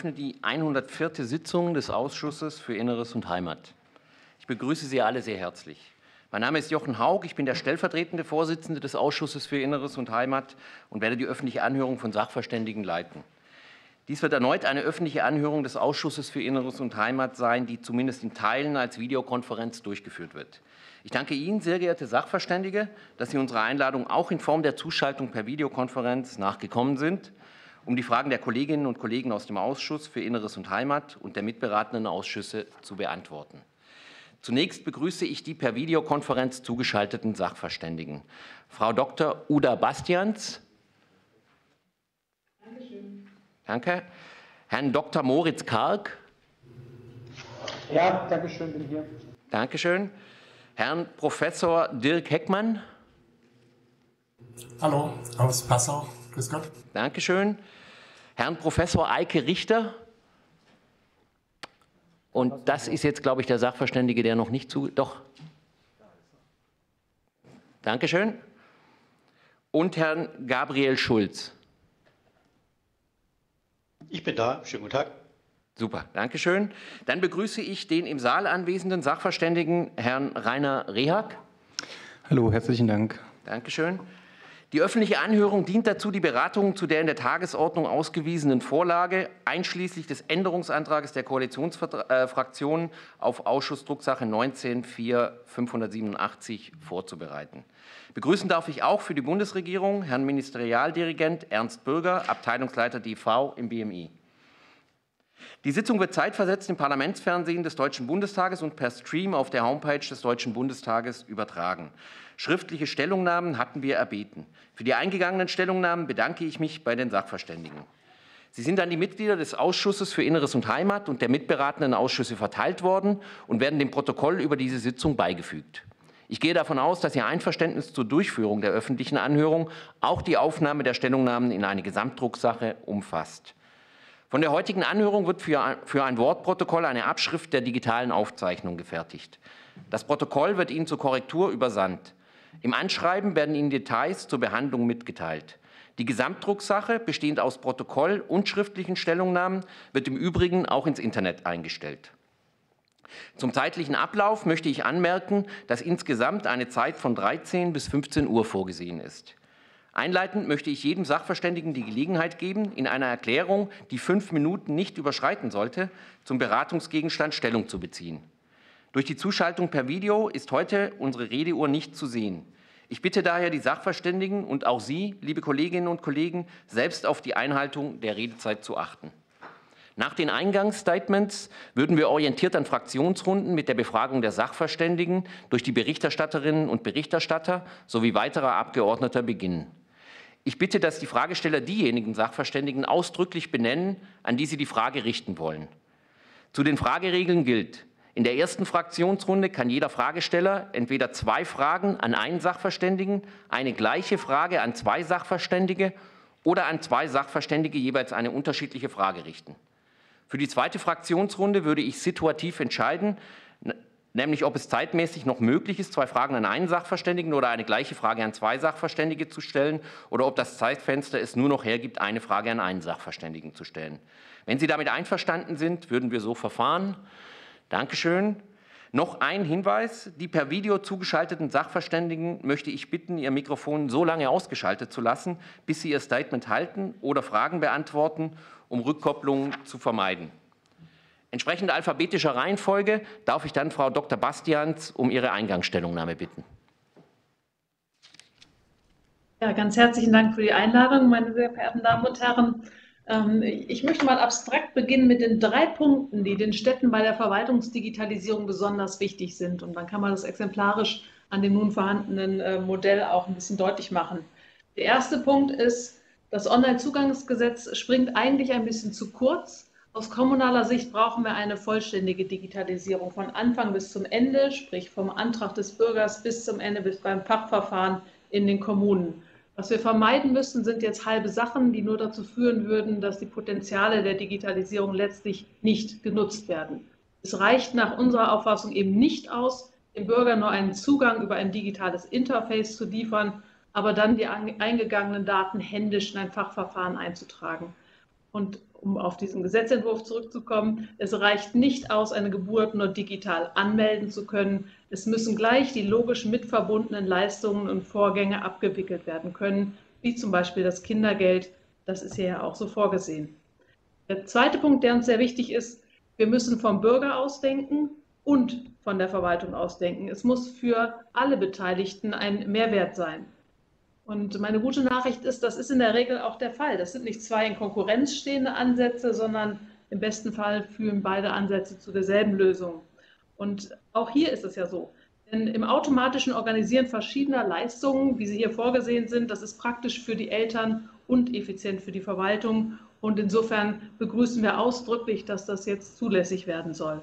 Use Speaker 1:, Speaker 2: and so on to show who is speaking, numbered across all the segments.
Speaker 1: eröffne die 104. Sitzung des Ausschusses für Inneres und Heimat. Ich begrüße Sie alle sehr herzlich. Mein Name ist Jochen Haug, ich bin der stellvertretende Vorsitzende des Ausschusses für Inneres und Heimat und werde die öffentliche Anhörung von Sachverständigen leiten. Dies wird erneut eine öffentliche Anhörung des Ausschusses für Inneres und Heimat sein, die zumindest in Teilen als Videokonferenz durchgeführt wird. Ich danke Ihnen, sehr geehrte Sachverständige, dass Sie unserer Einladung auch in Form der Zuschaltung per Videokonferenz nachgekommen sind, um die Fragen der Kolleginnen und Kollegen aus dem Ausschuss für Inneres und Heimat und der mitberatenden Ausschüsse zu beantworten. Zunächst begrüße ich die per Videokonferenz zugeschalteten Sachverständigen. Frau Dr. Uda Bastians, Danke. Herrn Dr. Moritz Karg.
Speaker 2: Ja, danke schön, bin hier.
Speaker 1: Dankeschön. Herrn Professor Dirk Heckmann.
Speaker 3: Hallo, aus Passau. Grüß Gott.
Speaker 1: Dankeschön. Herrn Professor Eike Richter. Und das ist jetzt, glaube ich, der Sachverständige, der noch nicht zu. Doch. Dankeschön. Und Herrn Gabriel Schulz.
Speaker 4: Ich bin da. Schönen guten Tag.
Speaker 1: Super, danke schön. Dann begrüße ich den im Saal anwesenden Sachverständigen, Herrn Rainer Rehag.
Speaker 5: Hallo, herzlichen Dank.
Speaker 1: Dankeschön. Die öffentliche Anhörung dient dazu, die Beratung zu der in der Tagesordnung ausgewiesenen Vorlage einschließlich des Änderungsantrages der Koalitionsfraktionen auf Ausschussdrucksache 19.4.587 vorzubereiten. Begrüßen darf ich auch für die Bundesregierung Herrn Ministerialdirigent Ernst Bürger, Abteilungsleiter DV im BMI. Die Sitzung wird zeitversetzt im Parlamentsfernsehen des Deutschen Bundestages und per Stream auf der Homepage des Deutschen Bundestages übertragen. Schriftliche Stellungnahmen hatten wir erbeten. Für die eingegangenen Stellungnahmen bedanke ich mich bei den Sachverständigen. Sie sind an die Mitglieder des Ausschusses für Inneres und Heimat und der mitberatenden Ausschüsse verteilt worden und werden dem Protokoll über diese Sitzung beigefügt. Ich gehe davon aus, dass Ihr Einverständnis zur Durchführung der öffentlichen Anhörung auch die Aufnahme der Stellungnahmen in eine Gesamtdrucksache umfasst. Von der heutigen Anhörung wird für ein Wortprotokoll eine Abschrift der digitalen Aufzeichnung gefertigt. Das Protokoll wird Ihnen zur Korrektur übersandt. Im Anschreiben werden Ihnen Details zur Behandlung mitgeteilt. Die Gesamtdrucksache, bestehend aus Protokoll und schriftlichen Stellungnahmen, wird im Übrigen auch ins Internet eingestellt. Zum zeitlichen Ablauf möchte ich anmerken, dass insgesamt eine Zeit von 13 bis 15 Uhr vorgesehen ist. Einleitend möchte ich jedem Sachverständigen die Gelegenheit geben, in einer Erklärung, die fünf Minuten nicht überschreiten sollte, zum Beratungsgegenstand Stellung zu beziehen. Durch die Zuschaltung per Video ist heute unsere Redeuhr nicht zu sehen. Ich bitte daher die Sachverständigen und auch Sie, liebe Kolleginnen und Kollegen, selbst auf die Einhaltung der Redezeit zu achten. Nach den Eingangsstatements würden wir orientiert an Fraktionsrunden mit der Befragung der Sachverständigen durch die Berichterstatterinnen und Berichterstatter sowie weiterer Abgeordneter beginnen. Ich bitte, dass die Fragesteller diejenigen Sachverständigen ausdrücklich benennen, an die sie die Frage richten wollen. Zu den Frageregeln gilt, in der ersten Fraktionsrunde kann jeder Fragesteller entweder zwei Fragen an einen Sachverständigen, eine gleiche Frage an zwei Sachverständige oder an zwei Sachverständige jeweils eine unterschiedliche Frage richten. Für die zweite Fraktionsrunde würde ich situativ entscheiden, nämlich ob es zeitmäßig noch möglich ist, zwei Fragen an einen Sachverständigen oder eine gleiche Frage an zwei Sachverständige zu stellen oder ob das Zeitfenster es nur noch hergibt, eine Frage an einen Sachverständigen zu stellen. Wenn Sie damit einverstanden sind, würden wir so verfahren. Dankeschön. Noch ein Hinweis. Die per Video zugeschalteten Sachverständigen möchte ich bitten, ihr Mikrofon so lange ausgeschaltet zu lassen, bis sie ihr Statement halten oder Fragen beantworten um Rückkopplungen zu vermeiden. Entsprechend alphabetischer Reihenfolge darf ich dann Frau Dr. Bastians um ihre Eingangsstellungnahme bitten.
Speaker 6: Ja, ganz herzlichen Dank für die Einladung, meine sehr verehrten Damen und Herren. Ähm, ich möchte mal abstrakt beginnen mit den drei Punkten, die den Städten bei der Verwaltungsdigitalisierung besonders wichtig sind. Und dann kann man das exemplarisch an dem nun vorhandenen äh, Modell auch ein bisschen deutlich machen. Der erste Punkt ist, das Onlinezugangsgesetz springt eigentlich ein bisschen zu kurz. Aus kommunaler Sicht brauchen wir eine vollständige Digitalisierung von Anfang bis zum Ende, sprich vom Antrag des Bürgers bis zum Ende, bis beim Fachverfahren in den Kommunen. Was wir vermeiden müssen, sind jetzt halbe Sachen, die nur dazu führen würden, dass die Potenziale der Digitalisierung letztlich nicht genutzt werden. Es reicht nach unserer Auffassung eben nicht aus, dem Bürger nur einen Zugang über ein digitales Interface zu liefern, aber dann die eingegangenen Daten händisch in ein Fachverfahren einzutragen. Und um auf diesen Gesetzentwurf zurückzukommen, es reicht nicht aus, eine Geburt nur digital anmelden zu können. Es müssen gleich die logisch mitverbundenen Leistungen und Vorgänge abgewickelt werden können, wie zum Beispiel das Kindergeld. Das ist hier ja auch so vorgesehen. Der zweite Punkt, der uns sehr wichtig ist, wir müssen vom Bürger ausdenken und von der Verwaltung ausdenken. Es muss für alle Beteiligten ein Mehrwert sein. Und meine gute Nachricht ist, das ist in der Regel auch der Fall. Das sind nicht zwei in Konkurrenz stehende Ansätze, sondern im besten Fall führen beide Ansätze zu derselben Lösung. Und auch hier ist es ja so. Denn im automatischen Organisieren verschiedener Leistungen, wie sie hier vorgesehen sind, das ist praktisch für die Eltern und effizient für die Verwaltung. Und insofern begrüßen wir ausdrücklich, dass das jetzt zulässig werden soll.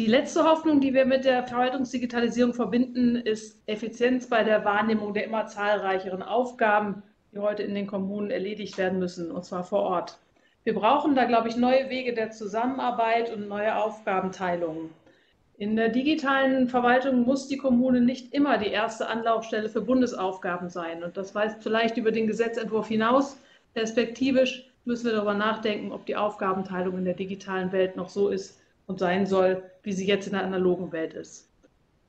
Speaker 6: Die letzte Hoffnung, die wir mit der Verwaltungsdigitalisierung verbinden, ist Effizienz bei der Wahrnehmung der immer zahlreicheren Aufgaben, die heute in den Kommunen erledigt werden müssen, und zwar vor Ort. Wir brauchen da, glaube ich, neue Wege der Zusammenarbeit und neue Aufgabenteilungen. In der digitalen Verwaltung muss die Kommune nicht immer die erste Anlaufstelle für Bundesaufgaben sein. Und das weist vielleicht über den Gesetzentwurf hinaus. Perspektivisch müssen wir darüber nachdenken, ob die Aufgabenteilung in der digitalen Welt noch so ist, und sein soll, wie sie jetzt in der analogen Welt ist.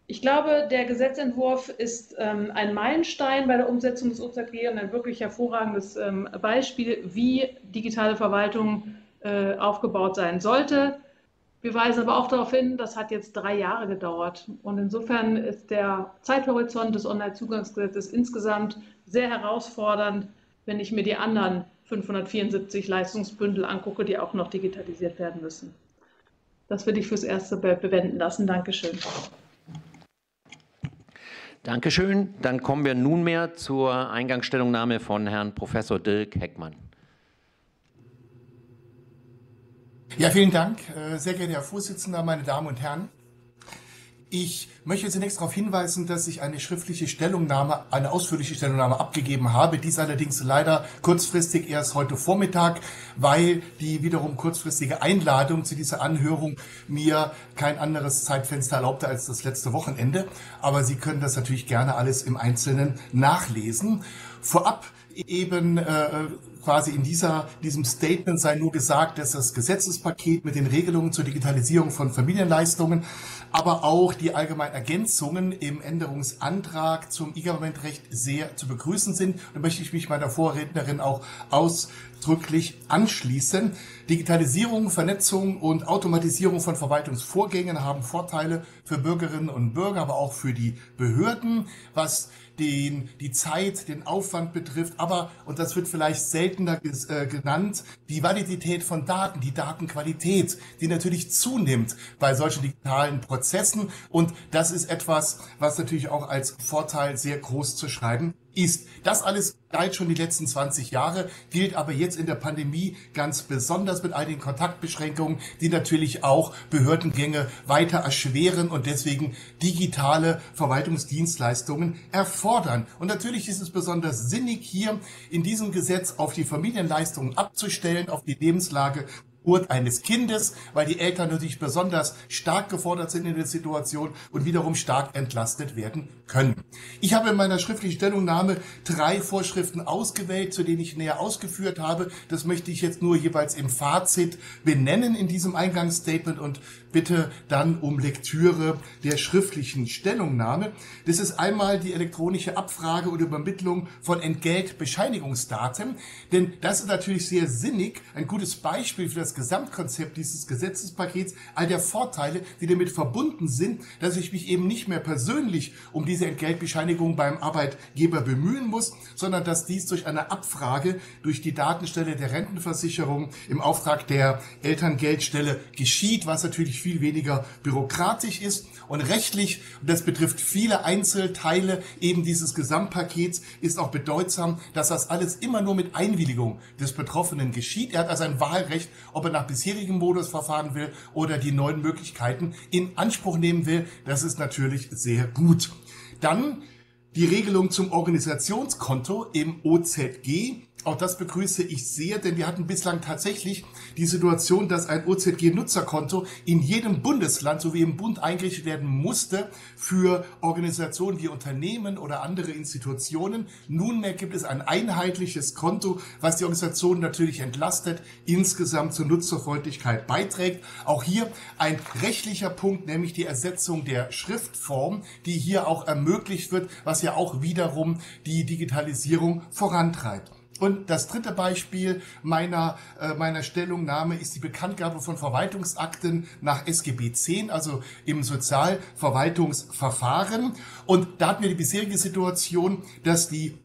Speaker 6: Ich glaube, der Gesetzentwurf ist ähm, ein Meilenstein bei der Umsetzung des OZG und ein wirklich hervorragendes ähm, Beispiel, wie digitale Verwaltung äh, aufgebaut sein sollte. Wir weisen aber auch darauf hin, das hat jetzt drei Jahre gedauert. Und insofern ist der Zeithorizont des Onlinezugangsgesetzes insgesamt sehr herausfordernd, wenn ich mir die anderen 574 Leistungsbündel angucke, die auch noch digitalisiert werden müssen. Das würde ich fürs Erste bewenden lassen. Dankeschön.
Speaker 1: Dankeschön. Dann kommen wir nunmehr zur Eingangsstellungnahme von Herrn Professor Dirk Heckmann.
Speaker 3: Ja, vielen Dank, äh, sehr geehrter Herr Vorsitzender, meine Damen und Herren. Ich möchte zunächst darauf hinweisen, dass ich eine schriftliche Stellungnahme, eine ausführliche Stellungnahme abgegeben habe. Dies allerdings leider kurzfristig erst heute Vormittag, weil die wiederum kurzfristige Einladung zu dieser Anhörung mir kein anderes Zeitfenster erlaubte als das letzte Wochenende. Aber Sie können das natürlich gerne alles im Einzelnen nachlesen. Vorab eben äh, quasi in dieser, diesem Statement sei nur gesagt, dass das Gesetzespaket mit den Regelungen zur Digitalisierung von Familienleistungen, aber auch die allgemeinen Ergänzungen im Änderungsantrag zum E-Government-Recht sehr zu begrüßen sind. Da möchte ich mich meiner Vorrednerin auch ausdrücklich anschließen. Digitalisierung, Vernetzung und Automatisierung von Verwaltungsvorgängen haben Vorteile für Bürgerinnen und Bürger, aber auch für die Behörden, was den, die Zeit, den Aufwand betrifft, aber, und das wird vielleicht seltener äh, genannt, die Validität von Daten, die Datenqualität, die natürlich zunimmt bei solchen digitalen Prozessen. Und das ist etwas, was natürlich auch als Vorteil sehr groß zu schreiben ist. Das alles galt schon die letzten 20 Jahre, gilt aber jetzt in der Pandemie ganz besonders mit all den Kontaktbeschränkungen, die natürlich auch Behördengänge weiter erschweren und deswegen digitale Verwaltungsdienstleistungen erfordern. Und natürlich ist es besonders sinnig, hier in diesem Gesetz auf die Familienleistungen abzustellen, auf die Lebenslage Geburt eines Kindes, weil die Eltern natürlich besonders stark gefordert sind in der Situation und wiederum stark entlastet werden können. Ich habe in meiner schriftlichen Stellungnahme drei Vorschriften ausgewählt, zu denen ich näher ausgeführt habe. Das möchte ich jetzt nur jeweils im Fazit benennen in diesem Eingangsstatement und bitte dann um Lektüre der schriftlichen Stellungnahme. Das ist einmal die elektronische Abfrage und Übermittlung von Entgeltbescheinigungsdaten, denn das ist natürlich sehr sinnig, ein gutes Beispiel für das Gesamtkonzept dieses Gesetzespakets, all der Vorteile, die damit verbunden sind, dass ich mich eben nicht mehr persönlich um diese Entgeltbescheinigung beim Arbeitgeber bemühen muss, sondern dass dies durch eine Abfrage durch die Datenstelle der Rentenversicherung im Auftrag der Elterngeldstelle geschieht, was natürlich viel weniger bürokratisch ist und rechtlich, und das betrifft viele Einzelteile eben dieses Gesamtpakets, ist auch bedeutsam, dass das alles immer nur mit Einwilligung des Betroffenen geschieht. Er hat also ein Wahlrecht, ob er nach bisherigem Modus verfahren will oder die neuen Möglichkeiten in Anspruch nehmen will. Das ist natürlich sehr gut. Dann die Regelung zum Organisationskonto im OZG Auch das begrüße ich sehr, denn wir hatten bislang tatsächlich die Situation, dass ein OZG-Nutzerkonto in jedem Bundesland sowie im Bund eingerichtet werden musste für Organisationen wie Unternehmen oder andere Institutionen. Nunmehr gibt es ein einheitliches Konto, was die Organisation natürlich entlastet, insgesamt zur Nutzerfreundlichkeit beiträgt. Auch hier ein rechtlicher Punkt, nämlich die Ersetzung der Schriftform, die hier auch ermöglicht wird, was ja auch wiederum die Digitalisierung vorantreibt. Und das dritte Beispiel meiner, äh, meiner Stellungnahme ist die Bekanntgabe von Verwaltungsakten nach SGB 10, also im Sozialverwaltungsverfahren. Und da hatten wir die bisherige Situation, dass die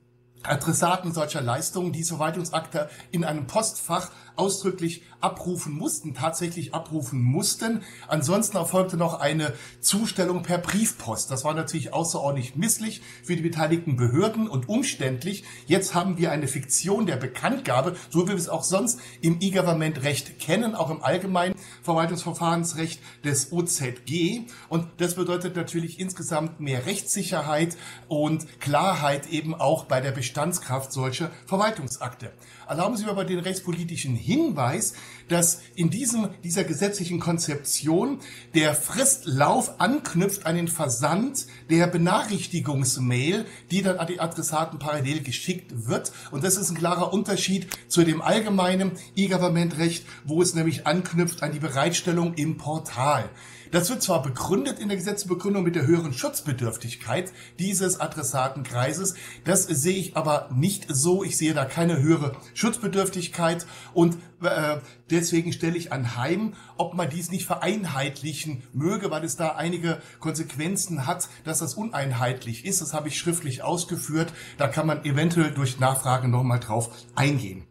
Speaker 3: Adressaten solcher Leistungen diese Verwaltungsakte in einem Postfach ausdrücklich abrufen mussten, tatsächlich abrufen mussten. Ansonsten erfolgte noch eine Zustellung per Briefpost. Das war natürlich außerordentlich misslich für die beteiligten Behörden und umständlich. Jetzt haben wir eine Fiktion der Bekanntgabe, so wie wir es auch sonst im E-Government-Recht kennen, auch im allgemeinen Verwaltungsverfahrensrecht des OZG. Und das bedeutet natürlich insgesamt mehr Rechtssicherheit und Klarheit eben auch bei der Bestandskraft solcher Verwaltungsakte. Erlauben Sie mir aber den rechtspolitischen Hinweis, dass in diesem, dieser gesetzlichen Konzeption der Fristlauf anknüpft an den Versand der Benachrichtigungsmail, die dann an die Adressaten parallel geschickt wird. Und das ist ein klarer Unterschied zu dem allgemeinen E-Government-Recht, wo es nämlich anknüpft an die Bereitstellung im Portal. Das wird zwar begründet in der Gesetzbegründung mit der höheren Schutzbedürftigkeit dieses Adressatenkreises, das sehe ich aber nicht so. Ich sehe da keine höhere Schutzbedürftigkeit und äh, deswegen stelle ich anheim, ob man dies nicht vereinheitlichen möge, weil es da einige Konsequenzen hat, dass das uneinheitlich ist. Das habe ich schriftlich ausgeführt. Da kann man eventuell durch Nachfrage nochmal drauf eingehen.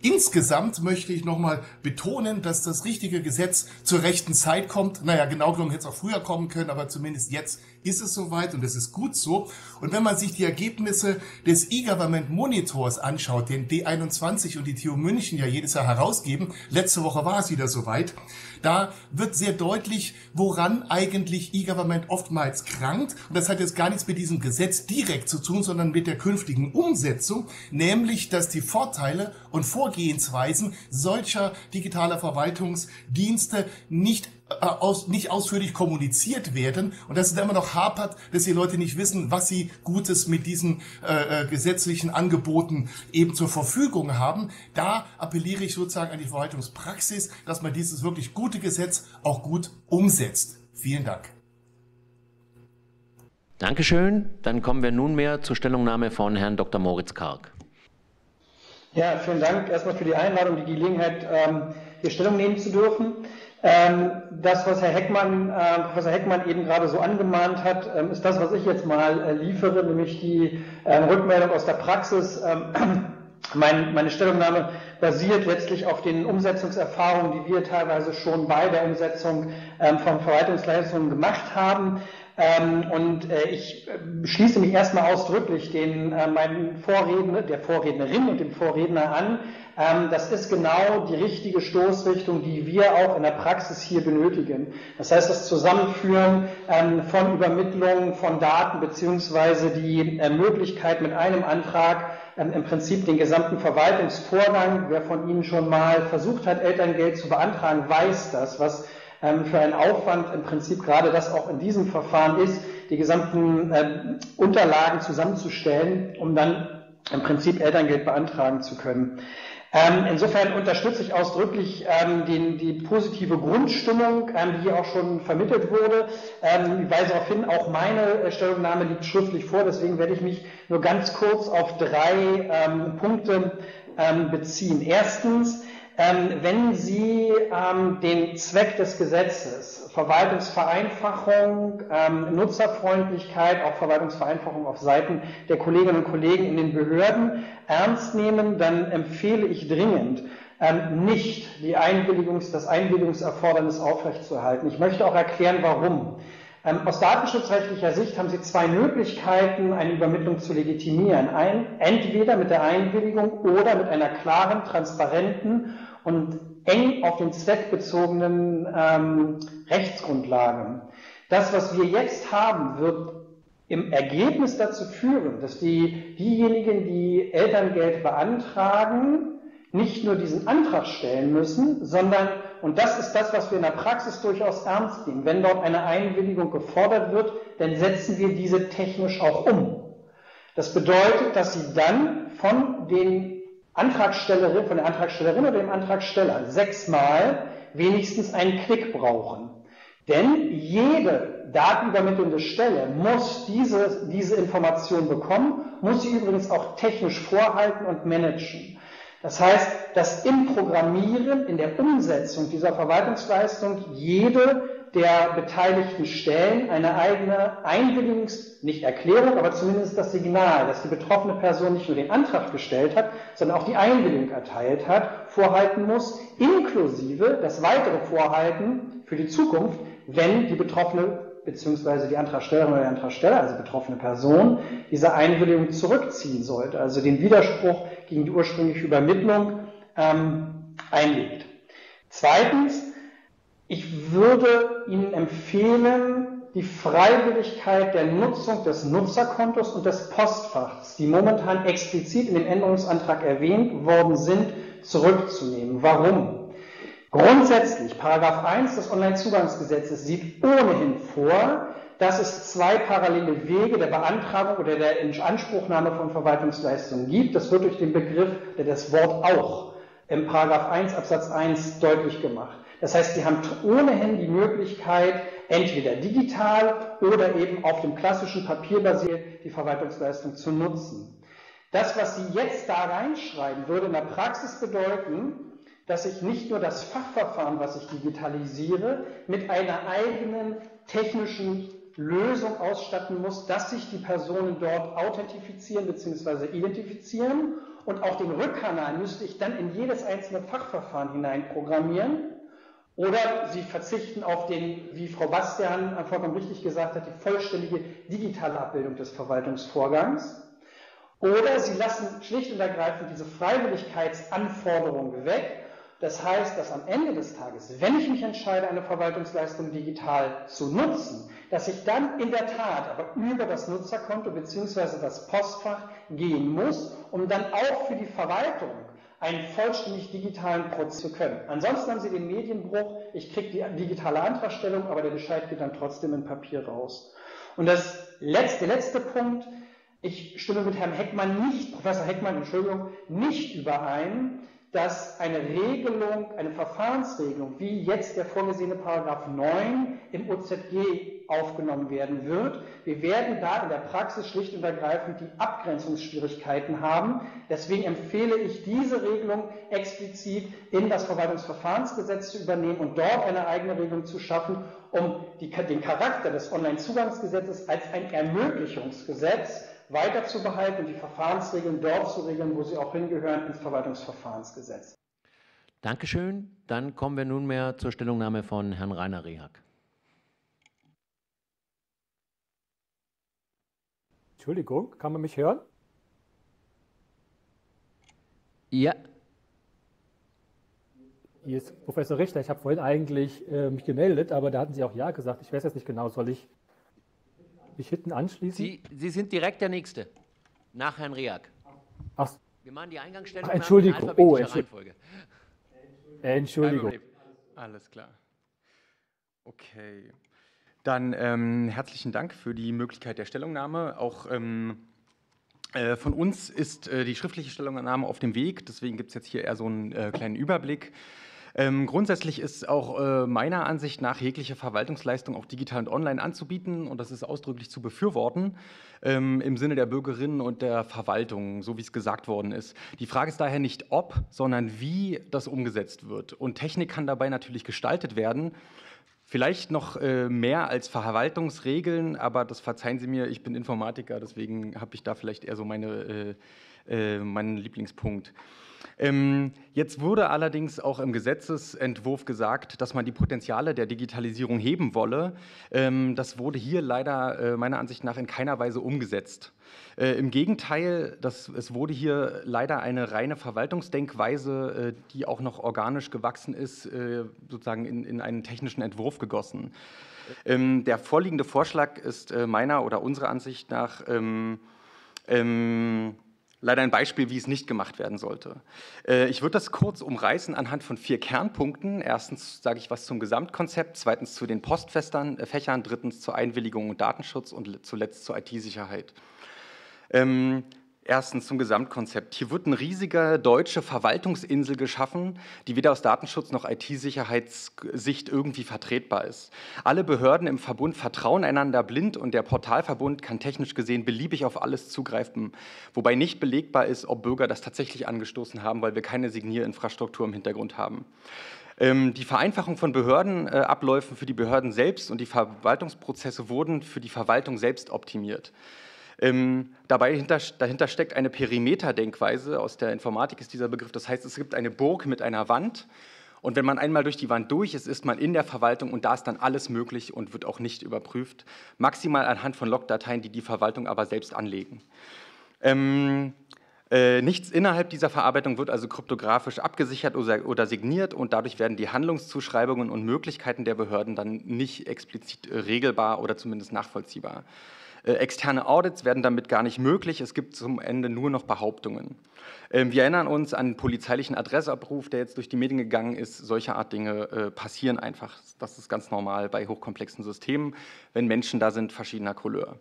Speaker 3: Insgesamt möchte ich nochmal betonen, dass das richtige Gesetz zur rechten Zeit kommt. Naja, genau genommen hätte es auch früher kommen können, aber zumindest jetzt ist es soweit und es ist gut so. Und wenn man sich die Ergebnisse des E-Government Monitors anschaut, den D21 und die TU München ja jedes Jahr herausgeben, letzte Woche war es wieder soweit, da wird sehr deutlich, woran eigentlich E-Government oftmals krankt. Und das hat jetzt gar nichts mit diesem Gesetz direkt zu tun, sondern mit der künftigen Umsetzung, nämlich, dass die Vorteile und Vorgehensweisen solcher digitaler Verwaltungsdienste nicht aus, nicht ausführlich kommuniziert werden und dass es da immer noch hapert, dass die Leute nicht wissen, was sie Gutes mit diesen äh, äh, gesetzlichen Angeboten eben zur Verfügung haben. Da appelliere ich sozusagen an die Verwaltungspraxis, dass man dieses wirklich gute Gesetz auch gut umsetzt. Vielen Dank.
Speaker 1: Dankeschön. Dann kommen wir nunmehr zur Stellungnahme von Herrn Dr. Moritz Karg.
Speaker 2: Ja, vielen Dank erstmal für die Einladung, die Gelegenheit, ähm, hier Stellung nehmen zu dürfen. Ähm, das, was Herr Heckmann, äh, Professor Heckmann eben gerade so angemahnt hat, ähm, ist das, was ich jetzt mal äh, liefere, nämlich die äh, Rückmeldung aus der Praxis. Ähm, mein, meine Stellungnahme basiert letztlich auf den Umsetzungserfahrungen, die wir teilweise schon bei der Umsetzung ähm, von Verwaltungsleistungen gemacht haben. Ähm, und äh, ich äh, schließe mich erstmal ausdrücklich den äh, meinen Vorredner, der Vorrednerin und dem Vorredner an, ähm, das ist genau die richtige Stoßrichtung, die wir auch in der Praxis hier benötigen. Das heißt, das Zusammenführen ähm, von Übermittlungen von Daten beziehungsweise die äh, Möglichkeit mit einem Antrag ähm, im Prinzip den gesamten Verwaltungsvorgang, wer von Ihnen schon mal versucht hat, Elterngeld zu beantragen, weiß das, was für ein Aufwand im Prinzip gerade das auch in diesem Verfahren ist, die gesamten Unterlagen zusammenzustellen, um dann im Prinzip Elterngeld beantragen zu können. Ähm, insofern unterstütze ich ausdrücklich ähm, den, die positive Grundstimmung, ähm, die hier auch schon vermittelt wurde. Ähm, ich weise darauf hin, auch meine äh, Stellungnahme liegt schriftlich vor, deswegen werde ich mich nur ganz kurz auf drei ähm, Punkte ähm, beziehen. Erstens, wenn Sie den Zweck des Gesetzes Verwaltungsvereinfachung, ähm, Nutzerfreundlichkeit, auch Verwaltungsvereinfachung auf Seiten der Kolleginnen und Kollegen in den Behörden ernst nehmen, dann empfehle ich dringend, ähm, nicht die Einwilligungs-, das Einwilligungserfordernis aufrechtzuerhalten. Ich möchte auch erklären, warum. Ähm, aus datenschutzrechtlicher Sicht haben Sie zwei Möglichkeiten, eine Übermittlung zu legitimieren. Ein, entweder mit der Einwilligung oder mit einer klaren, transparenten und eng auf den Zweck bezogenen ähm, Rechtsgrundlagen. Das, was wir jetzt haben, wird im Ergebnis dazu führen, dass die, diejenigen, die Elterngeld beantragen, nicht nur diesen Antrag stellen müssen, sondern, und das ist das, was wir in der Praxis durchaus ernst nehmen, wenn dort eine Einwilligung gefordert wird, dann setzen wir diese technisch auch um. Das bedeutet, dass sie dann von den Antragstellerin, von der Antragstellerin oder dem Antragsteller sechsmal wenigstens einen Klick brauchen. Denn jede datenübermittelnde Stelle muss diese, diese Information bekommen, muss sie übrigens auch technisch vorhalten und managen. Das heißt, dass im Programmieren, in der Umsetzung dieser Verwaltungsleistung jede der beteiligten Stellen eine eigene Einwilligungs-, nicht Erklärung, aber zumindest das Signal, dass die betroffene Person nicht nur den Antrag gestellt hat, sondern auch die Einwilligung erteilt hat, vorhalten muss, inklusive das weitere Vorhalten für die Zukunft, wenn die betroffene bzw. die Antragstellerin oder der Antragsteller, also betroffene Person, diese Einwilligung zurückziehen sollte, also den Widerspruch gegen die ursprüngliche Übermittlung ähm, einlegt. Zweitens, ich würde Ihnen empfehlen, die Freiwilligkeit der Nutzung des Nutzerkontos und des Postfachs, die momentan explizit in dem Änderungsantrag erwähnt worden sind, zurückzunehmen. Warum? Grundsätzlich, Paragraph 1 des Onlinezugangsgesetzes sieht ohnehin vor, dass es zwei parallele Wege der Beantragung oder der Inanspruchnahme von Verwaltungsleistungen gibt. Das wird durch den Begriff, der das Wort auch im Paragraph 1 Absatz 1 deutlich gemacht. Das heißt, Sie haben ohnehin die Möglichkeit, entweder digital oder eben auf dem klassischen Papier basiert die Verwaltungsleistung zu nutzen. Das, was Sie jetzt da reinschreiben, würde in der Praxis bedeuten, dass ich nicht nur das Fachverfahren, was ich digitalisiere, mit einer eigenen technischen Lösung ausstatten muss, dass sich die Personen dort authentifizieren bzw. identifizieren und auch den Rückkanal müsste ich dann in jedes einzelne Fachverfahren hinein programmieren oder Sie verzichten auf den, wie Frau Bastian vollkommen richtig gesagt hat, die vollständige digitale Abbildung des Verwaltungsvorgangs. Oder Sie lassen schlicht und ergreifend diese Freiwilligkeitsanforderung weg. Das heißt, dass am Ende des Tages, wenn ich mich entscheide, eine Verwaltungsleistung digital zu nutzen, dass ich dann in der Tat aber über das Nutzerkonto bzw. das Postfach gehen muss, um dann auch für die Verwaltung einen vollständig digitalen Prozess zu können. Ansonsten haben Sie den Medienbruch, ich kriege die digitale Antragstellung, aber der Bescheid geht dann trotzdem in Papier raus. Und das letzte, der letzte Punkt, ich stimme mit Herrn Heckmann nicht, Professor Heckmann, Entschuldigung, nicht überein, dass eine Regelung, eine Verfahrensregelung, wie jetzt der vorgesehene Paragraph 9 im OZG aufgenommen werden wird. Wir werden da in der Praxis schlicht und ergreifend die Abgrenzungsschwierigkeiten haben. Deswegen empfehle ich diese Regelung explizit in das Verwaltungsverfahrensgesetz zu übernehmen und dort eine eigene Regelung zu schaffen, um die, den Charakter des Onlinezugangsgesetzes als ein Ermöglichungsgesetz weiterzubehalten und die Verfahrensregeln dort zu regeln, wo sie auch hingehören, ins Verwaltungsverfahrensgesetz.
Speaker 1: Dankeschön. Dann kommen wir nunmehr zur Stellungnahme von Herrn Rainer Rehag.
Speaker 7: Entschuldigung, kann man mich hören?
Speaker 1: Ja.
Speaker 7: Hier ist Professor Richter. Ich habe vorhin eigentlich äh, mich gemeldet, aber da hatten Sie auch Ja gesagt. Ich weiß jetzt nicht genau. Soll ich mich hinten anschließen?
Speaker 1: Sie, Sie sind direkt der Nächste, nach Herrn Rehag.
Speaker 7: Ach,
Speaker 1: Wir machen die Eingangsstellung
Speaker 7: Ach, Entschuldigung.
Speaker 1: in
Speaker 7: Oh, Entschuldigung.
Speaker 1: Reihenfolge.
Speaker 7: Entschuldigung.
Speaker 5: Alles klar. Okay. Dann ähm, herzlichen Dank für die Möglichkeit der Stellungnahme. Auch ähm, äh, von uns ist äh, die schriftliche Stellungnahme auf dem Weg. Deswegen gibt es jetzt hier eher so einen äh, kleinen Überblick. Ähm, grundsätzlich ist auch äh, meiner Ansicht nach jegliche Verwaltungsleistung auch digital und online anzubieten und das ist ausdrücklich zu befürworten ähm, im Sinne der Bürgerinnen und der Verwaltung, so wie es gesagt worden ist. Die Frage ist daher nicht ob, sondern wie das umgesetzt wird. Und Technik kann dabei natürlich gestaltet werden. Vielleicht noch äh, mehr als Verwaltungsregeln, aber das verzeihen Sie mir, ich bin Informatiker, deswegen habe ich da vielleicht eher so meine äh, äh, mein Lieblingspunkt. Ähm, jetzt wurde allerdings auch im Gesetzesentwurf gesagt, dass man die Potenziale der Digitalisierung heben wolle. Ähm, das wurde hier leider äh, meiner Ansicht nach in keiner Weise umgesetzt. Äh, Im Gegenteil, das, es wurde hier leider eine reine Verwaltungsdenkweise, äh, die auch noch organisch gewachsen ist, sozusagen in, in, einen technischen Entwurf gegossen. Ähm, der vorliegende Vorschlag ist meiner oder unserer Ansicht nach ähm, ähm, leider ein Beispiel, wie es nicht gemacht werden sollte. Äh, ich würde das kurz umreißen anhand von vier Kernpunkten. Erstens sage ich was zum Gesamtkonzept, zweitens zu den Postfächern, äh, drittens zur Einwilligung und Datenschutz und zuletzt zur IT-Sicherheit. Erstens zum Gesamtkonzept. Hier wird eine riesige deutsche Verwaltungsinsel geschaffen, die weder aus Datenschutz noch IT-Sicherheitssicht irgendwie vertretbar ist. Alle Behörden im Verbund vertrauen einander blind und der Portalverbund kann technisch gesehen beliebig auf alles zugreifen, wobei nicht belegbar ist, ob Bürger das tatsächlich angestoßen haben, weil wir keine Signierinfrastruktur im Hintergrund haben. Ähm, die Vereinfachung von Behördenabläufen für die Behörden selbst und die Verwaltungsprozesse wurden für die Verwaltung selbst optimiert. Ähm, dabei hinter, dahinter steckt eine Perimeterdenkweise, aus der Informatik ist dieser Begriff. Das heißt, es gibt eine Burg mit einer Wand und wenn man einmal durch die Wand durch ist, ist man in der Verwaltung und da ist dann alles möglich und wird auch nicht überprüft. Maximal anhand von Logdateien, die die Verwaltung aber selbst anlegen. Ähm, äh, nichts innerhalb dieser Verarbeitung wird also kryptografisch abgesichert oder, oder, signiert und dadurch werden die Handlungszuschreibungen und Möglichkeiten der Behörden dann nicht explizit regelbar oder zumindest nachvollziehbar. Äh, externe Audits werden damit gar nicht möglich. Es gibt zum Ende nur noch Behauptungen. Ähm, wir erinnern uns an den polizeilichen Adressabruf, der jetzt durch die Medien gegangen ist. Solche Art Dinge äh, passieren einfach. Das ist ganz normal bei hochkomplexen Systemen, wenn Menschen da sind verschiedener Couleur.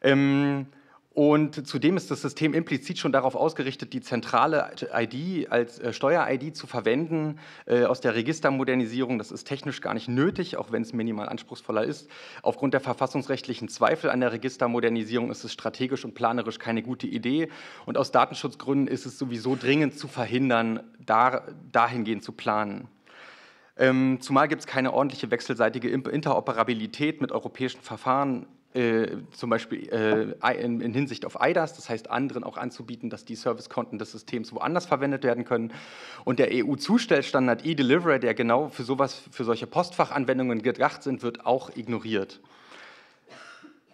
Speaker 5: Ähm, und zudem ist das System implizit schon darauf ausgerichtet, die zentrale ID als äh, Steuer-ID zu verwenden äh, aus der Registermodernisierung. Das ist technisch gar nicht nötig, auch wenn es minimal anspruchsvoller ist. Aufgrund der verfassungsrechtlichen Zweifel an der Registermodernisierung ist es strategisch und planerisch keine gute Idee. Und aus Datenschutzgründen ist es sowieso dringend zu verhindern, da, dahingehend zu planen. Ähm, zumal gibt es keine ordentliche wechselseitige Interoperabilität mit europäischen Verfahren äh, zum Beispiel äh, in, in, Hinsicht auf IDAS, das heißt anderen auch anzubieten, dass die Servicekonten des Systems woanders verwendet werden können. Und der EU-Zustellstandard e-Delivery, der genau für sowas, für solche Postfachanwendungen gedacht sind, wird auch ignoriert.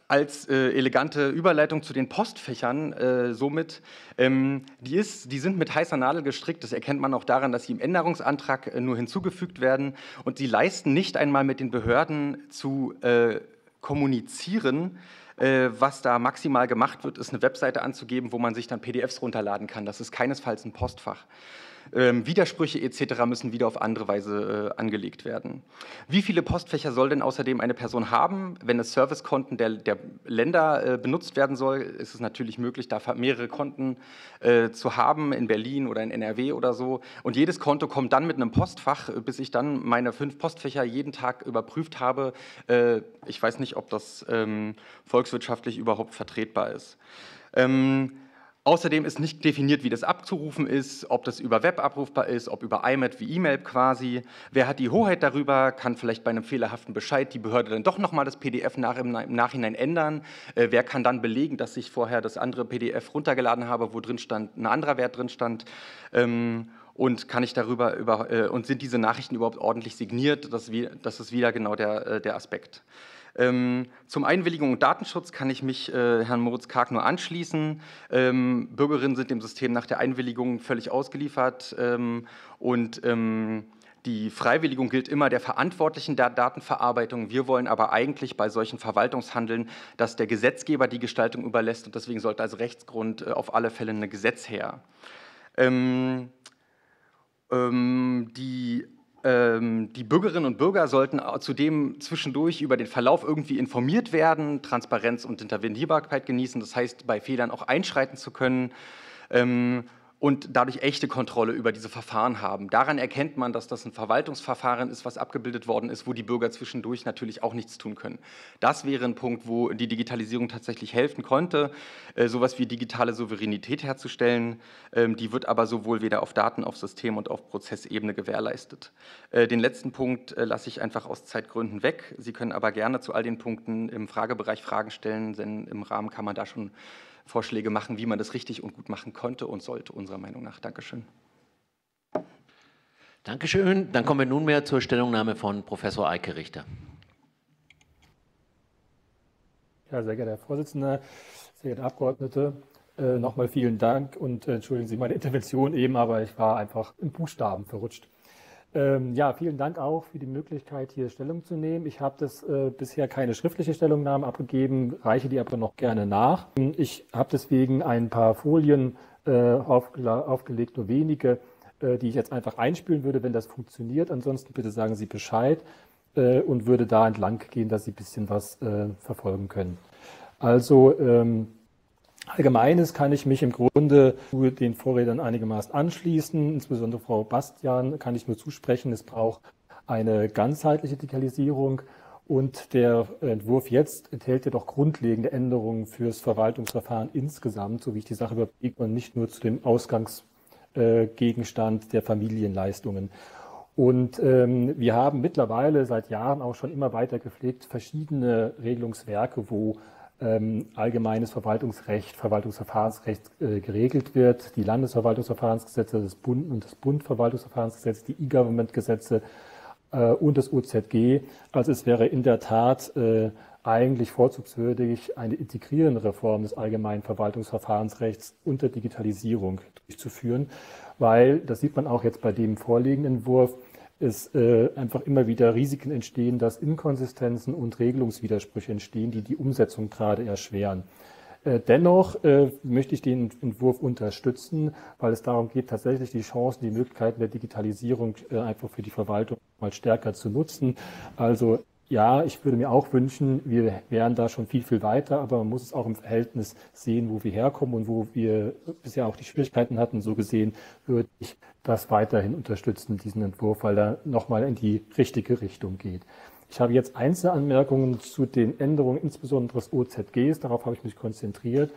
Speaker 5: Als äh, elegante Überleitung zu den Postfächern äh, somit, ähm, die, ist, die sind mit heißer Nadel gestrickt. Das erkennt man auch daran, dass sie im Änderungsantrag äh, nur hinzugefügt werden und sie leisten nicht einmal mit den Behörden zu äh, kommunizieren. Äh, was da maximal gemacht wird, ist eine Webseite anzugeben, wo man sich dann PDFs runterladen kann. Das ist keinesfalls ein Postfach. Ähm, Widersprüche etc. müssen wieder auf andere Weise äh, angelegt werden. Wie viele Postfächer soll denn außerdem eine Person haben? Wenn es Servicekonten der, der Länder äh, benutzt werden soll, ist es natürlich möglich, da mehrere Konten äh, zu haben in Berlin oder in NRW oder so. Und jedes Konto kommt dann mit einem Postfach, äh, bis ich dann meine fünf Postfächer jeden Tag überprüft habe. Äh, ich weiß nicht, ob das ähm, volkswirtschaftlich überhaupt vertretbar ist. Ähm, Außerdem ist nicht definiert, wie das abzurufen ist, ob das über Web abrufbar ist, ob über IMAP wie E-Mail quasi. Wer hat die Hoheit darüber, kann vielleicht bei einem fehlerhaften Bescheid die Behörde dann doch nochmal das PDF nach, im, Nachhinein ändern. Äh, wer kann dann belegen, dass ich vorher das andere PDF runtergeladen habe, wo drin stand, ein anderer Wert drin stand? Ähm, und kann ich darüber über, äh, und sind diese Nachrichten überhaupt ordentlich signiert? Das, das ist wieder genau der, äh, der Aspekt. Ähm, zum Einwilligung und Datenschutz kann ich mich äh, Herrn Moritz Karg nur anschließen. Ähm, Bürgerinnen sind dem System nach der Einwilligung völlig ausgeliefert ähm, und ähm, die Freiwilligung gilt immer der Verantwortlichen der Datenverarbeitung. Wir wollen aber eigentlich bei solchen Verwaltungshandeln, dass der Gesetzgeber die Gestaltung überlässt und deswegen sollte als Rechtsgrund äh, auf alle Fälle ein Gesetz her. Ähm, ähm, die die Bürgerinnen und Bürger sollten zudem zwischendurch über den Verlauf irgendwie informiert werden, Transparenz und Intervenierbarkeit genießen, das heißt, bei Fehlern auch einschreiten zu können. Ähm, und dadurch echte Kontrolle über diese Verfahren haben. Daran erkennt man, dass das ein Verwaltungsverfahren ist, was abgebildet worden ist, wo die Bürger zwischendurch natürlich auch nichts tun können. Das wäre ein Punkt, wo die Digitalisierung tatsächlich helfen konnte, äh, sowas wie digitale Souveränität herzustellen. Ähm, die wird aber sowohl weder auf Daten, auf System und auf Prozessebene gewährleistet. Äh, den letzten Punkt äh, lasse ich einfach aus Zeitgründen weg. Sie können aber gerne zu all den Punkten im Fragebereich Fragen stellen, denn im Rahmen kann man da schon Vorschläge machen, wie man das richtig und gut machen konnte und sollte, unserer Meinung nach. Dankeschön.
Speaker 8: Dankeschön. Dann kommen wir nunmehr zur Stellungnahme von Professor Eike Richter.
Speaker 7: Ja, sehr geehrter Herr Vorsitzender, sehr geehrte Abgeordnete, äh, nochmal vielen Dank und äh, entschuldigen Sie meine Intervention eben, aber ich war einfach im Buchstaben verrutscht. Ähm, ja, vielen Dank auch für die Möglichkeit, hier Stellung zu nehmen. Ich habe das äh, bisher keine schriftliche Stellungnahme abgegeben, reiche die aber noch gerne nach. Ich habe deswegen ein paar Folien äh, aufgelegt, nur wenige, äh, die ich jetzt einfach einspielen würde, wenn das funktioniert. Ansonsten bitte sagen Sie Bescheid äh, und würde da entlang gehen, dass Sie ein bisschen was äh, verfolgen können. Also ähm, Allgemeines kann ich mich im Grunde zu den Vorrednern einigermaßen anschließen. Insbesondere Frau Bastian kann ich nur zusprechen. Es braucht eine ganzheitliche Digitalisierung. Und der Entwurf jetzt enthält ja doch grundlegende Änderungen fürs Verwaltungsverfahren insgesamt, so wie ich die Sache überblicke, und nicht nur zu dem Ausgangsgegenstand der Familienleistungen. Und ähm, wir haben mittlerweile seit Jahren auch schon immer weiter gepflegt verschiedene Regelungswerke, wo allgemeines Verwaltungsrecht, Verwaltungsverfahrensrecht äh, geregelt wird. Die Landesverwaltungsverfahrensgesetze des Bund und das Bundverwaltungsverfahrensgesetz, die E-Government-Gesetze äh, und das OZG. Also es wäre in der Tat äh, eigentlich vorzugswürdig, eine integrierende Reform des allgemeinen Verwaltungsverfahrensrechts unter Digitalisierung durchzuführen, weil, das sieht man auch jetzt bei dem vorliegenden Entwurf, es äh, einfach immer wieder Risiken entstehen, dass Inkonsistenzen und Regelungswidersprüche entstehen, die die Umsetzung gerade erschweren. Äh, dennoch äh, möchte ich den Entwurf unterstützen, weil es darum geht, tatsächlich die Chancen, die Möglichkeiten der Digitalisierung äh, einfach für die Verwaltung mal stärker zu nutzen. Also ja, ich würde mir auch wünschen, wir wären da schon viel, viel weiter, aber man muss es auch im Verhältnis sehen, wo wir herkommen und wo wir bisher auch die Schwierigkeiten hatten. So gesehen würde ich das weiterhin unterstützen, diesen Entwurf, weil er nochmal in die richtige Richtung geht. Ich habe jetzt Einzelanmerkungen zu den Änderungen, insbesondere des OZGs. Darauf habe ich mich konzentriert,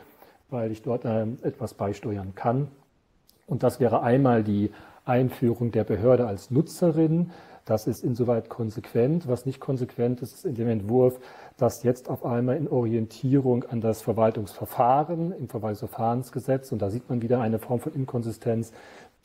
Speaker 7: weil ich dort äh, etwas beisteuern kann. Und das wäre einmal die Einführung der Behörde als Nutzerin. Das ist insoweit konsequent. Was nicht konsequent ist, ist in dem Entwurf, dass jetzt auf einmal in Orientierung an das Verwaltungsverfahren im Verwaltungsverfahrensgesetz, und da sieht man wieder eine Form von Inkonsistenz,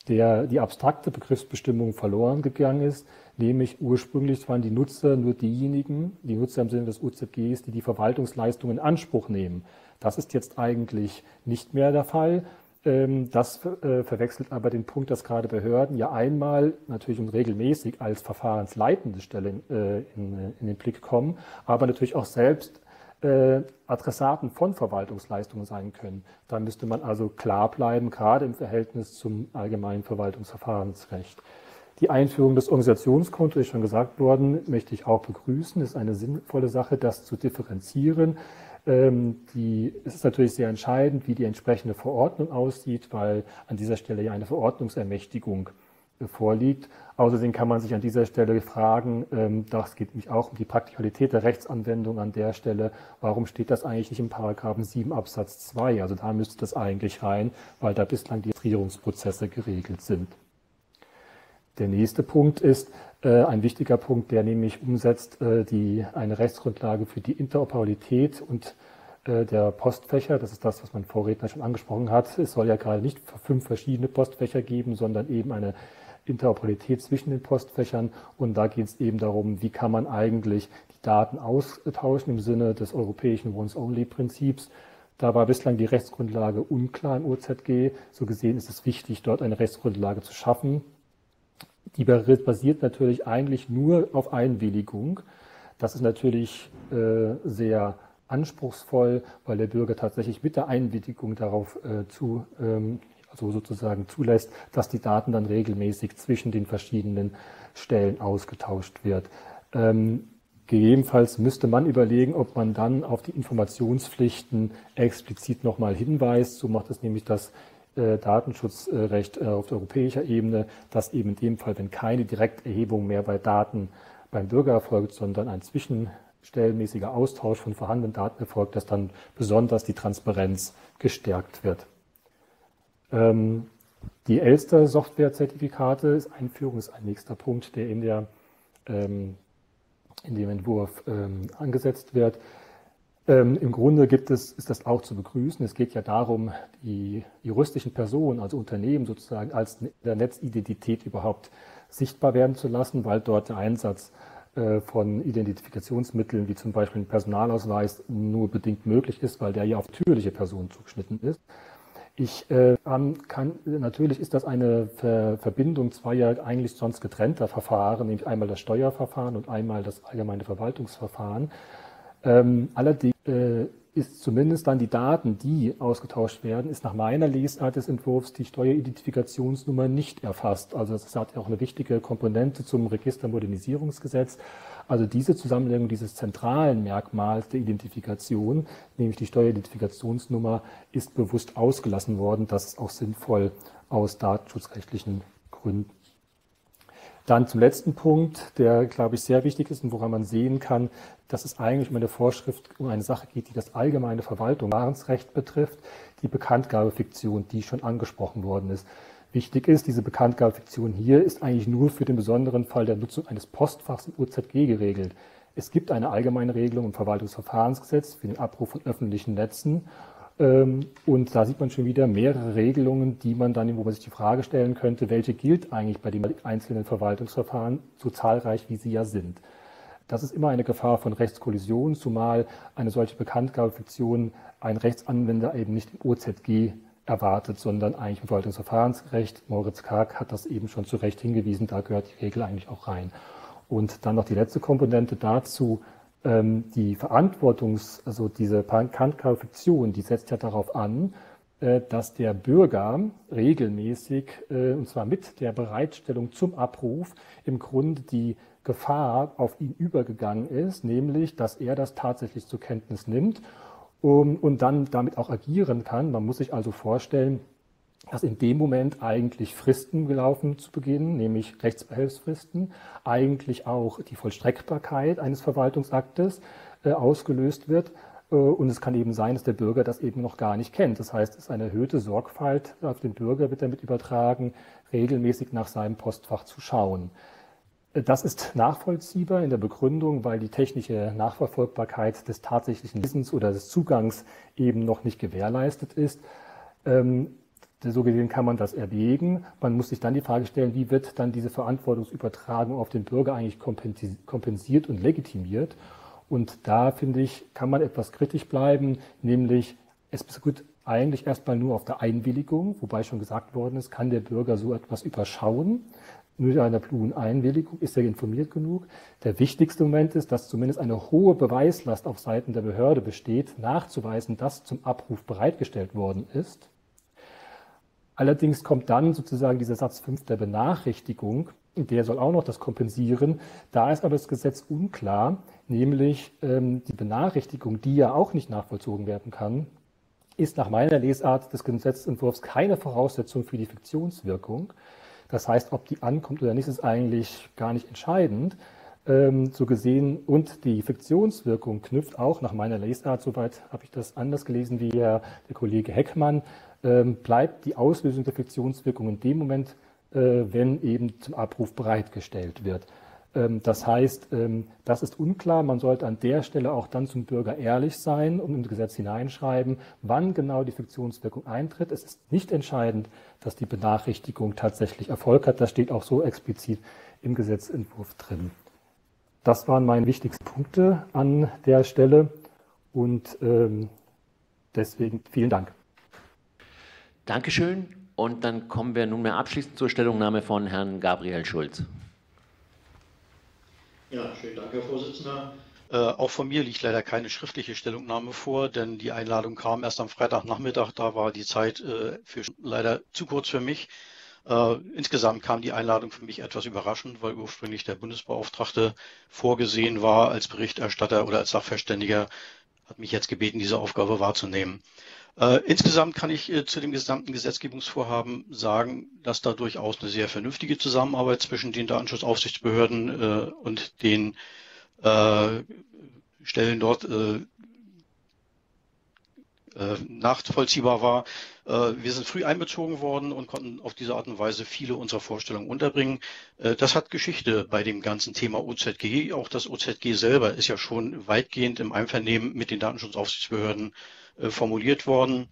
Speaker 7: der die abstrakte Begriffsbestimmung verloren gegangen ist, nämlich ursprünglich waren die Nutzer nur diejenigen, die Nutzer im Sinne des UZGs, die die Verwaltungsleistungen in Anspruch nehmen. Das ist jetzt eigentlich nicht mehr der Fall. Ähm, das äh, verwechselt aber den Punkt, dass gerade Behörden ja einmal natürlich und regelmäßig als verfahrensleitende Stelle äh, in, in den Blick kommen, aber natürlich auch selbst äh, Adressaten von Verwaltungsleistungen sein können. Da müsste man also klar bleiben, gerade im Verhältnis zum allgemeinen Verwaltungsverfahrensrecht. Die Einführung des Organisationskontos, ist schon gesagt worden, möchte ich auch begrüßen. Es ist eine sinnvolle Sache, das zu differenzieren. Ähm, die, es ist natürlich sehr entscheidend, wie die entsprechende Verordnung aussieht, weil an dieser Stelle ja eine Verordnungsermächtigung äh, vorliegt. Außerdem kann man sich an dieser Stelle fragen, ähm, das geht nämlich auch um die Praktikalität der Rechtsanwendung an der Stelle, warum steht das eigentlich nicht im Paragraphen 7 Absatz 2? Also da müsste das eigentlich rein, weil da bislang die Registrierungsprozesse geregelt sind. Der nächste Punkt ist ein wichtiger Punkt, der nämlich umsetzt äh, die, eine Rechtsgrundlage für die Interoperabilität und äh, der Postfächer. Das ist das, was mein Vorredner schon angesprochen hat. Es soll ja gerade nicht fünf verschiedene Postfächer geben, sondern eben eine Interoperabilität zwischen den Postfächern. Und da geht es eben darum, wie kann man eigentlich die Daten austauschen im Sinne des europäischen Once-Only-Prinzips. Da war bislang die Rechtsgrundlage unklar im OZG. So gesehen ist es wichtig, dort eine Rechtsgrundlage zu schaffen, die basiert natürlich eigentlich nur auf Einwilligung. Das ist natürlich äh, sehr anspruchsvoll, weil der Bürger tatsächlich mit der Einwilligung darauf äh, zu, ähm, also sozusagen zulässt, dass die Daten dann regelmäßig zwischen den verschiedenen Stellen ausgetauscht wird. Ähm, gegebenenfalls müsste man überlegen, ob man dann auf die Informationspflichten explizit nochmal hinweist. So macht es nämlich das Datenschutzrecht äh, auf europäischer Ebene, dass eben in dem Fall, wenn keine Direkterhebung mehr bei Daten beim Bürger erfolgt, sondern ein zwischenstellenmäßiger Austausch von vorhandenen Daten erfolgt, dass dann besonders die Transparenz gestärkt wird. Ähm, die Elster-Software-Zertifikate, Einführung ist ein nächster Punkt, der in, der, ähm, in dem Entwurf ähm, angesetzt wird. Ähm, Im Grunde gibt es, ist das auch zu begrüßen. Es geht ja darum, die juristischen Personen, also Unternehmen sozusagen als der Netzidentität überhaupt sichtbar werden zu lassen, weil dort der Einsatz äh, von Identifikationsmitteln wie zum Beispiel ein Personalausweis nur bedingt möglich ist, weil der ja auf natürliche Personen zugeschnitten ist. Ich äh, kann, natürlich ist das eine Ver Verbindung zweier eigentlich sonst getrennter Verfahren, nämlich einmal das Steuerverfahren und einmal das allgemeine Verwaltungsverfahren. Ähm, allerdings äh, ist zumindest dann die Daten, die ausgetauscht werden, ist nach meiner Lesart des Entwurfs die Steueridentifikationsnummer nicht erfasst. Also das hat auch eine wichtige Komponente zum Registermodernisierungsgesetz. Also diese Zusammenlegung dieses zentralen Merkmals der Identifikation, nämlich die Steueridentifikationsnummer, ist bewusst ausgelassen worden. Das ist auch sinnvoll aus datenschutzrechtlichen Gründen. Dann zum letzten Punkt, der, glaube ich, sehr wichtig ist und woran man sehen kann, dass es eigentlich um eine Vorschrift, um eine Sache geht, die das allgemeine Verwaltungsrecht betrifft, die Bekanntgabefiktion, die schon angesprochen worden ist. Wichtig ist, diese Bekanntgabefiktion hier ist eigentlich nur für den besonderen Fall der Nutzung eines Postfachs im UZG geregelt. Es gibt eine allgemeine Regelung im Verwaltungsverfahrensgesetz für den Abruf von öffentlichen Netzen. Ähm, und da sieht man schon wieder mehrere Regelungen, die man dann, wo man sich die Frage stellen könnte, welche gilt eigentlich bei den einzelnen Verwaltungsverfahren, so zahlreich wie sie ja sind. Das ist immer eine Gefahr von Rechtskollision, zumal eine solche Bekanntgabefiktion ein Rechtsanwender eben nicht im OZG erwartet, sondern eigentlich im Verwaltungsverfahrensrecht. Moritz Karg hat das eben schon zu Recht hingewiesen, da gehört die Regel eigentlich auch rein. Und dann noch die letzte Komponente dazu, die Verantwortungs-, also diese Bekanntgabefiktion, die setzt ja darauf an, äh, dass der Bürger regelmäßig, äh, und zwar mit der Bereitstellung zum Abruf, im Grunde die Gefahr auf ihn übergegangen ist, nämlich, dass er das tatsächlich zur Kenntnis nimmt und dann damit auch agieren kann. Man muss sich also vorstellen, dass in dem Moment eigentlich Fristen gelaufen zu Beginn, nämlich Rechtsbehelfsfristen, eigentlich auch die Vollstreckbarkeit eines Verwaltungsaktes äh, ausgelöst wird. Äh, und es kann eben sein, dass der Bürger das eben noch gar nicht kennt. Das heißt, es ist eine erhöhte Sorgfalt auf den Bürger wird damit übertragen, regelmäßig nach seinem Postfach zu schauen. Das ist nachvollziehbar in der Begründung, weil die technische Nachverfolgbarkeit des tatsächlichen Wissens oder des Zugangs eben noch nicht gewährleistet ist. Ähm, so gesehen kann man das erwägen. Man muss sich dann die Frage stellen, wie wird dann diese Verantwortungsübertragung auf den Bürger eigentlich kompensiert und legitimiert? Und da finde ich, kann man etwas kritisch bleiben, nämlich es beruht eigentlich erstmal nur auf der Einwilligung, wobei schon gesagt worden ist, kann der Bürger so etwas überschauen mit einer klugen Einwilligung ist er informiert genug. Der wichtigste Moment ist, dass zumindest eine hohe Beweislast auf Seiten der Behörde besteht, nachzuweisen, dass zum Abruf bereitgestellt worden ist. Allerdings kommt dann sozusagen dieser Satz 5 der Benachrichtigung, der soll auch noch das kompensieren. Da ist aber das Gesetz unklar, nämlich ähm, die Benachrichtigung, die ja auch nicht nachvollzogen werden kann, ist nach meiner Lesart des Gesetzentwurfs keine Voraussetzung für die Fiktionswirkung. Das heißt, ob die ankommt oder nicht, ist eigentlich gar nicht entscheidend. Ähm, so gesehen und die Fiktionswirkung knüpft auch nach meiner Lesart, soweit habe ich das anders gelesen wie der, Kollege Heckmann, bleibt die Auslösung der Fiktionswirkung in dem Moment, äh, wenn eben zum Abruf bereitgestellt wird. Ähm, das heißt, ähm, das ist unklar. Man sollte an der Stelle auch dann zum Bürger ehrlich sein und im Gesetz hineinschreiben, wann genau die Fiktionswirkung eintritt. Es ist nicht entscheidend, dass die Benachrichtigung tatsächlich Erfolg hat. Das steht auch so explizit im Gesetzentwurf drin. Das waren meine wichtigsten Punkte an der Stelle und ähm, deswegen vielen Dank.
Speaker 8: Dankeschön. Und dann kommen wir nunmehr abschließend zur Stellungnahme von Herrn Gabriel Schulz.
Speaker 4: Ja, schönen Dank, Herr Vorsitzender. Äh, auch von mir liegt leider keine schriftliche Stellungnahme vor, denn die Einladung kam erst am Freitagnachmittag. Da war die Zeit äh, für, leider zu kurz für mich. Äh, insgesamt kam die Einladung für mich etwas überraschend, weil ursprünglich der Bundesbeauftragte vorgesehen war als Berichterstatter oder als Sachverständiger, hat mich jetzt gebeten, diese Aufgabe wahrzunehmen. Äh, insgesamt kann ich äh, zu dem gesamten Gesetzgebungsvorhaben sagen, dass da durchaus eine sehr vernünftige Zusammenarbeit zwischen den Datenschutzaufsichtsbehörden äh, und den äh, Stellen dort äh, nachvollziehbar war. Äh, wir sind früh einbezogen worden und konnten auf diese Art und Weise viele unserer Vorstellungen unterbringen. Äh, das hat Geschichte bei dem ganzen Thema OZG. Auch das OZG selber ist ja schon weitgehend im Einvernehmen mit den Datenschutzaufsichtsbehörden äh, formuliert worden.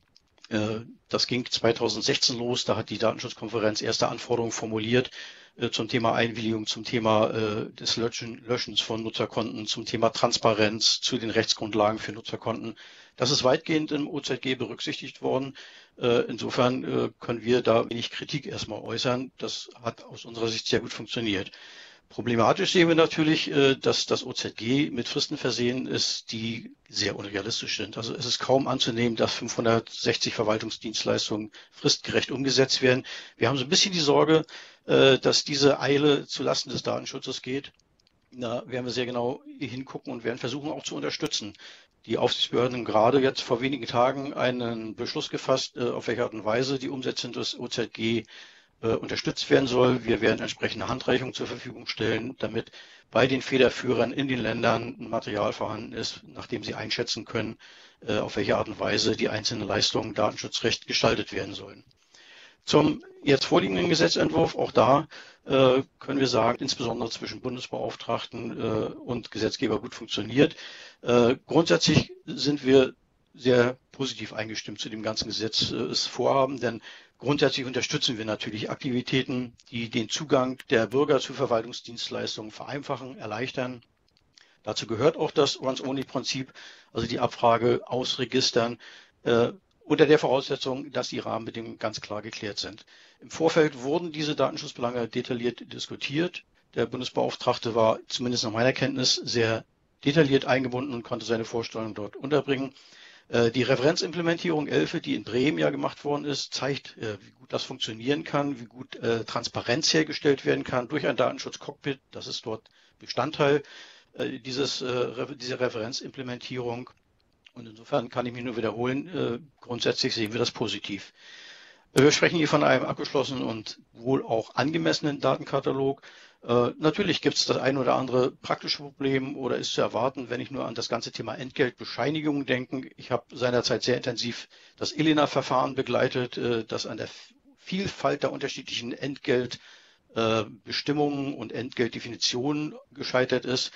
Speaker 4: Äh, das ging 2016 los. Da hat die Datenschutzkonferenz erste Anforderungen formuliert äh, zum Thema Einwilligung, zum Thema äh, des Löschen, Löschens von Nutzerkonten, zum Thema Transparenz, zu den Rechtsgrundlagen für Nutzerkonten. Das ist weitgehend im OZG berücksichtigt worden. Insofern können wir da wenig Kritik erstmal äußern. Das hat aus unserer Sicht sehr gut funktioniert. Problematisch sehen wir natürlich, äh, dass das OZG mit Fristen versehen ist, die sehr unrealistisch sind. Also es ist kaum anzunehmen, dass 560 Verwaltungsdienstleistungen fristgerecht umgesetzt werden. Wir haben so ein bisschen die Sorge, äh, dass diese Eile zulasten des Datenschutzes geht. Da werden wir sehr genau hingucken und werden versuchen auch zu unterstützen. Die Aufsichtsbehörden haben gerade jetzt vor wenigen Tagen einen Beschluss gefasst, äh, auf welche Art und Weise die Umsetzung des OZG äh, unterstützt werden soll. Wir werden entsprechende Handreichungen zur Verfügung stellen, damit bei den Federführern in den Ländern Material vorhanden ist, nachdem sie einschätzen können, äh, auf welche Art und Weise die einzelnen Leistungen Datenschutzrecht gestaltet werden sollen. Zum jetzt vorliegenden Gesetzentwurf, auch da äh, können wir sagen, insbesondere zwischen Bundesbeauftragten äh, und Gesetzgeber gut funktioniert. Äh, grundsätzlich sind wir sehr positiv eingestimmt zu dem ganzen Gesetzesvorhaben, denn Grundsätzlich unterstützen wir natürlich Aktivitäten, die den Zugang der Bürger zu Verwaltungsdienstleistungen vereinfachen, erleichtern. Dazu gehört auch das Once-Only-Prinzip, also die Abfrage aus Registern, äh, unter der Voraussetzung, dass die Rahmenbedingungen ganz klar geklärt sind. Im Vorfeld wurden diese Datenschutzbelange detailliert diskutiert. Der Bundesbeauftragte war zumindest nach meiner Kenntnis sehr detailliert eingebunden und konnte seine Vorstellungen dort unterbringen. Äh, die Referenzimplementierung Elfe, die in Bremen ja gemacht worden ist, zeigt, äh, wie gut das funktionieren kann, wie gut äh, Transparenz hergestellt werden kann durch ein Datenschutzcockpit. Das ist dort Bestandteil dieses, dieser Referenzimplementierung. Und insofern kann ich mich nur wiederholen, grundsätzlich sehen wir das positiv. Wir sprechen hier von einem abgeschlossenen und wohl auch angemessenen Datenkatalog. Äh, natürlich gibt es das ein oder andere praktische Problem oder ist zu erwarten, wenn ich nur an das ganze Thema Entgeltbescheinigung denke. Ich habe seinerzeit sehr intensiv das ELENA-Verfahren begleitet, äh, das an der Vielfalt der unterschiedlichen Entgeltbestimmungen äh, und Entgeltdefinitionen gescheitert ist.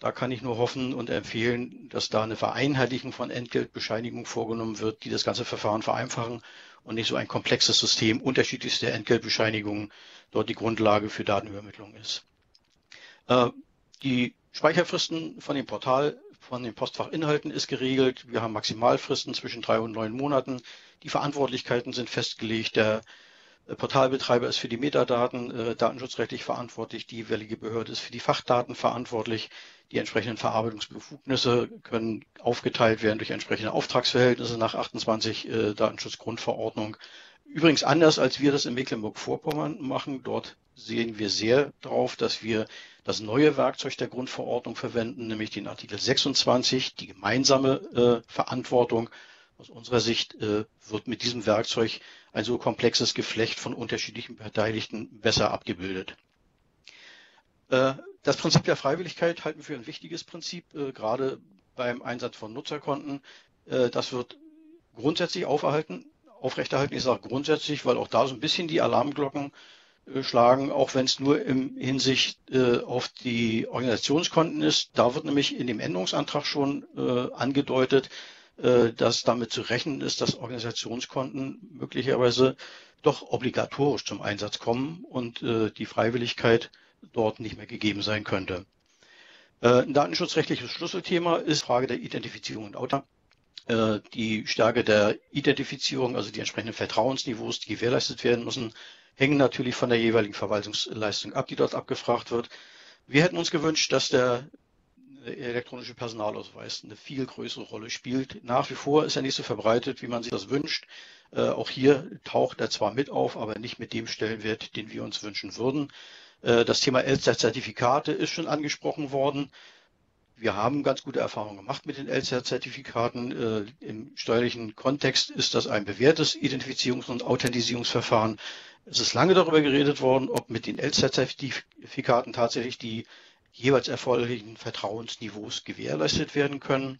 Speaker 4: Da kann ich nur hoffen und empfehlen, dass da eine Vereinheitlichung von Entgeltbescheinigungen vorgenommen wird, die das ganze Verfahren vereinfachen und nicht so ein komplexes System unterschiedlichster Entgeltbescheinigungen dort die Grundlage für Datenübermittlung ist. Äh, die Speicherfristen von dem Portal, von den Postfachinhalten ist geregelt. Wir haben Maximalfristen zwischen drei und neun Monaten. Die Verantwortlichkeiten sind festgelegt. Der Portalbetreiber ist für die Metadaten äh, datenschutzrechtlich verantwortlich. Die jeweilige Behörde ist für die Fachdaten verantwortlich. Die entsprechenden Verarbeitungsbefugnisse können aufgeteilt werden durch entsprechende Auftragsverhältnisse nach 28 äh, Datenschutzgrundverordnung. Übrigens anders, als wir das in Mecklenburg-Vorpommern machen. Dort sehen wir sehr darauf, dass wir das neue Werkzeug der Grundverordnung verwenden, nämlich den Artikel 26, die gemeinsame äh, Verantwortung. Aus unserer Sicht äh, wird mit diesem Werkzeug ein so komplexes Geflecht von unterschiedlichen Beteiligten besser abgebildet. Äh, das Prinzip der Freiwilligkeit halten wir für ein wichtiges Prinzip, äh, gerade beim Einsatz von Nutzerkonten. Äh, das wird grundsätzlich aufrechterhalten. Ich sage grundsätzlich, weil auch da so ein bisschen die Alarmglocken schlagen, auch wenn es nur im Hinsicht auf die Organisationskonten ist. Da wird nämlich in dem Änderungsantrag schon angedeutet, dass damit zu rechnen ist, dass Organisationskonten möglicherweise doch obligatorisch zum Einsatz kommen und die Freiwilligkeit dort nicht mehr gegeben sein könnte. Äh, ein datenschutzrechtliches Schlüsselthema ist Frage der Identifizierung und Autor. Äh, die Stärke der Identifizierung, also die entsprechenden Vertrauensniveaus, die gewährleistet werden müssen, hängen natürlich von der jeweiligen Verwaltungsleistung ab, die dort abgefragt wird. Wir hätten uns gewünscht, dass der elektronische Personalausweis eine viel größere Rolle spielt. Nach wie vor ist er nicht so verbreitet, wie man sich das wünscht. Äh, auch hier taucht er zwar mit auf, aber nicht mit dem Stellenwert, den wir uns wünschen würden. Äh, das Thema Elster-Zertifikate ist schon angesprochen worden. Wir haben ganz gute Erfahrungen gemacht mit den Elster-Zertifikaten. Äh, Im steuerlichen Kontext ist das ein bewährtes Identifizierungs- und Authentisierungsverfahren. Es ist lange darüber geredet worden, ob mit den Elster-Zertifikaten tatsächlich die jeweils erforderlichen Vertrauensniveaus gewährleistet werden können.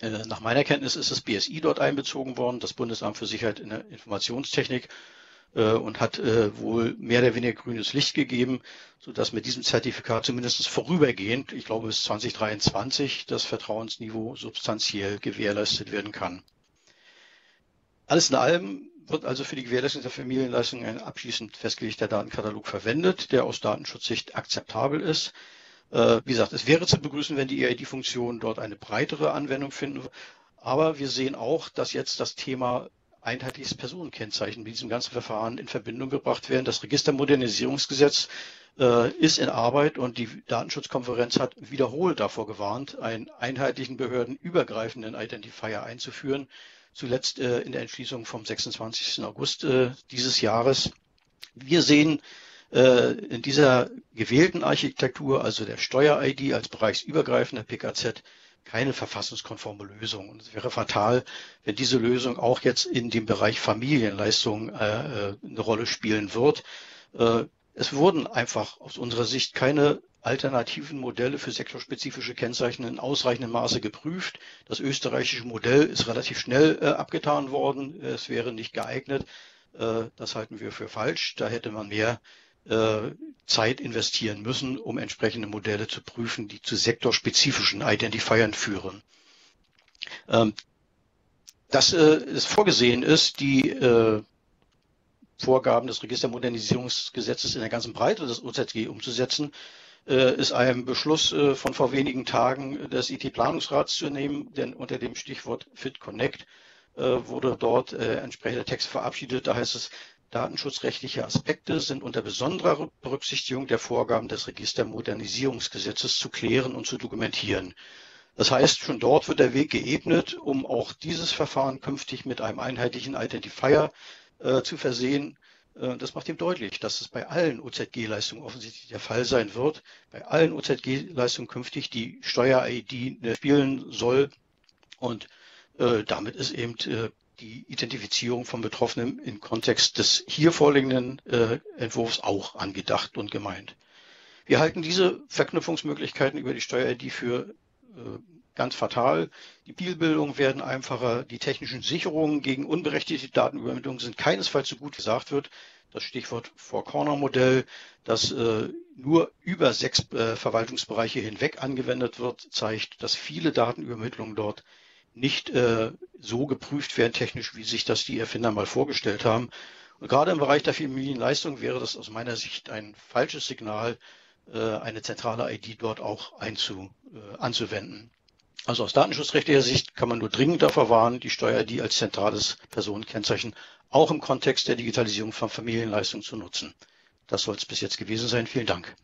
Speaker 4: Äh, nach meiner Kenntnis ist das BSI dort einbezogen worden, das Bundesamt für Sicherheit in der Informationstechnik, äh, und hat äh, wohl mehr oder weniger grünes Licht gegeben, sodass mit diesem Zertifikat zumindest vorübergehend, ich glaube bis 2023, das Vertrauensniveau substanziell gewährleistet werden kann. Alles in allem wird also für die Gewährleistung der Familienleistung ein abschließend festgelegter Datenkatalog verwendet, der aus Datenschutzsicht akzeptabel ist. Äh, wie gesagt, es wäre zu begrüßen, wenn die EID-Funktionen dort eine breitere Anwendung finden. Aber wir sehen auch, dass jetzt das Thema einheitliches Personenkennzeichen mit diesem ganzen Verfahren in Verbindung gebracht werden. Das Registermodernisierungsgesetz äh, ist in Arbeit und die Datenschutzkonferenz hat wiederholt davor gewarnt, einen einheitlichen behördenübergreifenden Identifier einzuführen. Zuletzt äh, in der Entschließung vom 26. August äh, dieses Jahres. Wir sehen in dieser gewählten Architektur, also der Steuer-ID als bereichsübergreifender PKZ, keine verfassungskonforme Lösung. Und es wäre fatal, wenn diese Lösung auch jetzt in dem Bereich Familienleistungen äh, äh, eine Rolle spielen wird. Äh, es wurden einfach aus unserer Sicht keine alternativen Modelle für sektorspezifische Kennzeichen in ausreichendem Maße geprüft. Das österreichische Modell ist relativ schnell äh, abgetan worden. Es wäre nicht geeignet. Äh, das halten wir für falsch. Da hätte man mehr äh, Zeit investieren müssen, um entsprechende Modelle zu prüfen, die zu sektorspezifischen Identifiern führen. Ähm, dass äh, es vorgesehen ist, die äh, Vorgaben des Registermodernisierungsgesetzes in der ganzen Breite des OZG umzusetzen, ist einem Beschluss von vor wenigen Tagen des IT-Planungsrats zu nehmen, denn unter dem Stichwort Fit Connect wurde dort entsprechender Text verabschiedet. Da heißt es, Datenschutzrechtliche Aspekte sind unter besonderer Berücksichtigung der Vorgaben des Registermodernisierungsgesetzes zu klären und zu dokumentieren. Das heißt, schon dort wird der Weg geebnet, um auch dieses Verfahren künftig mit einem einheitlichen Identifier äh, zu versehen. Äh, das macht ihm deutlich, dass es bei allen OZG-Leistungen offensichtlich der Fall sein wird. Bei allen OZG-Leistungen künftig die Steuer-ID spielen soll. Und äh, damit ist eben äh, die Identifizierung von Betroffenen im Kontext des hier vorliegenden äh, Entwurfs auch angedacht und gemeint. Wir halten diese Verknüpfungsmöglichkeiten über die Steuer-ID für äh, ganz fatal. Die Bielbildungen werden einfacher, die technischen Sicherungen gegen unberechtigte Datenübermittlung sind keinesfalls so gut gesagt wird. Das Stichwort Four-Corner-Modell, das äh, nur über sechs äh, Verwaltungsbereiche hinweg angewendet wird, zeigt, dass viele Datenübermittlungen dort nicht äh, so geprüft werden technisch, wie sich das die Erfinder mal vorgestellt haben. Und gerade im Bereich der Familienleistung wäre das aus meiner Sicht ein falsches Signal, äh, eine zentrale ID dort auch einzu, äh, anzuwenden. Also aus datenschutzrechtlicher Sicht kann man nur dringend davor warnen, die Steuer-ID als zentrales Personenkennzeichen auch im Kontext der Digitalisierung von Familienleistungen zu nutzen. Das soll es bis jetzt gewesen sein. Vielen Dank.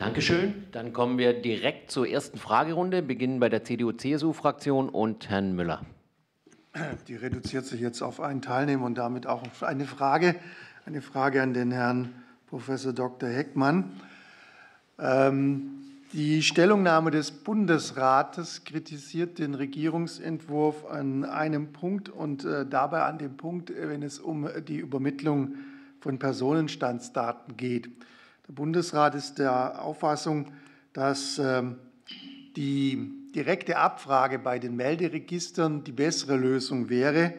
Speaker 8: Dankeschön. Dann kommen wir direkt zur ersten Fragerunde, beginnen bei der CDU-CSU-Fraktion und Herrn Müller.
Speaker 9: Die reduziert sich jetzt auf einen Teilnehmer und damit auch auf eine Frage. Eine Frage an den Herrn Professor Dr. Heckmann. Ähm, die Stellungnahme des Bundesrates kritisiert den Regierungsentwurf an einem Punkt und äh, dabei an dem Punkt, wenn es um die Übermittlung von Personenstandsdaten geht. Der Bundesrat ist der Auffassung, dass ähm, die direkte Abfrage bei den Melderegistern die bessere Lösung wäre.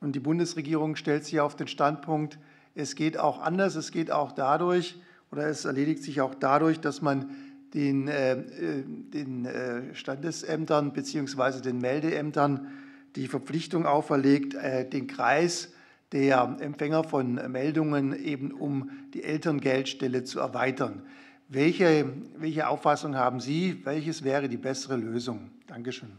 Speaker 9: Und die Bundesregierung stellt sich auf den Standpunkt, es geht auch anders, es geht auch dadurch oder es erledigt sich auch dadurch, dass man den, äh, äh den äh, Standesämtern bzw. den Meldeämtern die Verpflichtung auferlegt, äh, den Kreis der Empfänger von Meldungen eben um die Elterngeldstelle zu erweitern. Welche, welche Auffassung haben Sie? Welches wäre die bessere Lösung? Dankeschön.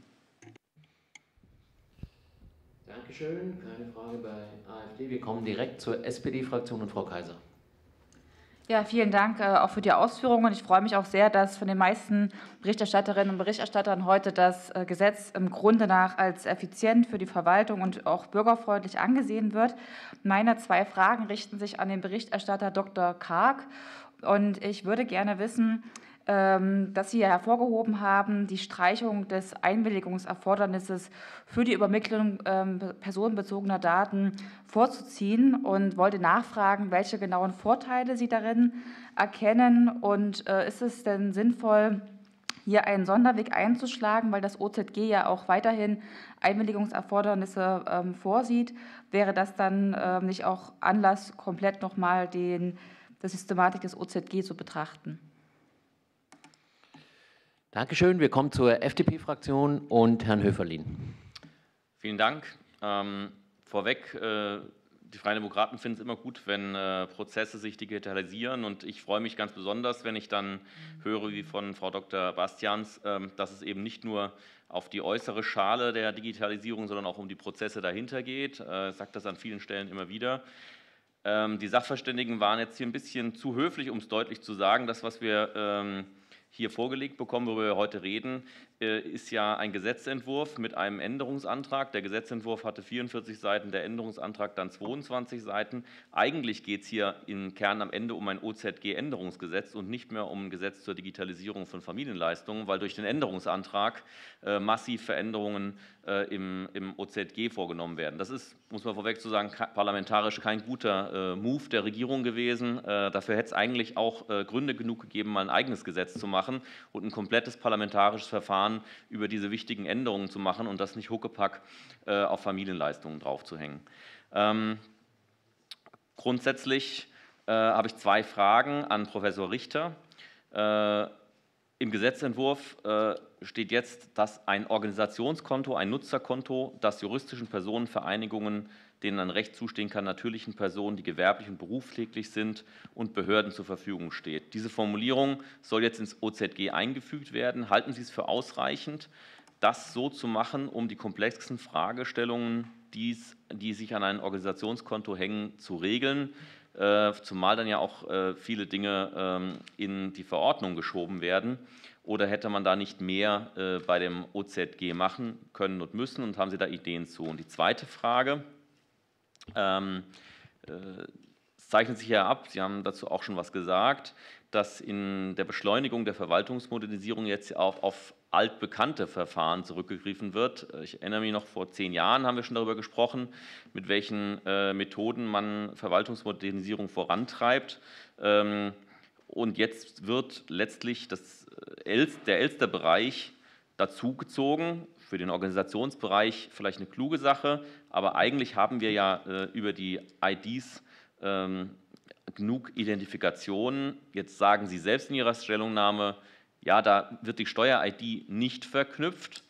Speaker 8: Dankeschön. Keine Frage bei AfD. Wir kommen direkt zur SPD-Fraktion und Frau Kaiser.
Speaker 10: Ja, vielen Dank äh, auch für die Ausführungen. Ich freue mich auch sehr, dass von den meisten Berichterstatterinnen und Berichterstattern heute das äh, Gesetz im Grunde nach als effizient für die Verwaltung und auch bürgerfreundlich angesehen wird. Meine zwei Fragen richten sich an den Berichterstatter Dr. Karg. Und ich würde gerne wissen, dass Sie hervorgehoben haben, die Streichung des Einwilligungserfordernisses für die Übermittlung ähm, personenbezogener Daten vorzuziehen und wollte nachfragen, welche genauen Vorteile Sie darin erkennen und äh, ist es denn sinnvoll, hier einen Sonderweg einzuschlagen, weil das OZG ja auch weiterhin Einwilligungserfordernisse ähm, vorsieht. Wäre das dann ähm, nicht auch Anlass, komplett nochmal die Systematik des OZG zu betrachten?
Speaker 8: Dankeschön. Wir kommen zur FDP-Fraktion und Herrn Höferlin.
Speaker 11: Vielen Dank. Ähm, vorweg, äh, die Freien Demokraten finden es immer gut, wenn äh, Prozesse sich digitalisieren und ich freue mich ganz besonders, wenn ich dann höre, wie von Frau Dr. Bastians, äh, dass es eben nicht nur auf die äußere Schale der Digitalisierung, sondern auch um die Prozesse dahinter geht. Äh, ich sage das an vielen Stellen immer wieder. Ähm, die Sachverständigen waren jetzt hier ein bisschen zu höflich, um es deutlich zu sagen. Das, was wir ähm, hier vorgelegt bekommen, worüber wir heute reden, äh, ist ja ein Gesetzentwurf mit einem Änderungsantrag. Der Gesetzentwurf hatte 44 Seiten, der Änderungsantrag dann 22 Seiten. Eigentlich geht es hier im Kern am Ende um ein OZG-Änderungsgesetz und nicht mehr um ein Gesetz zur Digitalisierung von Familienleistungen, weil durch den Änderungsantrag äh, massiv Veränderungen im, im OZG vorgenommen werden. Das ist, muss man vorweg zu sagen, parlamentarisch kein guter Move der Regierung gewesen. Dafür hätte es eigentlich auch Gründe genug gegeben, mal ein eigenes Gesetz zu machen und ein komplettes parlamentarisches Verfahren über diese wichtigen Änderungen zu machen und das nicht Huckepack äh, auf Familienleistungen draufzuhängen. Ähm, grundsätzlich äh, habe ich zwei Fragen an Professor Richter. Äh, Im Gesetzentwurf äh, steht jetzt, dass ein Organisationskonto, ein Nutzerkonto, das juristischen Personenvereinigungen denen ein Recht zustehen kann, natürlichen Personen, die gewerblich und berufstätig sind und Behörden zur Verfügung steht. Diese Formulierung soll jetzt ins OZG eingefügt werden. Halten Sie es für ausreichend, das so zu machen, um die komplexen Fragestellungen, die sich an ein Organisationskonto hängen, zu regeln? Äh, zumal dann ja auch äh, viele Dinge ähm, in die Verordnung geschoben werden. Oder hätte man da nicht mehr äh, bei dem OZG machen können und müssen? Und haben Sie da Ideen zu? Und die zweite Frage, ähm, äh, es zeichnet sich ja ab, Sie haben dazu auch schon was gesagt, dass in der Beschleunigung der Verwaltungsmodernisierung jetzt auch auf altbekannte Verfahren zurückgegriffen wird. Ich erinnere mich noch, vor zehn Jahren haben wir schon darüber gesprochen, mit welchen äh, Methoden man Verwaltungsmodernisierung vorantreibt. Ähm, und jetzt wird letztlich das, äh, der Elster-Bereich dazugezogen für den Organisationsbereich vielleicht eine kluge Sache, aber eigentlich haben wir ja äh, über die IDs ähm, genug Identifikationen. Jetzt sagen Sie selbst in Ihrer Stellungnahme, ja, da wird die Steuer-ID nicht verknüpft.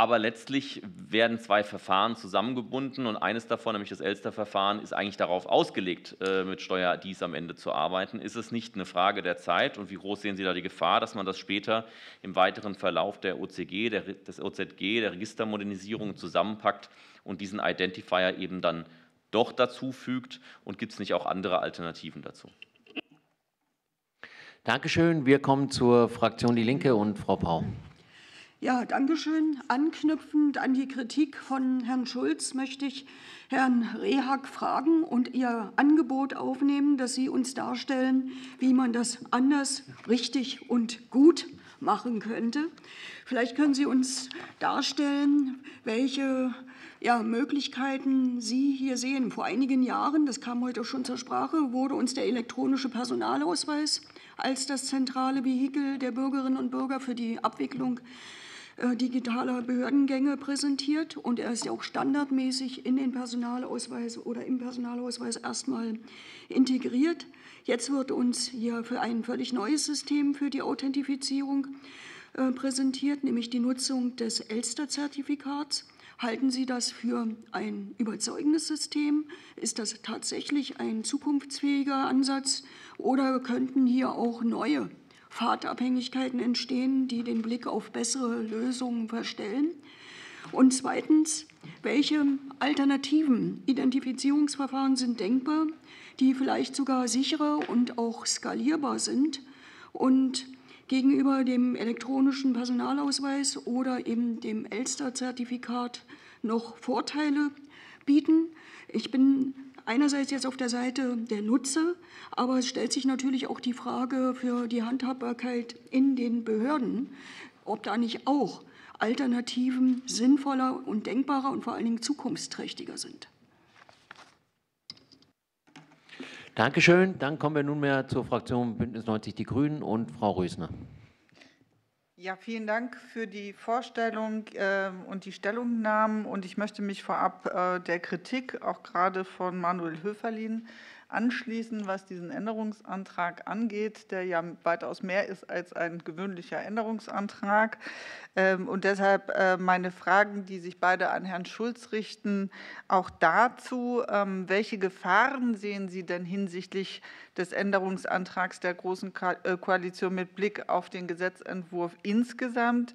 Speaker 11: Aber letztlich werden zwei Verfahren zusammengebunden und eines davon, nämlich das Elster-Verfahren, ist eigentlich darauf ausgelegt, äh, mit Steuer-IDs am Ende zu arbeiten. Ist es nicht eine Frage der Zeit und wie groß sehen Sie da die Gefahr, dass man das später im weiteren Verlauf der OCG, der, des OZG, der Registermodernisierung zusammenpackt und diesen Identifier eben dann doch dazu fügt? Und gibt es nicht auch andere Alternativen dazu?
Speaker 8: Dankeschön. Wir kommen zur Fraktion Die Linke und Frau Pau.
Speaker 12: Ja, danke schön. Anknüpfend an die Kritik von Herrn Schulz möchte ich Herrn Rehag fragen und Ihr Angebot aufnehmen, dass Sie uns darstellen, wie man das anders, richtig und gut machen könnte. Vielleicht können Sie uns darstellen, welche ja, Möglichkeiten Sie hier sehen. Vor einigen Jahren, das kam heute schon zur Sprache, wurde uns der elektronische Personalausweis als das zentrale Vehikel der Bürgerinnen und Bürger für die Abwicklung äh, digitaler Behördengänge präsentiert und er ist ja auch standardmäßig in den Personalausweis oder im Personalausweis erstmal integriert. Jetzt wird uns hier für ein völlig neues System für die Authentifizierung äh, präsentiert, nämlich die Nutzung des Elster-Zertifikats. Halten Sie das für ein überzeugendes System? Ist das tatsächlich ein zukunftsfähiger Ansatz oder könnten hier auch neue Fahrtabhängigkeiten entstehen, die den Blick auf bessere Lösungen verstellen? Und zweitens, welche alternativen Identifizierungsverfahren sind denkbar, die vielleicht sogar sicherer und auch skalierbar sind und gegenüber dem elektronischen Personalausweis oder eben dem Elster-Zertifikat noch Vorteile bieten? Ich bin einerseits jetzt auf der Seite der Nutzer, aber es stellt sich natürlich auch die Frage für die Handhabbarkeit in den Behörden, ob da nicht auch Alternativen sinnvoller und denkbarer und vor allen Dingen zukunftsträchtiger sind.
Speaker 8: Dankeschön. Dann kommen wir nunmehr zur Fraktion Bündnis 90 Die Grünen und Frau Rösner.
Speaker 13: Ja, vielen Dank für die Vorstellung äh, und die Stellungnahmen. Und ich möchte mich vorab äh, der Kritik, auch gerade von Manuel Höferlin, anschließen, was diesen Änderungsantrag angeht, der ja weitaus mehr ist als ein gewöhnlicher Änderungsantrag. Ähm, und deshalb äh, meine Fragen, die sich beide an Herrn Schulz richten, auch dazu, ähm, welche Gefahren sehen Sie denn hinsichtlich des Änderungsantrags der Großen äh, Koalition mit Blick auf den Gesetzentwurf insgesamt?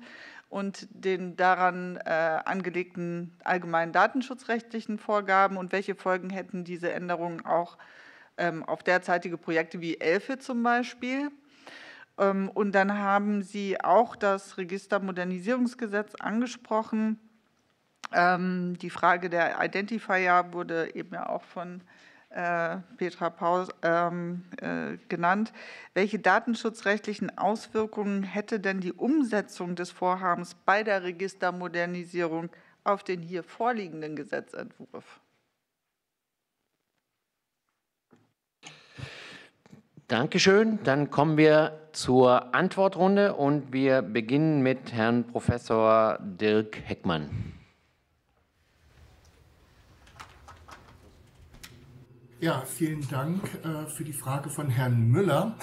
Speaker 13: und den daran äh, angelegten allgemeinen datenschutzrechtlichen Vorgaben und welche Folgen hätten diese Änderungen auch auf derzeitige Projekte wie Elfe zum Beispiel. Ähm, und dann haben Sie auch das Registermodernisierungsgesetz angesprochen. Ähm, die Frage der Identifier wurde eben ja auch von äh, Petra Paus ähm, äh, genannt. Welche datenschutzrechtlichen Auswirkungen hätte denn die Umsetzung des Vorhabens bei der Registermodernisierung auf den hier vorliegenden Gesetzentwurf?
Speaker 8: Dankeschön. Dann kommen wir zur Antwortrunde und wir beginnen mit Herrn Professor Dirk Heckmann.
Speaker 3: Ja, vielen Dank äh, für die Frage von Herrn Müller.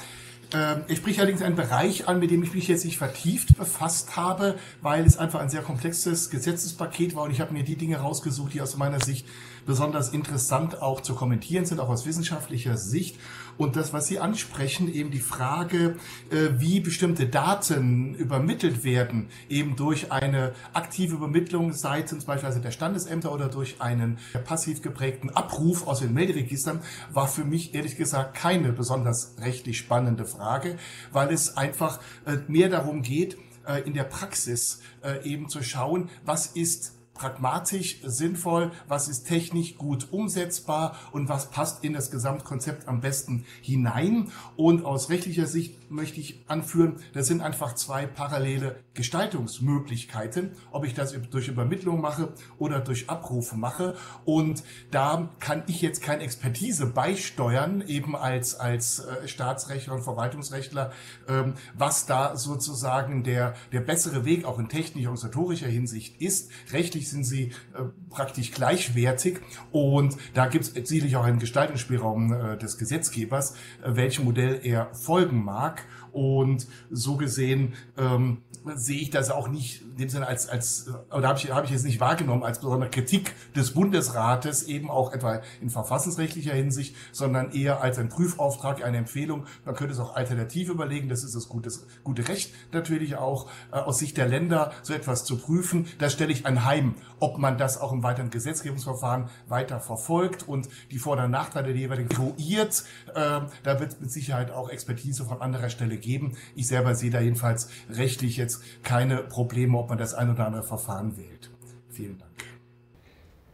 Speaker 3: Ähm, ich spreche allerdings einen Bereich an, mit dem ich mich jetzt nicht vertieft befasst habe, weil es einfach ein sehr komplexes Gesetzespaket war und ich habe mir die Dinge rausgesucht, die aus meiner Sicht besonders interessant auch zu kommentieren sind, auch aus wissenschaftlicher Sicht. Und das, was Sie ansprechen, eben die Frage, äh, wie bestimmte Daten übermittelt werden, eben durch eine aktive Übermittlung seitens beispielsweise der Standesämter oder durch einen passiv geprägten Abruf aus den Melderegistern, war für mich ehrlich gesagt keine besonders rechtlich spannende Frage, weil es einfach äh, mehr darum geht, äh, in der Praxis eben zu schauen, was ist pragmatisch sinnvoll, was ist technisch gut umsetzbar und was passt in das Gesamtkonzept am besten hinein. Und aus rechtlicher Sicht möchte ich anführen, das sind einfach zwei parallele Gestaltungsmöglichkeiten, ob ich das durch Übermittlung mache oder durch Abrufe mache. Und da kann ich jetzt keine Expertise beisteuern, eben als, als äh, Staatsrechtler und Verwaltungsrechtler, ähm, was da sozusagen der, der bessere Weg auch in technischer und organisatorischer Hinsicht ist. Rechtlich sind sie äh, praktisch gleichwertig und da gibt es sicherlich auch einen Gestaltungsspielraum äh, des Gesetzgebers, äh, welchem Modell er folgen mag. Und so gesehen ähm, sehe ich das auch nicht in dem Sinne als, als oder habe ich, hab ich jetzt nicht wahrgenommen als besondere Kritik des Bundesrates, eben auch etwa in verfassungsrechtlicher Hinsicht, sondern eher als ein Prüfauftrag, eine Empfehlung. Man könnte es auch alternativ überlegen, das ist das gute, gute Recht natürlich auch, äh, aus Sicht der Länder so etwas zu prüfen. Da stelle ich anheim, ob man das auch im weiteren Gesetzgebungsverfahren weiter verfolgt und die Vor- und Nachteile der jeweiligen eruiert. Äh, da wird es mit Sicherheit auch Expertise von anderer Stelle geben. Ich selber sehe da jedenfalls rechtlich jetzt keine Probleme, ob man das ein oder andere Verfahren wählt. Vielen Dank.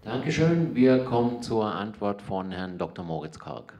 Speaker 8: Dankeschön. Wir kommen zur Antwort von Herrn Dr. Moritz Karg.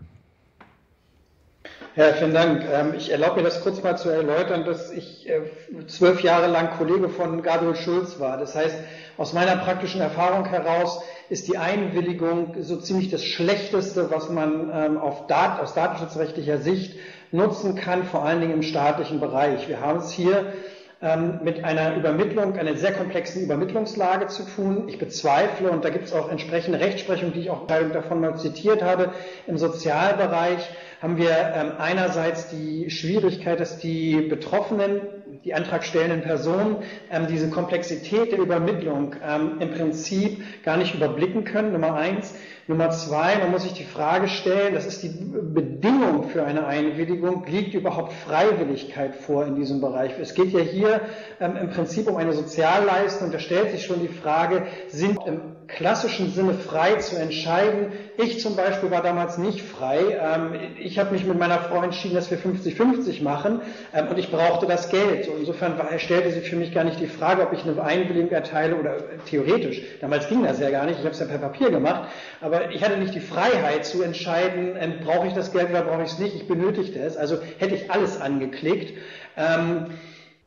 Speaker 2: Ja, vielen Dank. Ähm, ich erlaube mir das kurz mal zu erläutern, dass ich äh, zwölf Jahre lang Kollege von Gabriel Schulz war. Das heißt, aus meiner praktischen Erfahrung heraus ist die Einwilligung so ziemlich das Schlechteste, was man ähm, auf Dat aus datenschutzrechtlicher Sicht nutzen kann, vor allen Dingen im staatlichen Bereich. Wir haben es hier ähm, mit einer Übermittlung, einer sehr komplexen Übermittlungslage zu tun. Ich bezweifle, und da gibt es auch entsprechende Rechtsprechung, die ich auch davon mal zitiert habe, im Sozialbereich haben wir ähm, einerseits die Schwierigkeit, dass die Betroffenen, die antragstellenden Personen ähm, diese Komplexität der Übermittlung ähm, im Prinzip gar nicht überblicken können, Nummer eins. Nummer zwei, man muss sich die Frage stellen, das ist die Bedingung für eine Einwilligung, liegt überhaupt Freiwilligkeit vor in diesem Bereich? Es geht ja hier ähm, im Prinzip um eine Sozialleistung, da stellt sich schon die Frage, sind im klassischen Sinne frei zu entscheiden? Ich zum Beispiel war damals nicht frei. Ähm, ich habe mich mit meiner Frau entschieden, dass wir 50-50 machen ähm, und ich brauchte das Geld. So, insofern war, stellte sich für mich gar nicht die Frage, ob ich eine Einwilligung erteile oder äh, theoretisch. Damals ging das ja gar nicht, ich habe es ja per Papier gemacht, aber aber ich hatte nicht die Freiheit zu entscheiden, ähm, brauche ich das Geld oder brauche ich es nicht. Ich benötigte es. Also hätte ich alles angeklickt. Ähm,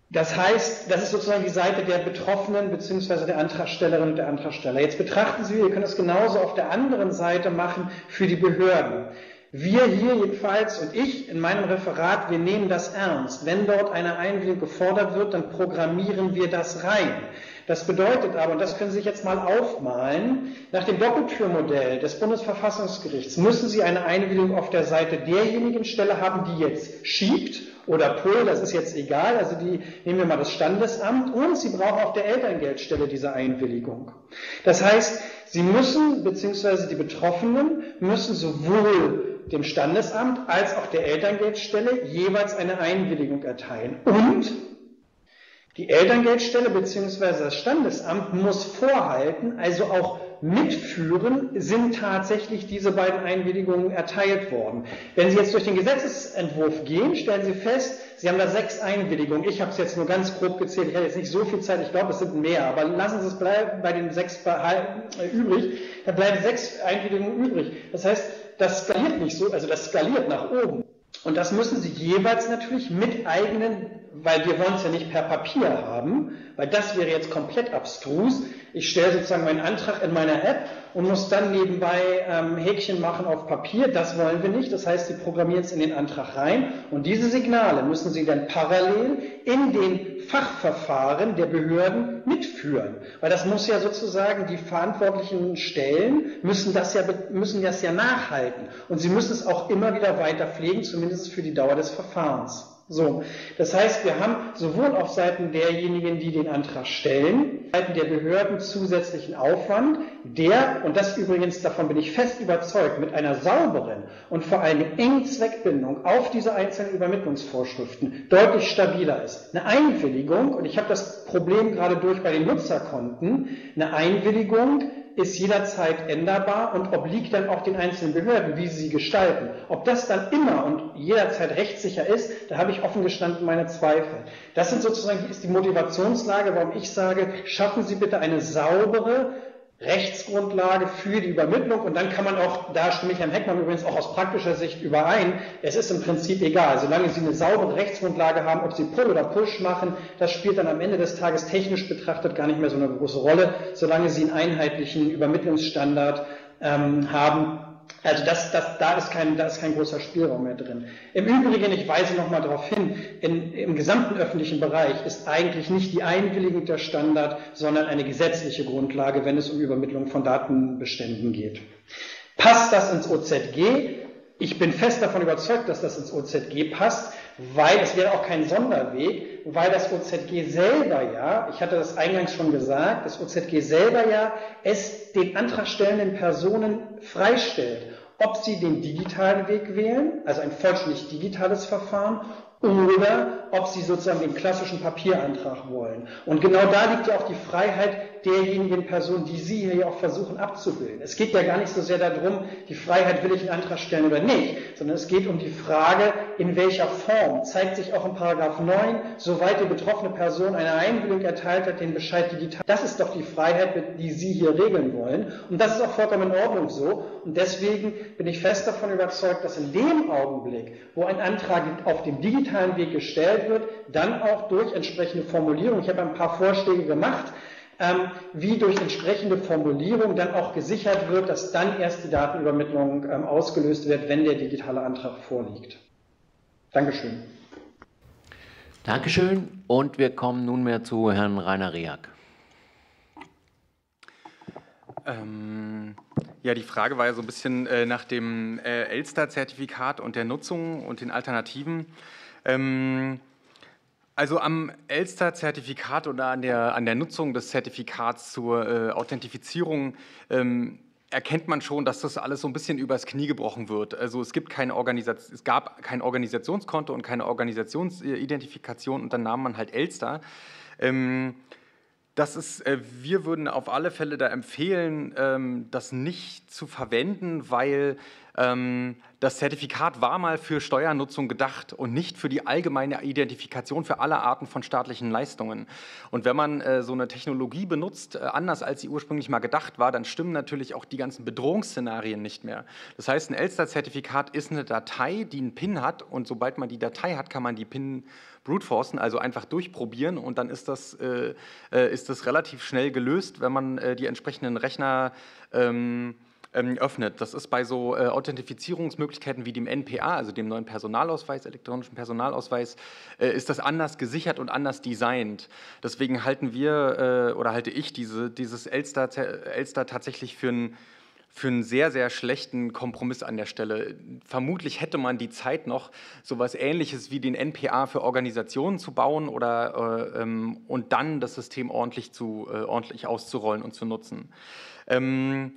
Speaker 2: das heißt, das ist sozusagen die Seite der Betroffenen bzw. der Antragstellerin und der Antragsteller. Jetzt betrachten Sie, wir können es genauso auf der anderen Seite machen für die Behörden. Wir hier jedenfalls und ich in meinem Referat, wir nehmen das ernst. Wenn dort eine Einwilligung gefordert wird, dann programmieren wir das rein. Das bedeutet aber, und das können Sie sich jetzt mal aufmalen, nach dem Doppeltürmodell des Bundesverfassungsgerichts müssen Sie eine Einwilligung auf der Seite derjenigen Stelle haben, die jetzt schiebt oder Pull, das ist jetzt egal, also die nehmen wir mal das Standesamt und Sie brauchen auf der Elterngeldstelle diese Einwilligung. Das heißt, Sie müssen, beziehungsweise die Betroffenen müssen sowohl dem Standesamt als auch der Elterngeldstelle jeweils eine Einwilligung erteilen. Und die Elterngeldstelle bzw. das Standesamt muss vorhalten, also auch mitführen, sind tatsächlich diese beiden Einwilligungen erteilt worden. Wenn Sie jetzt durch den Gesetzesentwurf gehen, stellen Sie fest, Sie haben da sechs Einwilligungen. Ich habe es jetzt nur ganz grob gezählt. Ich habe jetzt nicht so viel Zeit. Ich glaube, es sind mehr. Aber lassen Sie es bleiben bei den sechs übrig. Da bleiben sechs Einwilligungen übrig. Das heißt, das skaliert nicht so, also das skaliert nach oben. Und das müssen Sie jeweils natürlich mit eigenen, weil wir wollen es ja nicht per Papier haben, weil das wäre jetzt komplett abstrus. Ich stelle sozusagen meinen Antrag in meiner App und muss dann nebenbei ähm, Häkchen machen auf Papier. Das wollen wir nicht. Das heißt, Sie programmieren es in den Antrag rein und diese Signale müssen Sie dann parallel in den Fachverfahren der Behörden mitführen. Weil das muss ja sozusagen, die verantwortlichen Stellen müssen das ja, müssen das ja nachhalten. Und sie müssen es auch immer wieder weiter pflegen, zumindest für die Dauer des Verfahrens. So, das heißt, wir haben sowohl auf Seiten derjenigen, die den Antrag stellen, Seiten der Behörden zusätzlichen Aufwand, der, und das übrigens, davon bin ich fest überzeugt, mit einer sauberen und vor allem engen Zweckbindung auf diese einzelnen Übermittlungsvorschriften deutlich stabiler ist. Eine Einwilligung, und ich habe das Problem gerade durch bei den Nutzerkonten, eine Einwilligung ist jederzeit änderbar und obliegt dann auch den einzelnen Behörden, wie sie sie gestalten. Ob das dann immer und jederzeit rechtssicher ist, da habe ich offen gestanden meine Zweifel. Das sind sozusagen, ist die Motivationslage, warum ich sage, schaffen Sie bitte eine saubere, Rechtsgrundlage für die Übermittlung. Und dann kann man auch, da stimme ich Herrn Heckmann übrigens auch aus praktischer Sicht überein, es ist im Prinzip egal, solange Sie eine saubere Rechtsgrundlage haben, ob Sie Pull oder Push machen, das spielt dann am Ende des Tages technisch betrachtet gar nicht mehr so eine große Rolle, solange Sie einen einheitlichen Übermittlungsstandard ähm, haben, also das, das, da, ist kein, da ist kein großer Spielraum mehr drin. Im Übrigen, ich weise nochmal darauf hin, in, im gesamten öffentlichen Bereich ist eigentlich nicht die Einwilligung der Standard, sondern eine gesetzliche Grundlage, wenn es um Übermittlung von Datenbeständen geht. Passt das ins OZG? Ich bin fest davon überzeugt, dass das ins OZG passt, weil es wäre auch kein Sonderweg, weil das OZG selber ja, ich hatte das eingangs schon gesagt, das OZG selber ja es den antragstellenden Personen freistellt, ob sie den digitalen Weg wählen, also ein vollständig digitales Verfahren, oder ob sie sozusagen den klassischen Papierantrag wollen. Und genau da liegt ja auch die Freiheit derjenigen Personen, die Sie hier auch versuchen abzubilden. Es geht ja gar nicht so sehr darum, die Freiheit, will ich einen Antrag stellen oder nicht, sondern es geht um die Frage, in welcher Form zeigt sich auch in Paragraph 9, soweit die betroffene Person eine Einwilligung erteilt hat, den Bescheid digital. Das ist doch die Freiheit, die Sie hier regeln wollen. Und das ist auch vollkommen in Ordnung so. Und deswegen bin ich fest davon überzeugt, dass in dem Augenblick, wo ein Antrag auf dem digitalen Weg gestellt wird, dann auch durch entsprechende Formulierung, ich habe ein paar Vorschläge gemacht, ähm, wie durch entsprechende Formulierung dann auch gesichert wird, dass dann erst die Datenübermittlung ähm, ausgelöst wird, wenn der digitale Antrag vorliegt. Dankeschön.
Speaker 8: Dankeschön. Und wir kommen nunmehr zu Herrn Rainer Riak.
Speaker 5: Ähm, ja, die Frage war ja so ein bisschen äh, nach dem äh, Elster-Zertifikat und der Nutzung und den Alternativen. Ähm, also am Elster-Zertifikat oder an der, an der Nutzung des Zertifikats zur äh, Authentifizierung ähm, erkennt man schon, dass das alles so ein bisschen übers Knie gebrochen wird. Also es, gibt keine es gab kein Organisationskonto und keine Organisationsidentifikation und dann nahm man halt Elster. Ähm, das ist, äh, wir würden auf alle Fälle da empfehlen, ähm, das nicht zu verwenden, weil ähm, das Zertifikat war mal für Steuernutzung gedacht und nicht für die allgemeine Identifikation für alle Arten von staatlichen Leistungen. Und wenn man äh, so eine Technologie benutzt, äh, anders als sie ursprünglich mal gedacht war, dann stimmen natürlich auch die ganzen Bedrohungsszenarien nicht mehr. Das heißt, ein Elster-Zertifikat ist eine Datei, die einen PIN hat und sobald man die Datei hat, kann man die PIN brute forcen, also einfach durchprobieren und dann ist das, äh, äh ist das relativ schnell gelöst, wenn man äh, die entsprechenden Rechner ähm, ähm, öffnet. Das ist bei so äh, Authentifizierungsmöglichkeiten wie dem NPA, also dem neuen Personalausweis, elektronischen Personalausweis, äh, ist das anders gesichert und anders designt. Deswegen halten wir äh, oder halte ich diese, dieses Elster, Elster tatsächlich für ein für einen sehr, sehr schlechten Kompromiss an der Stelle. Vermutlich hätte man die Zeit noch, so etwas Ähnliches wie den NPA für Organisationen zu bauen oder, äh, ähm, und dann das System ordentlich, zu, äh, ordentlich auszurollen und zu nutzen. Ähm,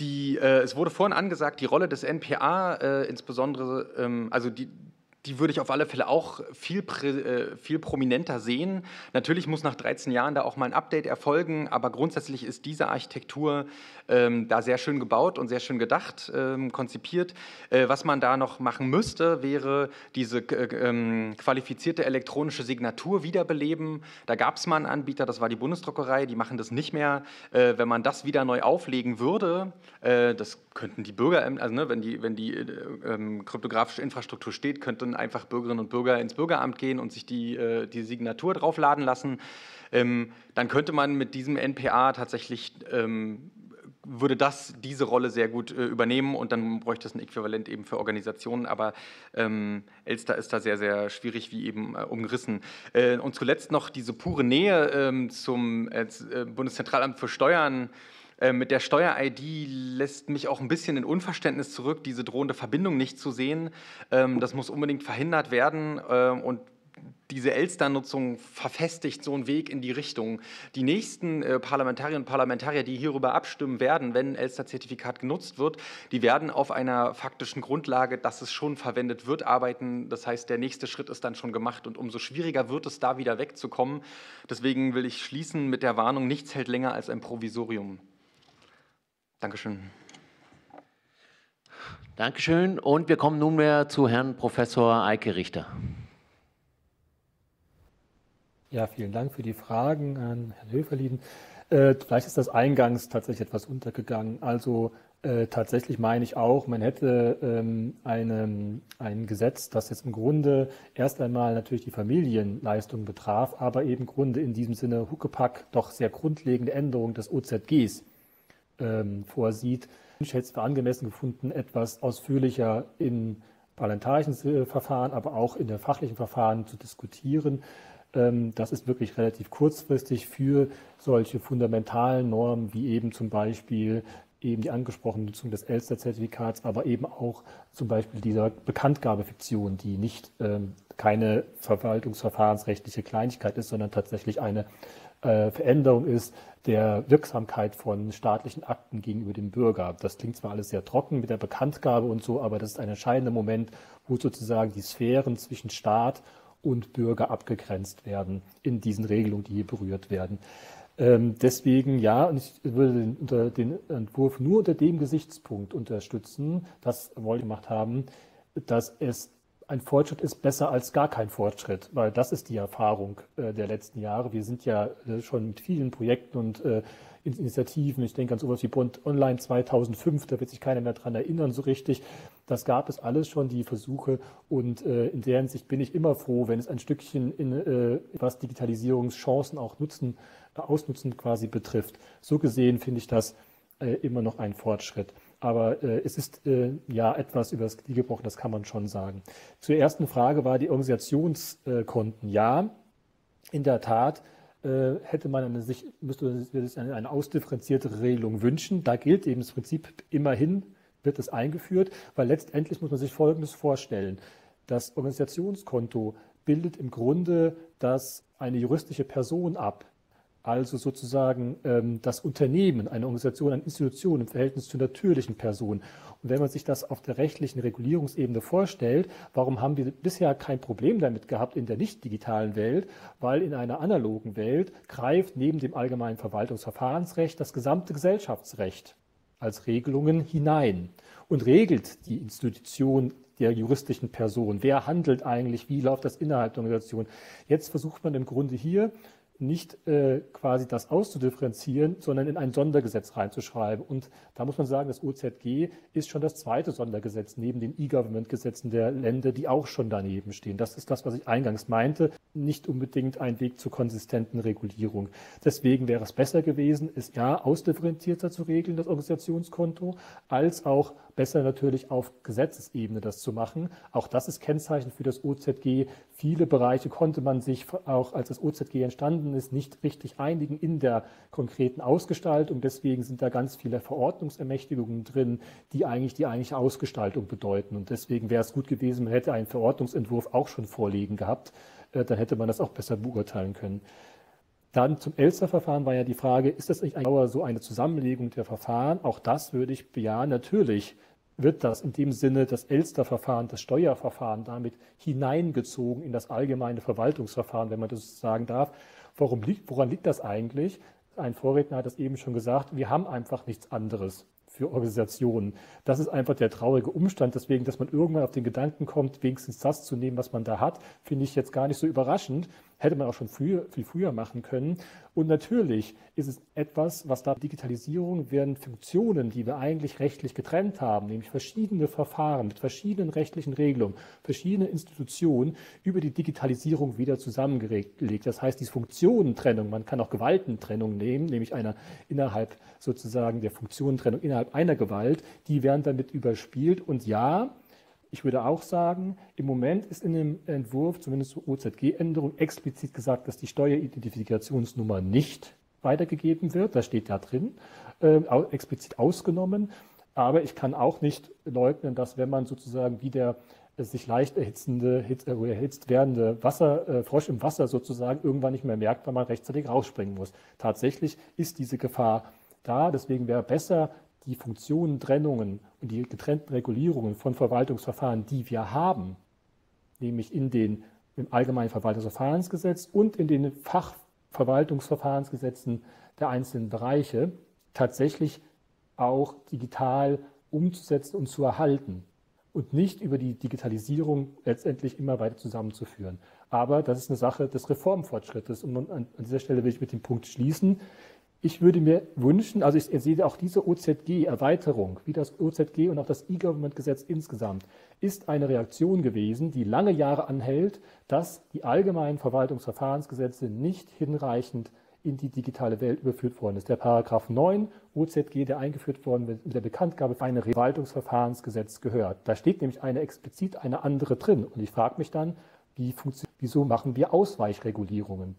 Speaker 5: die, äh, es wurde vorhin angesagt, die Rolle des NPA, äh, insbesondere, ähm, also die, die würde ich auf alle Fälle auch viel, äh, viel prominenter sehen. Natürlich muss nach 13 Jahren da auch mal ein Update erfolgen, aber grundsätzlich ist diese Architektur ähm, da sehr schön gebaut und sehr schön gedacht, ähm, konzipiert. Äh, was man da noch machen müsste, wäre diese äh, ähm, qualifizierte elektronische Signatur wiederbeleben. Da gab es mal einen Anbieter, das war die Bundesdruckerei, die machen das nicht mehr. Äh, wenn man das wieder neu auflegen würde, äh, das könnten die Bürger, also ne, wenn die, wenn die äh, ähm, kryptografische Infrastruktur steht, könnten einfach Bürgerinnen und Bürger ins Bürgeramt gehen und sich die, äh, die Signatur draufladen lassen. Ähm, dann könnte man mit diesem NPA tatsächlich ähm, würde das diese Rolle sehr gut äh, übernehmen und dann bräuchte es ein Äquivalent eben für Organisationen. Aber ähm, Elster ist da sehr, sehr schwierig wie eben äh, umgerissen. Äh, und zuletzt noch diese pure Nähe ähm, zum äh, Bundeszentralamt für Steuern äh, mit der Steuer-ID lässt mich auch ein bisschen in Unverständnis zurück, diese drohende Verbindung nicht zu sehen. Ähm, das muss unbedingt verhindert werden ähm, und diese Elster-Nutzung verfestigt so einen Weg in die Richtung. Die nächsten äh, Parlamentarierinnen und Parlamentarier, die hierüber abstimmen werden, wenn Elster-Zertifikat genutzt wird, die werden auf einer faktischen Grundlage, dass es schon verwendet wird, arbeiten. Das heißt, der nächste Schritt ist dann schon gemacht und umso schwieriger wird es, da wieder wegzukommen. Deswegen will ich schließen mit der Warnung, nichts hält länger als ein Provisorium. Dankeschön.
Speaker 8: Dankeschön. Und wir kommen nunmehr zu Herrn Professor Eike Richter.
Speaker 7: Ja, vielen Dank für die Fragen an Herrn Höferlin. Äh, vielleicht ist das eingangs tatsächlich etwas untergegangen. Also äh, tatsächlich meine ich auch, man hätte ähm, eine, ein Gesetz, das jetzt im Grunde erst einmal natürlich die Familienleistung betraf, aber eben im Grunde in diesem Sinne Huckepack doch sehr grundlegende Änderungen des OZGs ähm, vorsieht. Ich hätte es für angemessen gefunden, etwas ausführlicher im parlamentarischen äh, Verfahren, aber auch in den fachlichen Verfahren zu diskutieren. Ähm, das ist wirklich relativ kurzfristig für solche fundamentalen Normen wie eben zum Beispiel eben die angesprochene Nutzung des Elster-Zertifikats, aber eben auch zum Beispiel dieser Bekanntgabefiktion, die nicht ähm, keine verwaltungsverfahrensrechtliche Kleinigkeit ist, sondern tatsächlich eine äh, Veränderung ist der Wirksamkeit von staatlichen Akten gegenüber dem Bürger. Das klingt zwar alles sehr trocken mit der Bekanntgabe und so, aber das ist ein entscheidender Moment, wo sozusagen die Sphären zwischen Staat und Bürger abgegrenzt werden in diesen Regelungen, die hier berührt werden. Ähm, deswegen ja, und ich würde den, den Entwurf nur unter dem Gesichtspunkt unterstützen, das wollte gemacht haben, dass es ein Fortschritt ist besser als gar kein Fortschritt, weil das ist die Erfahrung äh, der letzten Jahre. Wir sind ja äh, schon mit vielen Projekten und äh, Initiativen, ich denke an sowas wie Bund Online 2005, da wird sich keiner mehr dran erinnern so richtig. Das gab es alles schon, die Versuche. Und in der Hinsicht bin ich immer froh, wenn es ein Stückchen in, was Digitalisierungschancen auch nutzen, ausnutzen quasi betrifft. So gesehen finde ich das immer noch ein Fortschritt. Aber äh, es ist äh, ja etwas über das Knie gebrochen, das kann man schon sagen. Zur ersten Frage war die Organisationskonten. Ja, in der Tat äh, hätte man eine, sich, müsste sich eine, eine ausdifferenziertere Regelung wünschen. Da gilt eben das Prinzip, immerhin wird es eingeführt, weil letztendlich muss man sich Folgendes vorstellen. Das Organisationskonto bildet im Grunde das eine juristische Person ab, also sozusagen ähm, das Unternehmen, eine Organisation, eine Institution im Verhältnis zur natürlichen Person. Und wenn man sich das auf der rechtlichen Regulierungsebene vorstellt, warum haben wir bisher kein Problem damit gehabt in der nicht digitalen Welt? Weil in einer analogen Welt greift neben dem allgemeinen Verwaltungsverfahrensrecht das gesamte Gesellschaftsrecht als Regelungen hinein und regelt die Institution der juristischen Person. Wer handelt eigentlich? Wie läuft das innerhalb der Organisation? Jetzt versucht man im Grunde hier nicht äh, quasi das auszudifferenzieren, sondern in ein Sondergesetz reinzuschreiben. Und da muss man sagen, das OZG ist schon das zweite Sondergesetz neben den E-Government-Gesetzen der Länder, die auch schon daneben stehen. Das ist das, was ich eingangs meinte, nicht unbedingt ein Weg zur konsistenten Regulierung. Deswegen wäre es besser gewesen, es ja ausdifferenzierter zu regeln, das Organisationskonto, als auch besser natürlich auf Gesetzesebene das zu machen. Auch das ist Kennzeichen für das OZG. Viele Bereiche konnte man sich auch, als das OZG entstanden ist, nicht richtig einigen in der konkreten Ausgestaltung. Deswegen sind da ganz viele Verordnungsermächtigungen drin, die eigentlich die eigentliche Ausgestaltung bedeuten. Und deswegen wäre es gut gewesen, man hätte einen Verordnungsentwurf auch schon vorliegen gehabt. Äh, dann hätte man das auch besser beurteilen können. Dann zum Elster-Verfahren war ja die Frage, ist das nicht eigentlich so eine Zusammenlegung der Verfahren? Auch das würde ich bejahen. Natürlich wird das in dem Sinne das Elster-Verfahren, das Steuerverfahren damit hineingezogen in das allgemeine Verwaltungsverfahren, wenn man das sagen darf. Warum liegt, woran liegt das eigentlich? Ein Vorredner hat das eben schon gesagt. Wir haben einfach nichts anderes für Organisationen. Das ist einfach der traurige Umstand. Deswegen, dass man irgendwann auf den Gedanken kommt, wenigstens das zu nehmen, was man da hat, finde ich jetzt gar nicht so überraschend. Hätte man auch schon früher, viel früher machen können. Und natürlich ist es etwas, was da Digitalisierung werden Funktionen, die wir eigentlich rechtlich getrennt haben, nämlich verschiedene Verfahren mit verschiedenen rechtlichen Regelungen, verschiedene Institutionen über die Digitalisierung wieder zusammengelegt. Das heißt, die Funktionentrennung, man kann auch Gewaltentrennung nehmen, nämlich einer innerhalb sozusagen der Funktionentrennung innerhalb einer Gewalt, die werden damit überspielt. Und ja, ich würde auch sagen, im Moment ist in dem Entwurf, zumindest zur OZG-Änderung, explizit gesagt, dass die Steueridentifikationsnummer nicht weitergegeben wird. Das steht da drin, äh, explizit ausgenommen. Aber ich kann auch nicht leugnen, dass wenn man sozusagen wie der äh, sich leicht erhitzende, hitz, äh, erhitzt werdende Wasser, äh, Frosch im Wasser sozusagen irgendwann nicht mehr merkt, weil man rechtzeitig rausspringen muss. Tatsächlich ist diese Gefahr da. Deswegen wäre besser, die Funktionentrennungen und die getrennten Regulierungen von Verwaltungsverfahren, die wir haben, nämlich in den, im Allgemeinen Verwaltungsverfahrensgesetz und in den Fachverwaltungsverfahrensgesetzen der einzelnen Bereiche, tatsächlich auch digital umzusetzen und zu erhalten und nicht über die Digitalisierung letztendlich immer weiter zusammenzuführen. Aber das ist eine Sache des Reformfortschrittes. Und an dieser Stelle will ich mit dem Punkt schließen. Ich würde mir wünschen, also ich sehe auch diese OZG-Erweiterung, wie das OZG und auch das E-Government-Gesetz insgesamt, ist eine Reaktion gewesen, die lange Jahre anhält, dass die allgemeinen Verwaltungsverfahrensgesetze nicht hinreichend in die digitale Welt überführt worden ist. Der Paragraph 9 OZG, der eingeführt worden ist, mit der Bekanntgabe für ein Verwaltungsverfahrensgesetz gehört. Da steht nämlich eine explizit eine andere drin. Und ich frage mich dann, wie wieso machen wir Ausweichregulierungen?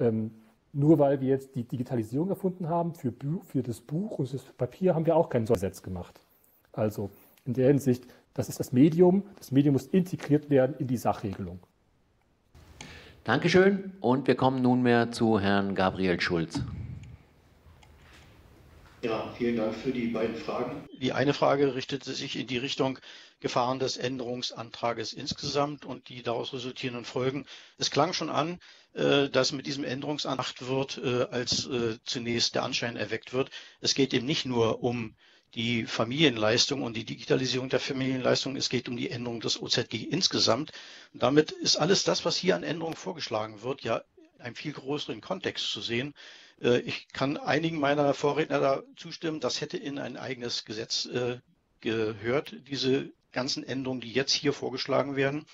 Speaker 7: Ähm, nur weil wir jetzt die Digitalisierung erfunden haben für, für das Buch und das Papier, haben wir auch kein Gesetz gemacht. Also in der Hinsicht, das ist das Medium. Das Medium muss integriert werden in die Sachregelung.
Speaker 8: Dankeschön. Und wir kommen nunmehr zu Herrn Gabriel Schulz.
Speaker 4: Ja, vielen Dank für die beiden Fragen. Die eine Frage richtete sich in die Richtung Gefahren des Änderungsantrages insgesamt und die daraus resultierenden Folgen. Es klang schon an, äh, dass mit diesem Änderungsantrag wird, äh, als äh, zunächst der Anschein erweckt wird. Es geht eben nicht nur um die Familienleistung und die Digitalisierung der Familienleistung. Es geht um die Änderung des OZG insgesamt. Und damit ist alles das, was hier an Änderungen vorgeschlagen wird, ja in einem viel größeren Kontext zu sehen. Ich kann einigen meiner Vorredner da zustimmen, das hätte in ein eigenes Gesetz gehört, diese ganzen Änderungen, die jetzt hier vorgeschlagen werden.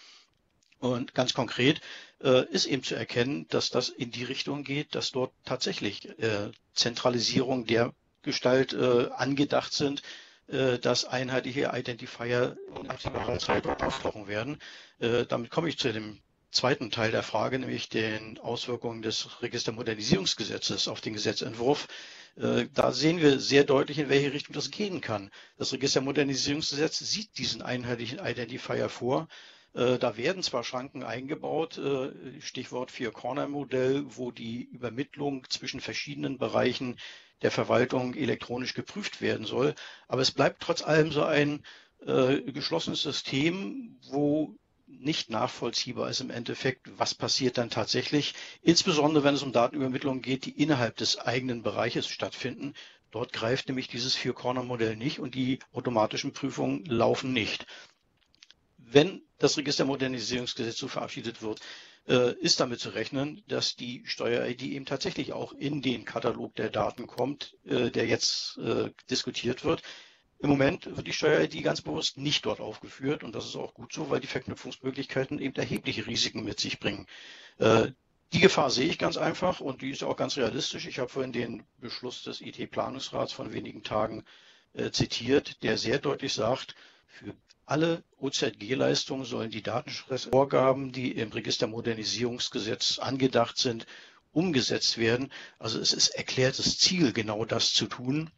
Speaker 4: Und ganz konkret äh, ist eben zu erkennen, dass das in die Richtung geht, dass dort tatsächlich äh, Zentralisierung der Gestalt äh, angedacht sind, äh, dass einheitliche Identifier in absehbarer Zeit auftauchen werden. Äh, damit komme ich zu dem zweiten Teil der Frage, nämlich den Auswirkungen des Registermodernisierungsgesetzes auf den Gesetzentwurf. Äh, da sehen wir sehr deutlich, in welche Richtung das gehen kann. Das Registermodernisierungsgesetz sieht diesen einheitlichen Identifier vor. Äh, da werden zwar Schranken eingebaut, äh, Stichwort Vier-Corner-Modell, wo die Übermittlung zwischen verschiedenen Bereichen der Verwaltung elektronisch geprüft werden soll, aber es bleibt trotz allem so ein geschlossenes System, wo nicht nachvollziehbar ist im Endeffekt, was passiert dann tatsächlich, insbesondere wenn es um Datenübermittlung geht, die innerhalb des eigenen Bereiches stattfinden. Dort greift nämlich dieses Vier-Corner-Modell nicht und die automatischen Prüfungen laufen nicht. Wenn das Registermodernisierungsgesetz so verabschiedet wird, äh, ist damit zu rechnen, dass die Steuer-ID eben tatsächlich auch in den Katalog der Daten kommt, äh, der jetzt äh, diskutiert wird. Im Moment wird die Steuer-ID ganz bewusst nicht dort aufgeführt und das ist auch gut so, weil die Verknüpfungsmöglichkeiten eben erhebliche Risiken mit sich bringen. Die Gefahr sehe ich ganz einfach und die ist auch ganz realistisch. Ich habe vorhin den Beschluss des IT-Planungsrats von wenigen Tagen zitiert, der sehr deutlich sagt, für alle OZG-Leistungen sollen die Datenschutzvorgaben, die im Registermodernisierungsgesetz angedacht sind, umgesetzt werden. Also es ist erklärtes Ziel, genau das zu tun.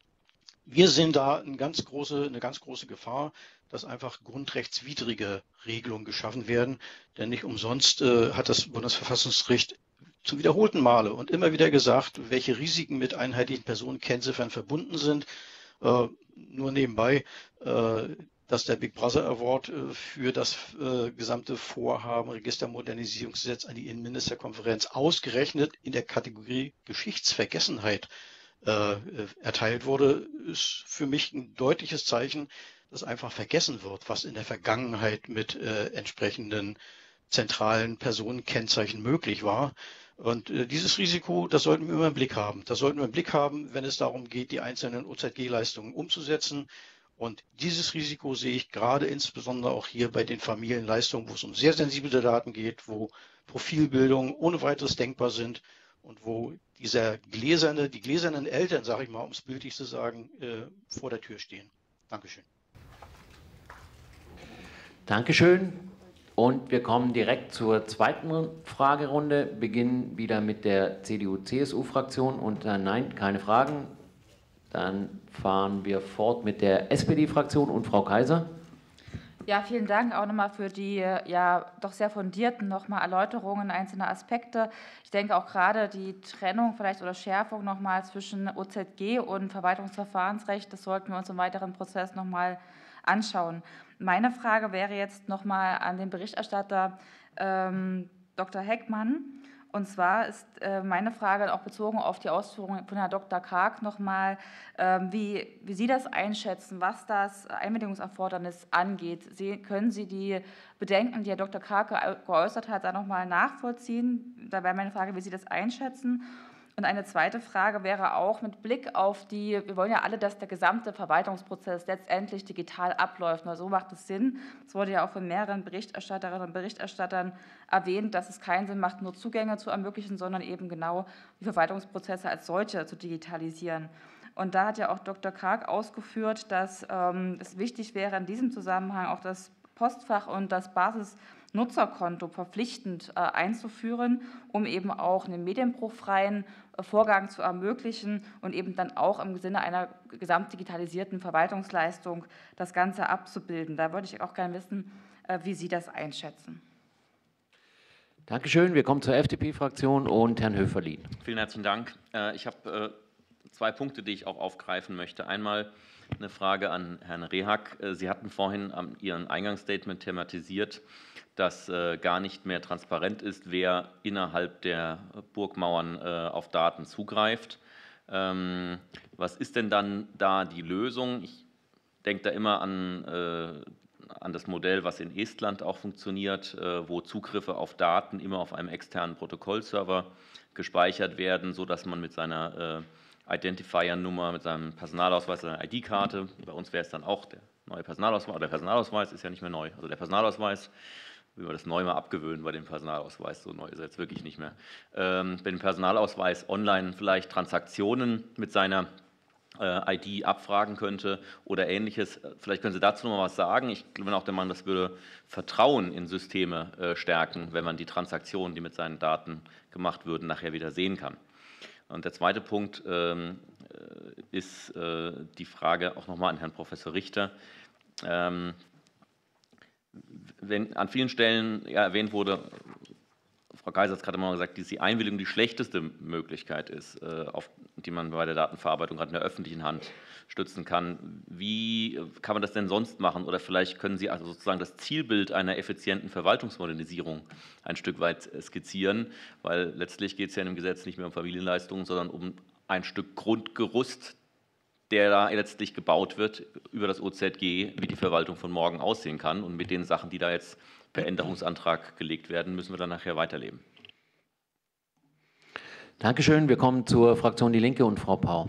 Speaker 4: Wir sehen da eine ganz große, eine ganz große Gefahr, dass einfach grundrechtswidrige Regelungen geschaffen werden. Denn nicht umsonst äh, hat das Bundesverfassungsgericht zu wiederholten Male und immer wieder gesagt, welche Risiken mit einheitlichen Personenkennziffern verbunden sind. Äh, nur nebenbei, äh, dass der Big Brother Award äh, für das äh, gesamte Vorhaben Registermodernisierungsgesetz an die Innenministerkonferenz ausgerechnet in der Kategorie Geschichtsvergessenheit äh, erteilt wurde, ist für mich ein deutliches Zeichen, dass einfach vergessen wird, was in der Vergangenheit mit entsprechenden zentralen Personenkennzeichen möglich war. Und äh, dieses Risiko, das sollten wir immer im Blick haben. Das sollten wir im Blick haben, wenn es darum geht, die einzelnen OZG-Leistungen umzusetzen. Und dieses Risiko sehe ich gerade insbesondere auch hier bei den Familienleistungen, wo es um sehr sensible Daten geht, wo Profilbildungen ohne weiteres denkbar sind und wo dieser gläserne, die gläsernen Eltern, sage ich mal, um es bildlich zu sagen, äh, vor der Tür stehen. Dankeschön.
Speaker 8: Dankeschön. Und wir kommen direkt zur zweiten Fragerunde, beginnen wieder mit der CDU-CSU-Fraktion und äh, nein, keine Fragen. Dann fahren wir fort mit der SPD-Fraktion und Frau Kaiser.
Speaker 10: Ja, vielen Dank auch nochmal für die ja doch sehr fundierten nochmal Erläuterungen einzelner Aspekte. Ich denke auch gerade die Trennung vielleicht oder Schärfung nochmal zwischen OZG und Verwaltungsverfahrensrecht, das sollten wir uns im weiteren Prozess nochmal anschauen. Meine Frage wäre jetzt nochmal an den Berichterstatter ähm, Dr. Heckmann. Und zwar ist äh, meine Frage auch bezogen auf die Ausführungen von Herrn Dr. Karg nochmal, äh, wie, wie Sie das einschätzen, was das Einwilligungserfordernis angeht. Sie, können Sie die Bedenken, die Herr Dr. Karg geäußert hat, da nochmal nachvollziehen? Da wäre meine Frage, wie Sie das einschätzen. Und eine zweite Frage wäre auch mit Blick auf die, wir wollen ja alle, dass der gesamte Verwaltungsprozess letztendlich digital abläuft. Nur so macht es Sinn. Es wurde ja auch von mehreren Berichterstatterinnen und Berichterstattern erwähnt, dass es keinen Sinn macht, nur Zugänge zu ermöglichen, sondern eben genau die Verwaltungsprozesse als solche zu digitalisieren. Und da hat ja auch Dr. Karg ausgeführt, dass ähm, es wichtig wäre, in diesem Zusammenhang auch das Postfach und das Basis Nutzerkonto verpflichtend äh, einzuführen, um eben auch einen medienbruchfreien Vorgang zu ermöglichen und eben dann auch im Sinne einer gesamtdigitalisierten Verwaltungsleistung das Ganze abzubilden. Da würde ich auch gerne wissen, äh, wie Sie das einschätzen.
Speaker 8: Dankeschön. Wir kommen zur FDP-Fraktion und Herrn Höferlin.
Speaker 11: Vielen herzlichen Dank. Ich habe zwei Punkte, die ich auch aufgreifen möchte. Einmal eine Frage an Herrn Rehak. Sie hatten vorhin Ihren Eingangsstatement thematisiert, dass äh, gar nicht mehr transparent ist, wer innerhalb der Burgmauern äh, auf Daten zugreift. Ähm, was ist denn dann da die Lösung? Ich denke da immer an, äh, an das Modell, was in Estland auch funktioniert, äh, wo Zugriffe auf Daten immer auf einem externen Protokollserver gespeichert werden, sodass man mit seiner äh, Identifier-Nummer, mit seinem Personalausweis, seiner ID-Karte, bei uns wäre es dann auch der neue Personalausweis, der Personalausweis ist ja nicht mehr neu, also der Personalausweis wie wir das neu mal abgewöhnen bei dem Personalausweis, so neu ist er jetzt wirklich nicht mehr. Ähm, bei dem Personalausweis online vielleicht Transaktionen mit seiner äh, ID abfragen könnte oder ähnliches. Vielleicht können Sie dazu noch mal was sagen. Ich bin auch der Meinung, das würde Vertrauen in Systeme äh, stärken, wenn man die Transaktionen, die mit seinen Daten gemacht würden, nachher wieder sehen kann. Und der zweite Punkt ähm, äh, ist äh, die Frage auch nochmal an Herrn Professor Richter. Ähm, wenn an vielen Stellen ja, erwähnt wurde, Frau Kaiser hat es gerade mal gesagt, dass die Einwilligung die schlechteste Möglichkeit ist, äh, auf die man bei der Datenverarbeitung gerade in der öffentlichen Hand stützen kann. Wie kann man das denn sonst machen? Oder vielleicht können Sie also sozusagen das Zielbild einer effizienten Verwaltungsmodernisierung ein Stück weit skizzieren, weil letztlich geht es ja in dem Gesetz nicht mehr um Familienleistungen, sondern um ein Stück Grundgerüst der da letztlich gebaut wird über das OZG, wie die Verwaltung von morgen aussehen kann. Und mit den Sachen, die da jetzt per Änderungsantrag gelegt werden, müssen wir dann nachher weiterleben.
Speaker 8: Dankeschön. Wir kommen zur Fraktion Die Linke und Frau Pau.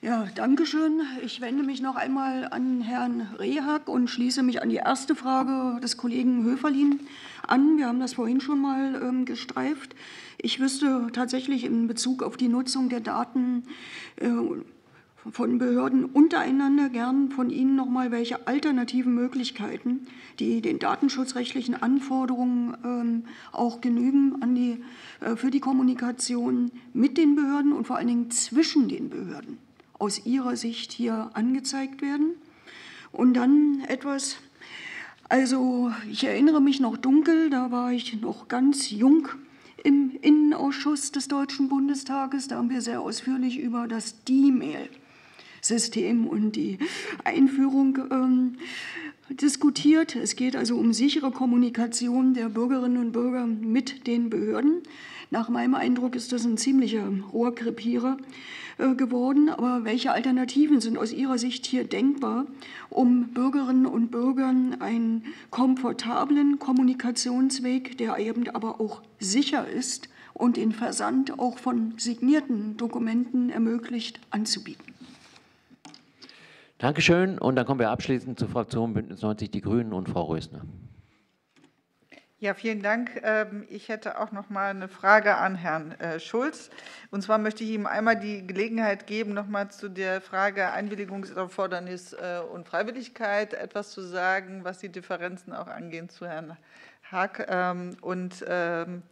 Speaker 12: Ja, danke schön. Ich wende mich noch einmal an Herrn Rehag und schließe mich an die erste Frage des Kollegen Höferlin an. Wir haben das vorhin schon mal ähm, gestreift. Ich wüsste tatsächlich in Bezug auf die Nutzung der Daten äh, von Behörden untereinander gern von Ihnen noch mal, welche alternativen Möglichkeiten, die den datenschutzrechtlichen Anforderungen ähm, auch genügen, an die, äh, für die Kommunikation mit den Behörden und vor allen Dingen zwischen den Behörden aus Ihrer Sicht hier angezeigt werden. Und dann etwas, also ich erinnere mich noch dunkel, da war ich noch ganz jung im Innenausschuss des Deutschen Bundestages. Da haben wir sehr ausführlich über das D-Mail-System und die Einführung ähm, diskutiert. Es geht also um sichere Kommunikation der Bürgerinnen und Bürger mit den Behörden. Nach meinem Eindruck ist das ein ziemlicher Rohrkrepierer. Äh, geworden. Aber welche Alternativen sind aus Ihrer Sicht hier denkbar, um Bürgerinnen und Bürgern einen komfortablen Kommunikationsweg, der eben aber auch sicher ist und den Versand auch von signierten Dokumenten ermöglicht, anzubieten?
Speaker 8: Dankeschön. Und dann kommen wir abschließend zur Fraktion Bündnis 90 Die Grünen und Frau Rösner.
Speaker 13: Ja, vielen Dank. Ähm, ich hätte auch noch mal eine Frage an Herrn äh, Schulz. Und zwar möchte ich ihm einmal die Gelegenheit geben, noch mal zu der Frage Einwilligungserfordernis äh, und Freiwilligkeit etwas zu sagen, was die Differenzen auch angehen zu Herrn Haag. Ähm, und ähm,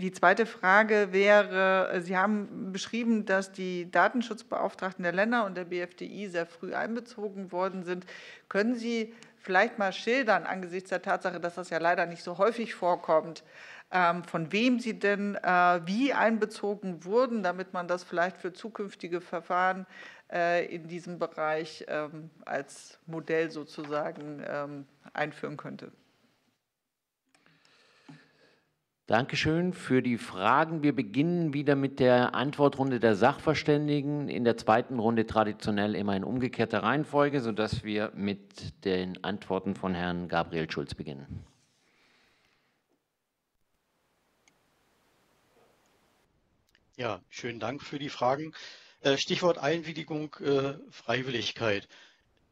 Speaker 13: die zweite Frage wäre, Sie haben beschrieben, dass die Datenschutzbeauftragten der Länder und der BFDI sehr früh einbezogen worden sind. Können Sie vielleicht mal schildern, angesichts der Tatsache, dass das ja leider nicht so häufig vorkommt, ähm, von wem sie denn äh, wie einbezogen wurden, damit man das vielleicht für zukünftige Verfahren äh, in diesem Bereich ähm, als Modell sozusagen ähm, einführen könnte.
Speaker 8: Dankeschön für die Fragen. Wir beginnen wieder mit der Antwortrunde der Sachverständigen. In der zweiten Runde traditionell immer in umgekehrter Reihenfolge, sodass wir mit den Antworten von Herrn Gabriel Schulz beginnen.
Speaker 4: Ja, schönen Dank für die Fragen. Äh, Stichwort Einwilligung, äh, Freiwilligkeit.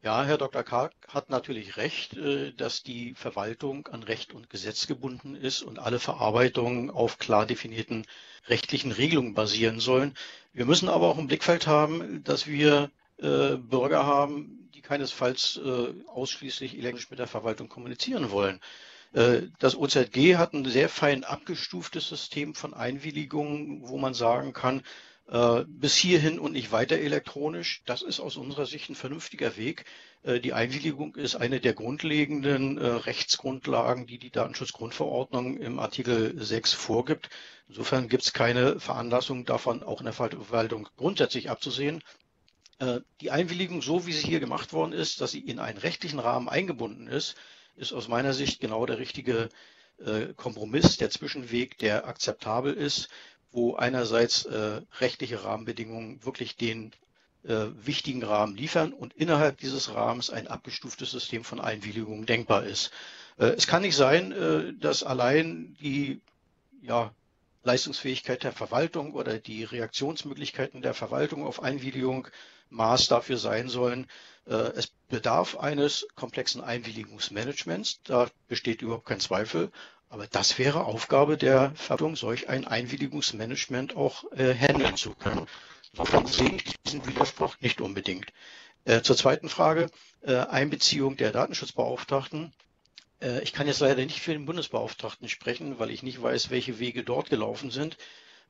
Speaker 4: Ja, Herr Dr. Karg hat natürlich recht, äh, dass die Verwaltung an Recht und Gesetz gebunden ist und alle Verarbeitungen auf klar definierten rechtlichen Regelungen basieren sollen. Wir müssen aber auch im Blickfeld haben, dass wir äh, Bürger haben, die keinesfalls äh, ausschließlich elektronisch mit der Verwaltung kommunizieren wollen. Das OZG hat ein sehr fein abgestuftes System von Einwilligungen, wo man sagen kann, äh, bis hierhin und nicht weiter elektronisch. Das ist aus unserer Sicht ein vernünftiger Weg. Äh, die Einwilligung ist eine der grundlegenden äh, Rechtsgrundlagen, die die Datenschutzgrundverordnung im Artikel 6 vorgibt. Insofern gibt es keine Veranlassung davon, auch in der Verwaltung grundsätzlich abzusehen. Die Einwilligung, so wie sie hier gemacht worden ist, dass sie in einen rechtlichen Rahmen eingebunden ist, ist aus meiner Sicht genau der richtige Kompromiss, der Zwischenweg, der akzeptabel ist wo einerseits äh, rechtliche Rahmenbedingungen wirklich den äh, wichtigen Rahmen liefern und innerhalb dieses Rahmens ein abgestuftes System von Einwilligungen denkbar ist. Äh, es kann nicht sein, äh, dass allein die ja, Leistungsfähigkeit der Verwaltung oder die Reaktionsmöglichkeiten der Verwaltung auf Einwilligung Maß dafür sein sollen. Äh, es bedarf eines komplexen Einwilligungsmanagements, da besteht überhaupt kein Zweifel. Aber das wäre Aufgabe der Verwaltung, solch ein Einwilligungsmanagement auch äh, handeln zu können. Insofern sehe ich diesen Widerspruch nicht unbedingt. Äh, zur zweiten Frage, äh, Einbeziehung der Datenschutzbeauftragten. Äh, ich kann jetzt leider nicht für den Bundesbeauftragten sprechen, weil ich nicht weiß, welche Wege dort gelaufen sind.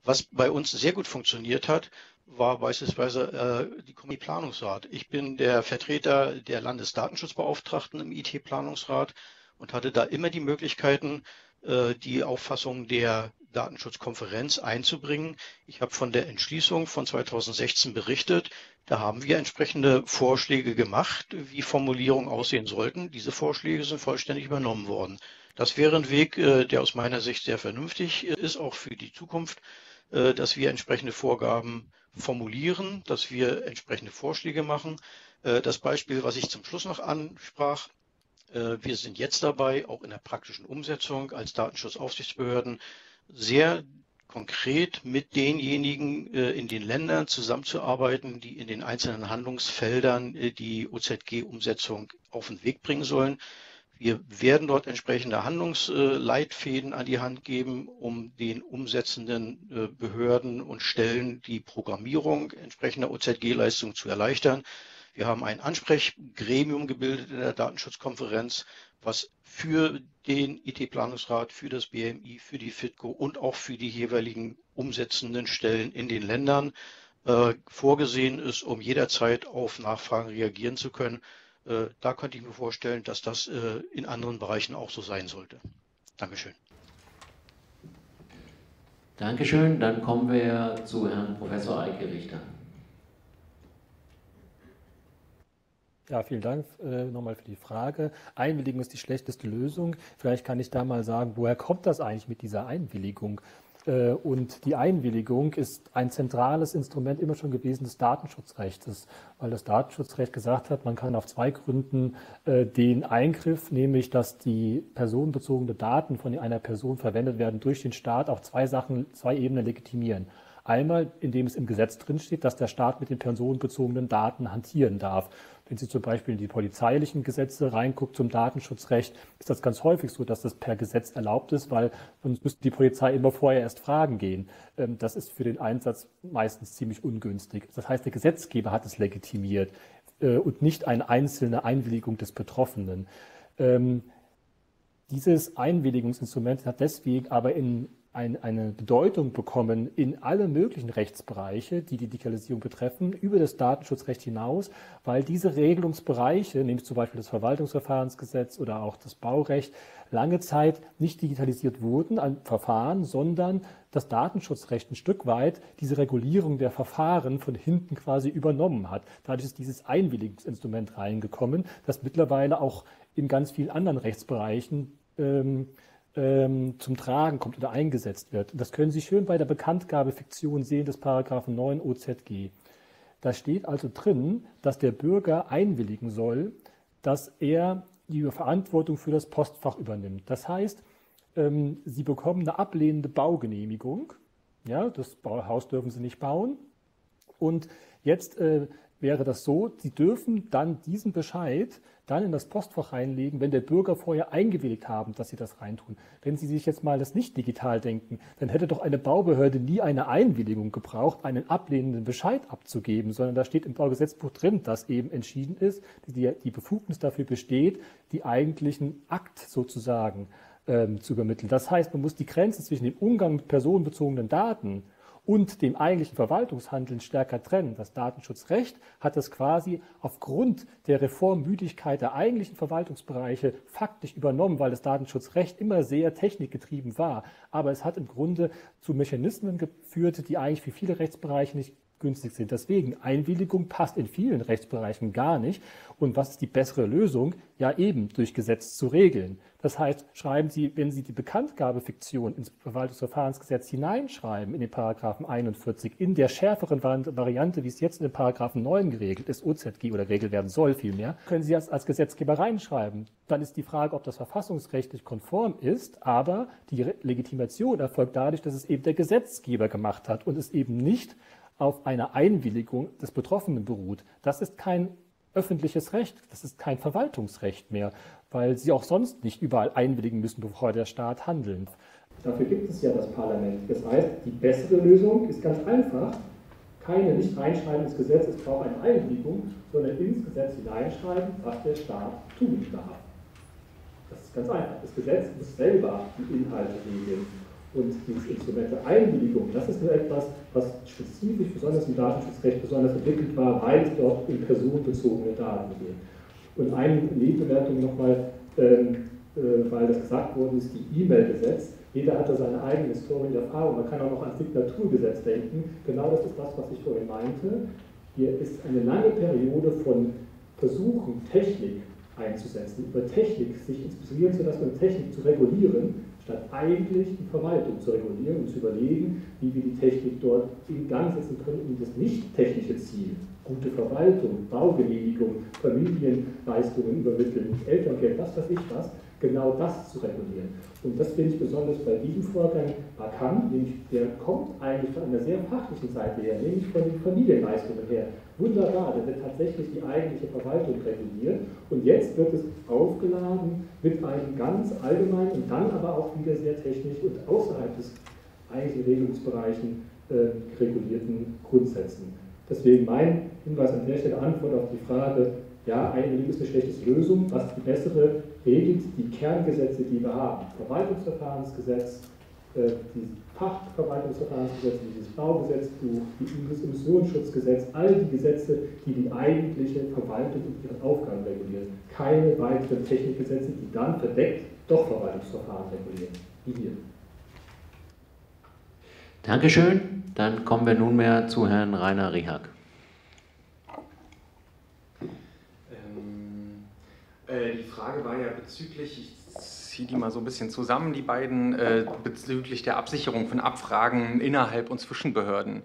Speaker 4: Was bei uns sehr gut funktioniert hat, war beispielsweise äh, die Kommunikationsplanungsrat. Ich bin der Vertreter der Landesdatenschutzbeauftragten im IT-Planungsrat und hatte da immer die Möglichkeiten, die Auffassung der Datenschutzkonferenz einzubringen. Ich habe von der Entschließung von 2016 berichtet. Da haben wir entsprechende Vorschläge gemacht, wie Formulierungen aussehen sollten. Diese Vorschläge sind vollständig übernommen worden. Das wäre ein Weg, äh, der aus meiner Sicht sehr vernünftig ist, auch für die Zukunft, äh, dass wir entsprechende Vorgaben formulieren, dass wir entsprechende Vorschläge machen. Das Beispiel, was ich zum Schluss noch ansprach, Wir sind jetzt dabei, auch in der praktischen Umsetzung als Datenschutzaufsichtsbehörden sehr konkret mit denjenigen äh, in den Ländern zusammenzuarbeiten, die in den einzelnen Handlungsfeldern äh, die OZG-Umsetzung auf den Weg bringen sollen. Wir werden dort entsprechende Handlungsleitfäden an die Hand geben, um den umsetzenden äh, Behörden und Stellen die Programmierung entsprechender OZG-Leistungen zu erleichtern. Wir haben ein Ansprechgremium gebildet in der Datenschutzkonferenz, was für den IT-Planungsrat, für das BMI, für die FITCO und auch für die jeweiligen umsetzenden Stellen in den Ländern äh, vorgesehen ist, um jederzeit auf Nachfragen reagieren zu können. Äh, da könnte ich mir vorstellen, dass das äh, in anderen Bereichen auch so sein sollte. Dankeschön.
Speaker 8: Dankeschön. Dann kommen wir zu Herrn Professor Eike Richter.
Speaker 7: Ja, vielen Dank äh, nochmal für die Frage. Einwilligung ist die schlechteste Lösung. Vielleicht kann ich da mal sagen, woher kommt das eigentlich mit dieser Einwilligung? Äh, und die Einwilligung ist ein zentrales Instrument immer schon gewesen des Datenschutzrechts, weil das Datenschutzrecht gesagt hat, man kann auf zwei Gründen äh, den Eingriff, nämlich dass die personenbezogene Daten von einer Person verwendet werden, durch den Staat auf zwei Sachen, zwei Ebenen legitimieren. Einmal, indem es im Gesetz drinsteht, dass der Staat mit den personenbezogenen Daten hantieren darf. Wenn Sie zum Beispiel in die polizeilichen Gesetze reinguckt zum Datenschutzrecht, ist das ganz häufig so, dass das per Gesetz erlaubt ist, weil sonst müsste die Polizei immer vorher erst fragen gehen. Ähm, das ist für den Einsatz meistens ziemlich ungünstig. Das heißt, der Gesetzgeber hat es legitimiert äh, und nicht eine einzelne Einwilligung des Betroffenen. Ähm, dieses Einwilligungsinstrument hat deswegen aber in ein, eine Bedeutung bekommen in alle möglichen Rechtsbereiche, die die Digitalisierung betreffen, über das Datenschutzrecht hinaus, weil diese Regelungsbereiche, nämlich zum Beispiel das Verwaltungsverfahrensgesetz oder auch das Baurecht, lange Zeit nicht digitalisiert wurden an Verfahren, sondern das Datenschutzrecht ein Stück weit diese Regulierung der Verfahren von hinten quasi übernommen hat. Dadurch ist dieses Einwilligungsinstrument reingekommen, das mittlerweile auch in ganz vielen anderen Rechtsbereichen ähm, zum Tragen kommt oder eingesetzt wird. Das können Sie schön bei der Bekanntgabefiktion sehen des Paragraphen 9 OZG. Da steht also drin, dass der Bürger einwilligen soll, dass er die Verantwortung für das Postfach übernimmt. Das heißt, ähm, Sie bekommen eine ablehnende Baugenehmigung. Ja, das Haus dürfen Sie nicht bauen. Und jetzt äh, wäre das so, Sie dürfen dann diesen Bescheid dann in das Postfach reinlegen, wenn der Bürger vorher eingewilligt haben, dass Sie das reintun. Wenn Sie sich jetzt mal das nicht digital denken, dann hätte doch eine Baubehörde nie eine Einwilligung gebraucht, einen ablehnenden Bescheid abzugeben, sondern da steht im Baugesetzbuch drin, dass eben entschieden ist, die, die Befugnis dafür besteht, die eigentlichen Akt sozusagen ähm, zu übermitteln. Das heißt, man muss die Grenze zwischen dem Umgang mit personenbezogenen Daten und dem eigentlichen Verwaltungshandeln stärker trennen. Das Datenschutzrecht hat es quasi aufgrund der Reformmüdigkeit der eigentlichen Verwaltungsbereiche faktisch übernommen, weil das Datenschutzrecht immer sehr technikgetrieben war. Aber es hat im Grunde zu Mechanismen geführt, die eigentlich für viele Rechtsbereiche nicht günstig sind. Deswegen, Einwilligung passt in vielen Rechtsbereichen gar nicht. Und was ist die bessere Lösung? Ja, eben durch Gesetz zu regeln. Das heißt, schreiben Sie, wenn Sie die Bekanntgabefiktion ins Verwaltungsverfahrensgesetz hineinschreiben, in den Paragraphen 41, in der schärferen Variante, wie es jetzt in den Paragraphen 9 geregelt ist, OZG oder geregelt werden soll vielmehr, können Sie das als Gesetzgeber reinschreiben. Dann ist die Frage, ob das verfassungsrechtlich konform ist, aber die Legitimation erfolgt dadurch, dass es eben der Gesetzgeber gemacht hat und es eben nicht auf einer Einwilligung des Betroffenen beruht. Das ist kein öffentliches Recht, das ist kein Verwaltungsrecht mehr, weil sie auch sonst nicht überall einwilligen müssen, bevor der Staat handelt. Dafür gibt es ja das Parlament. Das heißt, die bessere Lösung ist ganz einfach. Keine nicht reinschreiben ins Gesetz, es braucht eine Einwilligung, sondern ins Gesetz hineinschreiben, was der Staat tun darf. Das ist ganz einfach. Das Gesetz muss selber die Inhalte regeln. Und dieses Instrument der Einwilligung, das ist nur etwas, was spezifisch, besonders im Datenschutzrecht, besonders entwickelt war, weil es dort um personenbezogene Daten geht. Und eine Nebenbemerkung nochmal, ähm, äh, weil das gesagt worden ist, die E-Mail-Gesetz. Jeder hat da seine eigene Historie und Erfahrung. Man kann auch noch ans Signaturgesetz denken. Genau das ist das, was ich vorhin meinte. Hier ist eine lange Periode von Versuchen, Technik einzusetzen, über Technik sich inspirieren zu lassen und Technik zu regulieren, statt eigentlich die Verwaltung zu regulieren und zu überlegen, wie wir die Technik dort in Gang setzen können, um das nicht technische Ziel, gute Verwaltung, Baugenehmigung, Familienleistungen übermitteln, Elterngeld, was weiß ich was, genau das zu regulieren. Und das finde ich besonders bei diesem Vorgang markant, nämlich der kommt eigentlich von einer sehr fachlichen Seite her, nämlich von den Familienleistungen her. Wunderbar, da wird tatsächlich die eigentliche Verwaltung reguliert und jetzt wird es aufgeladen mit einem ganz allgemeinen und dann aber auch wieder sehr technisch und außerhalb des eigentlichen Regelungsbereichen äh, regulierten Grundsätzen. Deswegen mein Hinweis an der Stelle, Antwort auf die Frage, ja, eine ist eine schlechte Lösung, was die bessere regelt die Kerngesetze, die wir haben. Verwaltungsverfahrensgesetz, äh, die Fachverwaltungsverfahrensgesetze, dieses Baugesetzbuch, das Emissionsschutzgesetz, all die Gesetze, die die eigentliche Verwaltung und ihre Aufgaben regulieren. Keine weiteren Technikgesetze, die dann verdeckt doch Verwaltungsverfahren regulieren, wie hier.
Speaker 8: Dankeschön. Dann kommen wir nunmehr zu Herrn Rainer Rehag.
Speaker 5: Äh, die Frage war ja bezüglich, ich ziehe die mal so ein bisschen zusammen, die beiden, äh, bezüglich der Absicherung von Abfragen innerhalb und zwischen Behörden.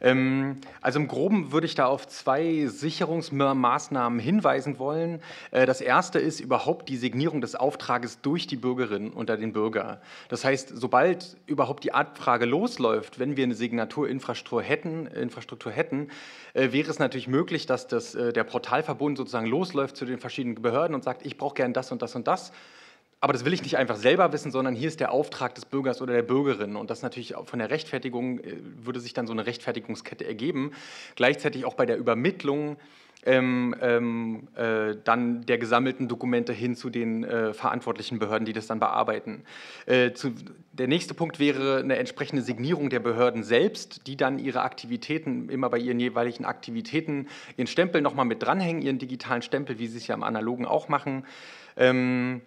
Speaker 5: Ähm, also im Groben würde ich da auf zwei Sicherungsmaßnahmen hinweisen wollen. Äh, das erste ist überhaupt die Signierung des Auftrages durch die Bürgerinnen unter den Bürger. Das heißt, sobald überhaupt die Abfrage losläuft, wenn wir eine Signaturinfrastruktur hätten, Infrastruktur hätten, äh, wäre es natürlich möglich, dass das, äh, der Portalverbund sozusagen losläuft zu den verschiedenen Behörden und sagt, ich brauche gern das und das und das aber das will ich nicht einfach selber wissen, sondern hier ist der Auftrag des Bürgers oder der Bürgerin. Und das natürlich von der Rechtfertigung äh, würde sich dann so eine Rechtfertigungskette ergeben. Gleichzeitig auch bei der Übermittlung ähm, ähm, äh, dann der gesammelten Dokumente hin zu den äh, verantwortlichen Behörden, die das dann bearbeiten. Äh, zu, der nächste Punkt wäre eine entsprechende Signierung der Behörden selbst, die dann ihre Aktivitäten, immer bei ihren jeweiligen Aktivitäten, ihren Stempel nochmal mit dranhängen, ihren digitalen Stempel, wie sie es ja im Analogen auch machen. Ähm,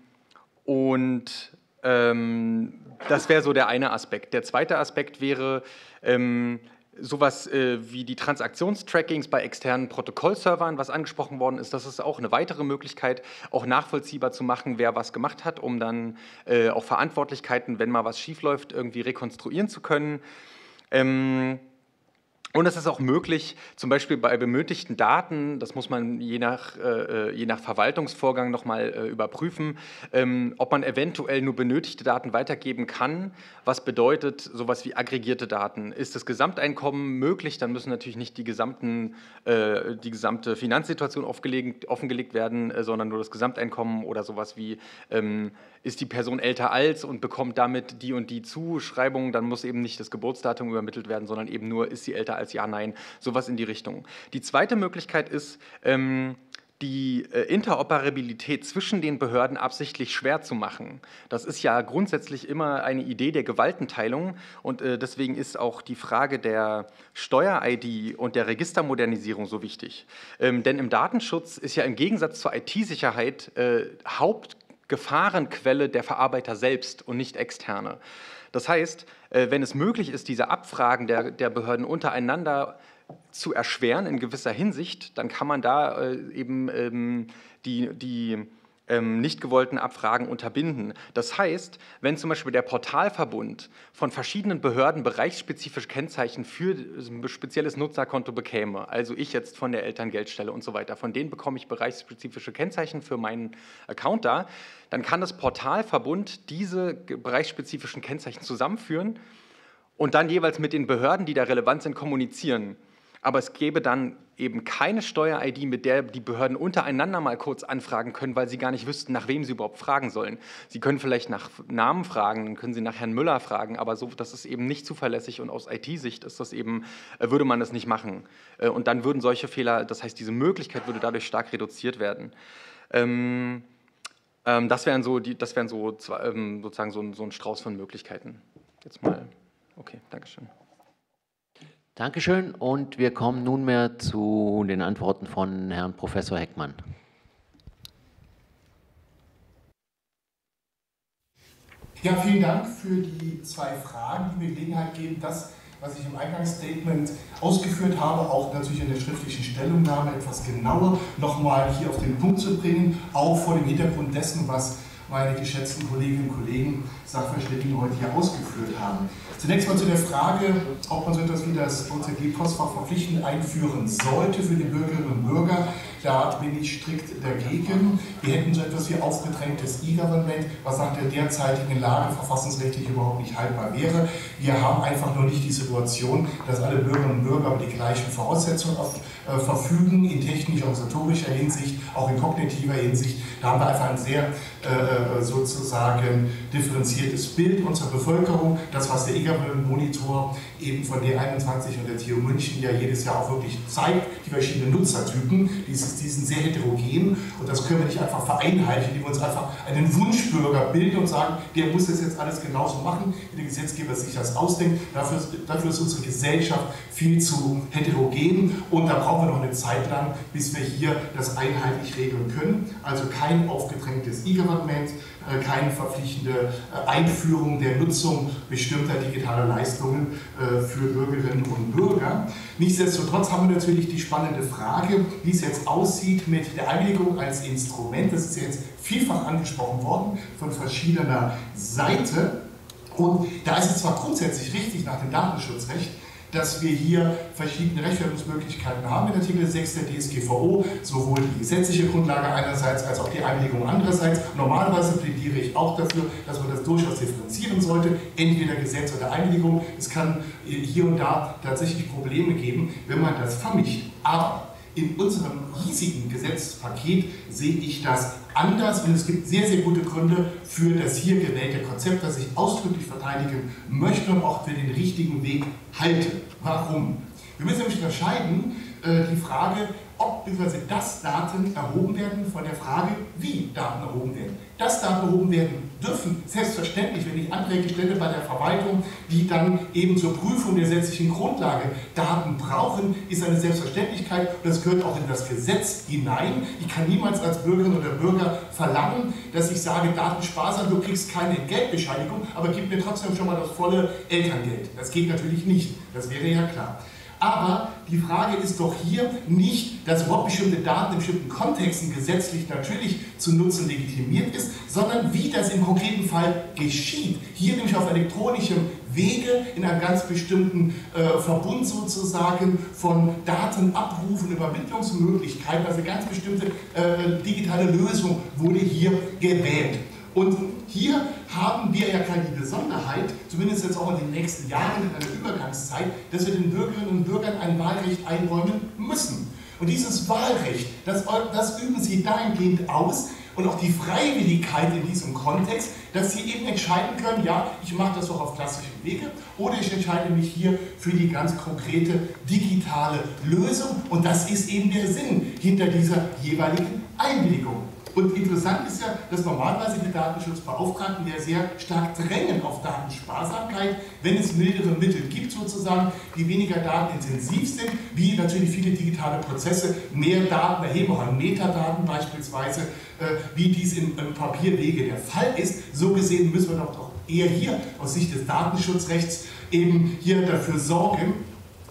Speaker 5: und ähm, das wäre so der eine Aspekt. Der zweite Aspekt wäre ähm, sowas äh, wie die Transaktionstrackings bei externen Protokollservern, was angesprochen worden ist. Das ist auch eine weitere Möglichkeit, auch nachvollziehbar zu machen, wer was gemacht hat, um dann äh, auch Verantwortlichkeiten, wenn mal was schiefläuft, irgendwie rekonstruieren zu können. Ähm, und es ist auch möglich, zum Beispiel bei benötigten Daten, das muss man je nach, äh, je nach Verwaltungsvorgang nochmal äh, überprüfen, ähm, ob man eventuell nur benötigte Daten weitergeben kann. Was bedeutet sowas wie aggregierte Daten? Ist das Gesamteinkommen möglich? Dann müssen natürlich nicht die, gesamten, äh, die gesamte Finanzsituation offengelegt werden, äh, sondern nur das Gesamteinkommen oder sowas wie ähm, ist die Person älter als und bekommt damit die und die Zuschreibung, dann muss eben nicht das Geburtsdatum übermittelt werden, sondern eben nur, ist sie älter als ja, nein, sowas in die Richtung. Die zweite Möglichkeit ist, ähm, die äh, Interoperabilität zwischen den Behörden absichtlich schwer zu machen. Das ist ja grundsätzlich immer eine Idee der Gewaltenteilung und äh, deswegen ist auch die Frage der Steuer-ID und der Registermodernisierung so wichtig. Ähm, denn im Datenschutz ist ja im Gegensatz zur IT-Sicherheit äh, Haupt Gefahrenquelle der Verarbeiter selbst und nicht externe. Das heißt, wenn es möglich ist, diese Abfragen der, der Behörden untereinander zu erschweren in gewisser Hinsicht, dann kann man da äh, eben ähm, die, die ähm, nicht gewollten Abfragen unterbinden. Das heißt, wenn zum Beispiel der Portalverbund von verschiedenen Behörden bereichsspezifische Kennzeichen für ein spezielles Nutzerkonto bekäme, also ich jetzt von der Elterngeldstelle und so weiter, von denen bekomme ich bereichsspezifische Kennzeichen für meinen Account da, dann kann das Portalverbund diese bereichsspezifischen Kennzeichen zusammenführen und dann jeweils mit den Behörden, die da relevant sind, kommunizieren aber es gäbe dann eben keine Steuer-ID, mit der die Behörden untereinander mal kurz anfragen können, weil sie gar nicht wüssten, nach wem sie überhaupt fragen sollen. Sie können vielleicht nach Namen fragen, dann können sie nach Herrn Müller fragen, aber so, das ist eben nicht zuverlässig und aus IT-Sicht ist das eben, äh, würde man das nicht machen. Äh, und dann würden solche Fehler, das heißt, diese Möglichkeit würde dadurch stark reduziert werden. Ähm, ähm, das wären so, die, das wären so ähm, sozusagen so ein, so ein Strauß von Möglichkeiten. Jetzt mal, okay, Dankeschön.
Speaker 8: Dankeschön und wir kommen nunmehr zu den Antworten von Herrn Professor Heckmann.
Speaker 3: Ja, vielen Dank für die zwei Fragen, die mir Gelegenheit geben, das, was ich im Eingangsstatement ausgeführt habe, auch natürlich in der schriftlichen Stellungnahme etwas genauer nochmal hier auf den Punkt zu bringen, auch vor dem Hintergrund dessen, was meine geschätzten Kolleginnen und Kollegen, Sachverständigen heute hier ausgeführt haben. Zunächst mal zu der Frage, ob man so etwas wie das OZG-Postfach verpflichtend einführen sollte für die Bürgerinnen und Bürger. Da bin ich strikt dagegen. Wir hätten so etwas wie aufgedrängtes E-Government, was nach der derzeitigen Lage verfassungsrechtlich überhaupt nicht haltbar wäre. Wir haben einfach nur nicht die Situation, dass alle Bürgerinnen und Bürger über die gleichen Voraussetzungen auf, äh, verfügen, in technisch-organisatorischer Hinsicht, auch in kognitiver Hinsicht. Da haben wir einfach ein sehr äh, äh sozusagen differenziertes Bild unserer Bevölkerung. Das, was der E-Government-Monitor eben von D21 und der TU München ja jedes Jahr auch wirklich zeigt, die verschiedenen Nutzertypen, die sind sehr heterogen und das können wir nicht einfach vereinheitlichen, indem wir uns einfach einen Wunschbürger bilden und sagen, der muss das jetzt alles genauso machen, wie der Gesetzgeber sich das ausdenkt. Dafür, dafür ist unsere Gesellschaft viel zu heterogen und da brauchen wir noch eine Zeit lang, bis wir hier das einheitlich regeln können. Also kein aufgedrängtes E-Government, keine verpflichtende äh, Einführung der Nutzung bestimmter digitaler Leistungen äh, für Bürgerinnen und Bürger. Nichtsdestotrotz haben wir natürlich die spannende Frage, wie es jetzt aussieht mit der Einlegung als Instrument. Das ist jetzt vielfach angesprochen worden von verschiedener Seite. Und da ist es zwar grundsätzlich richtig nach dem Datenschutzrecht, dass wir hier verschiedene Rechtfertigungsmöglichkeiten haben in Artikel 6 der DSGVO, sowohl die gesetzliche Grundlage einerseits als auch die Einlegung andererseits. Normalerweise plädiere ich auch dafür, dass man das durchaus differenzieren sollte, entweder Gesetz oder Einlegung. Es kann hier und da tatsächlich Probleme geben, wenn man das vermischt. Aber in unserem riesigen Gesetzpaket sehe ich das anders und es gibt sehr, sehr gute Gründe für das hier gewählte Konzept, das ich ausdrücklich verteidigen möchte und auch für den richtigen Weg halte. Warum? Wir müssen nämlich unterscheiden äh, die Frage, ob bzw. dass Daten erhoben werden von der Frage, wie Daten erhoben werden. Dass Daten erhoben werden dürfen, selbstverständlich, wenn ich Anträge stelle bei der Verwaltung, die dann eben zur Prüfung der gesetzlichen Grundlage Daten brauchen, ist eine Selbstverständlichkeit und das gehört auch in das Gesetz hinein. Ich kann niemals als Bürgerin oder Bürger verlangen, dass ich sage, Datensparsam, du kriegst keine Geldbescheinigung, aber gib mir trotzdem schon mal das volle Elterngeld. Das geht natürlich nicht, das wäre ja klar. Aber die Frage ist doch hier nicht, dass überhaupt bestimmte Daten in bestimmten Kontexten gesetzlich natürlich zu nutzen legitimiert ist, sondern wie das im konkreten Fall geschieht. Hier nämlich auf elektronischem Wege in einem ganz bestimmten äh, Verbund sozusagen von Datenabrufen, Übermittlungsmöglichkeiten, also eine ganz bestimmte äh, digitale Lösung wurde hier gewählt. Und hier haben wir ja keine Besonderheit, zumindest jetzt auch in den nächsten Jahren in einer Übergangszeit, dass wir den Bürgerinnen und Bürgern ein Wahlrecht einräumen müssen. Und dieses Wahlrecht, das, das üben sie dahingehend aus und auch die Freiwilligkeit in diesem Kontext, dass sie eben entscheiden können, ja, ich mache das doch auf klassischen Wege oder ich entscheide mich hier für die ganz konkrete digitale Lösung und das ist eben der Sinn hinter dieser jeweiligen Einwilligung. Und interessant ist ja, dass normalerweise die Datenschutzbeauftragten ja sehr stark drängen auf Datensparsamkeit, wenn es mildere Mittel gibt sozusagen, die weniger datenintensiv sind, wie natürlich viele digitale Prozesse mehr Daten erheben, auch an Metadaten beispielsweise, äh, wie dies im, im Papierwege der Fall ist. So gesehen müssen wir doch eher hier aus Sicht des Datenschutzrechts eben hier dafür sorgen,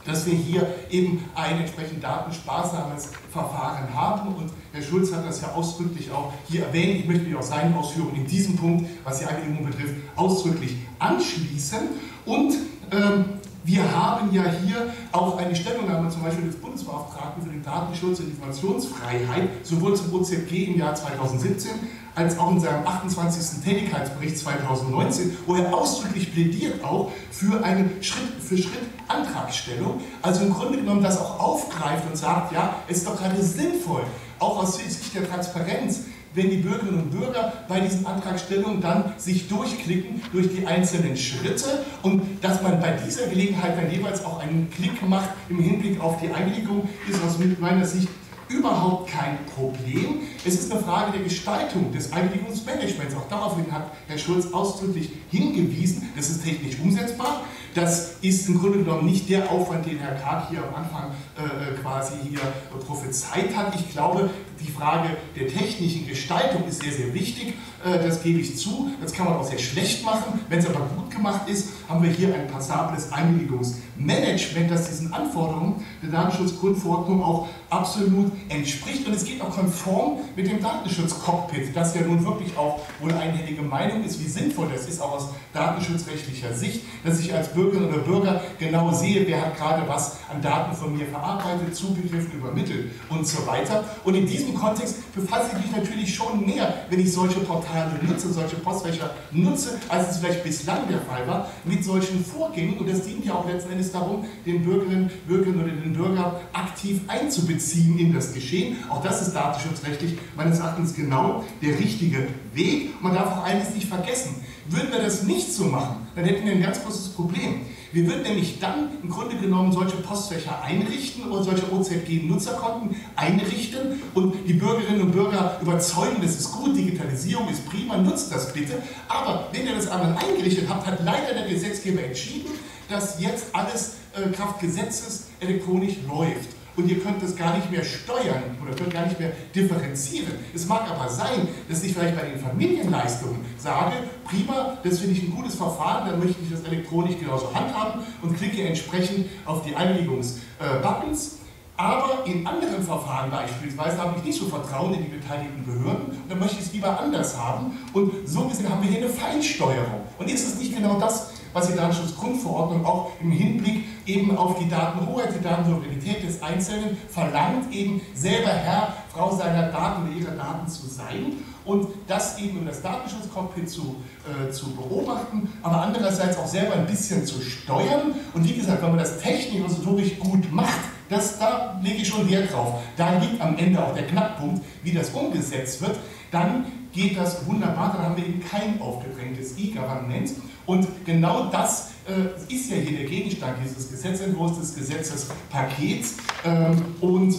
Speaker 3: dass wir hier eben ein entsprechend datensparsames Verfahren haben. Und Herr Schulz hat das ja ausdrücklich auch hier erwähnt. Ich möchte mich auch seinen Ausführungen in diesem Punkt, was die Einwilligung betrifft, ausdrücklich anschließen. Und ähm, wir haben ja hier auch eine Stellungnahme zum Beispiel des Bundesbeauftragten für den Datenschutz und Informationsfreiheit, sowohl zum OZG im Jahr 2017 als auch in seinem 28. Tätigkeitsbericht 2019, wo er ausdrücklich plädiert auch für eine Schritt-für-Schritt-Antragstellung. Also im Grunde genommen das auch aufgreift und sagt, ja, es ist doch gerade sinnvoll, auch aus Sicht der Transparenz, wenn die Bürgerinnen und Bürger bei diesen Antragstellungen dann sich durchklicken durch die einzelnen Schritte und dass man bei dieser Gelegenheit dann jeweils auch einen Klick macht im Hinblick auf die Einwilligung, ist aus meiner Sicht überhaupt kein Problem. Es ist eine Frage der Gestaltung des Einwilligungsmanagements. Auch daraufhin hat Herr Schulz ausdrücklich hingewiesen. Das ist technisch umsetzbar. Das ist im Grunde genommen nicht der Aufwand, den Herr Karg hier am Anfang äh, äh, quasi hier prophezeit hat. Ich glaube, die Frage der technischen Gestaltung ist sehr, sehr wichtig, äh, das gebe ich zu. Das kann man auch sehr schlecht machen. Wenn es aber gut gemacht ist, haben wir hier ein passables Einwilligungsmanagement, das diesen Anforderungen der Datenschutzgrundverordnung auch absolut entspricht. Und es geht auch konform mit dem Datenschutzcockpit, das ja nun wirklich auch wohl einhellige Meinung ist, wie sinnvoll das ist, auch aus datenschutzrechtlicher Sicht, dass ich als Bürgerin oder Bürger genau sehe, wer hat gerade was an Daten von mir verarbeitet, zugegriffen, übermittelt und so weiter. Und in diesem Kontext befasse ich mich natürlich schon mehr, wenn ich solche Portale nutze, solche Postfächer nutze, als es vielleicht bislang der Fall war, mit solchen Vorgängen. Und das dient ja auch letzten Endes darum, den Bürgerinnen, Bürgerinnen oder den Bürger aktiv einzubeziehen in das Geschehen. Auch das ist datenschutzrechtlich meines Erachtens genau der richtige Weg. Man darf auch eines nicht vergessen. Würden wir das nicht so machen, dann hätten wir ein ganz großes Problem. Wir würden nämlich dann im Grunde genommen solche Postfächer einrichten oder solche OZG-Nutzerkonten einrichten und die Bürgerinnen und Bürger überzeugen, das ist gut, Digitalisierung ist prima, nutzt das bitte. Aber wenn ihr das einmal eingerichtet habt, hat leider der Gesetzgeber entschieden, dass jetzt alles äh, Kraft Gesetzes elektronisch läuft und ihr könnt das gar nicht mehr steuern oder könnt gar nicht mehr differenzieren. Es mag aber sein, dass ich vielleicht bei den Familienleistungen sage, prima, das finde ich ein gutes Verfahren, dann möchte ich das elektronisch genauso handhaben und klicke entsprechend auf die Einwilligungsbuttons. Aber in anderen Verfahren beispielsweise habe ich nicht so Vertrauen in die beteiligten Behörden und dann möchte ich es lieber anders haben. Und so gesehen haben wir hier eine Feinsteuerung. Und ist es nicht genau das, was die Datenschutzgrundverordnung auch im Hinblick eben auf die Datenhoheit, die Datensouveränität des Einzelnen verlangt, eben selber Herr, Frau seiner Daten oder ihrer Daten zu sein und das eben über das Datenschutzcockpit zu, äh, zu beobachten, aber andererseits auch selber ein bisschen zu steuern. Und wie gesagt, wenn man das technisch und historisch gut macht, das, da lege ich schon Wert drauf. Da liegt am Ende auch der Knackpunkt, wie das umgesetzt wird. Dann geht das wunderbar, dann haben wir eben kein aufgedrängtes E-Government. Und genau das äh, ist ja hier der Gegenstand dieses Gesetzentwurfs, des Gesetzespakets. Ähm, und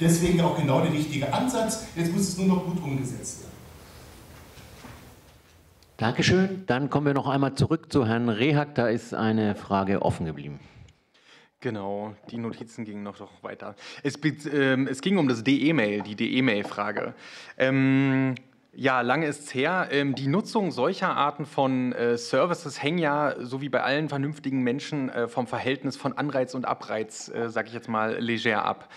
Speaker 3: deswegen auch genau der richtige Ansatz. Jetzt muss es nur noch gut umgesetzt werden.
Speaker 8: Dankeschön. Dann kommen wir noch einmal zurück zu Herrn Rehak. Da ist eine Frage offen geblieben.
Speaker 5: Genau, die Notizen gingen noch, noch weiter. Es, ähm, es ging um das DE-Mail, die DE-Mail-Frage. Ähm, ja, lange ist es her. Ähm, die Nutzung solcher Arten von äh, Services hängen ja, so wie bei allen vernünftigen Menschen, äh, vom Verhältnis von Anreiz und Abreiz, äh, sage ich jetzt mal, leger ab.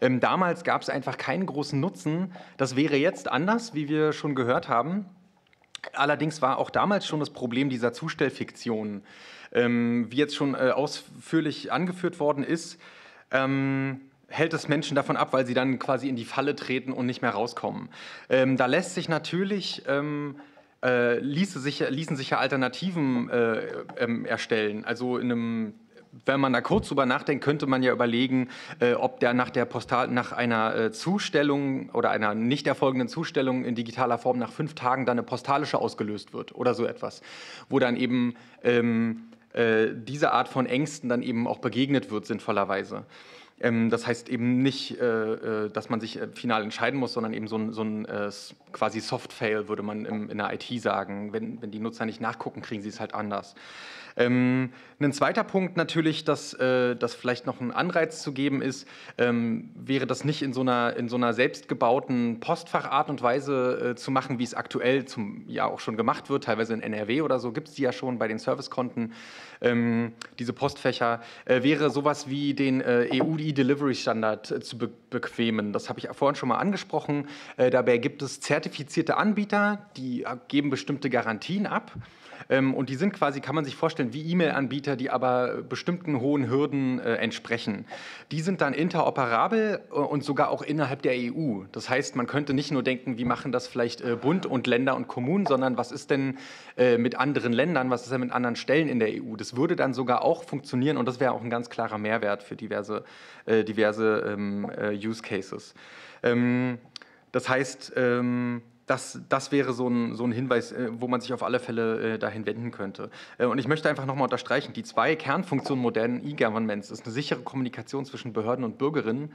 Speaker 5: Ähm, damals gab es einfach keinen großen Nutzen. Das wäre jetzt anders, wie wir schon gehört haben. Allerdings war auch damals schon das Problem dieser Zustellfiktion, ähm, wie jetzt schon äh, ausführlich angeführt worden ist. Ähm, hält es Menschen davon ab, weil sie dann quasi in die Falle treten und nicht mehr rauskommen. Ähm, da lässt sich natürlich ähm, äh, ließe sich, ließen sich ja Alternativen äh, ähm, erstellen. Also in einem wenn man da kurz drüber nachdenkt, könnte man ja überlegen, äh, ob der nach der Postal, nach einer äh, Zustellung oder einer nicht erfolgenden Zustellung in digitaler Form nach fünf Tagen dann eine postalische ausgelöst wird oder so etwas, wo dann eben ähm, äh, diese Art von Ängsten dann eben auch begegnet wird, sinnvollerweise. Ähm, das heißt eben nicht, äh, äh, dass man sich äh, final entscheiden muss, sondern eben so ein, so ein quasi Soft-Fail, würde man in der IT sagen. Wenn, wenn die Nutzer nicht nachgucken, kriegen sie es halt anders. Ähm, ein zweiter Punkt natürlich, dass, äh, dass vielleicht noch ein Anreiz zu geben ist, ähm, wäre das nicht in so einer, in so einer selbstgebauten Postfachart und Weise äh, zu machen, wie es aktuell zum, ja auch schon gemacht wird, teilweise in NRW oder so gibt es die ja schon bei den Servicekonten, ähm, diese Postfächer, äh, wäre sowas wie den äh, EU-E-Delivery-Standard äh, zu be bequemen. Das habe ich vorhin schon mal angesprochen. Äh, dabei gibt es zertifizierte Anbieter, die geben bestimmte Garantien ab. Ähm, und die sind quasi, kann man sich vorstellen, wie E-Mail-Anbieter, die aber bestimmten hohen Hürden äh, entsprechen. Die sind dann interoperabel äh, und sogar auch innerhalb der EU. Das heißt, man könnte nicht nur denken, wie machen das vielleicht äh, Bund und Länder und Kommunen, sondern was ist denn mit anderen Ländern, was ist denn mit anderen Stellen in der EU? Das würde dann sogar auch funktionieren und das wäre auch ein ganz klarer Mehrwert für diverse, diverse ähm, Use Cases. Ähm, das heißt, das, das wäre so ein, so ein Hinweis, äh, wo man sich auf alle Fälle äh, dahin wenden könnte. Äh, und ich möchte einfach nochmal unterstreichen, die zwei Kernfunktionen modernen E-Governments ist eine sichere Kommunikation zwischen Behörden und Bürgerinnen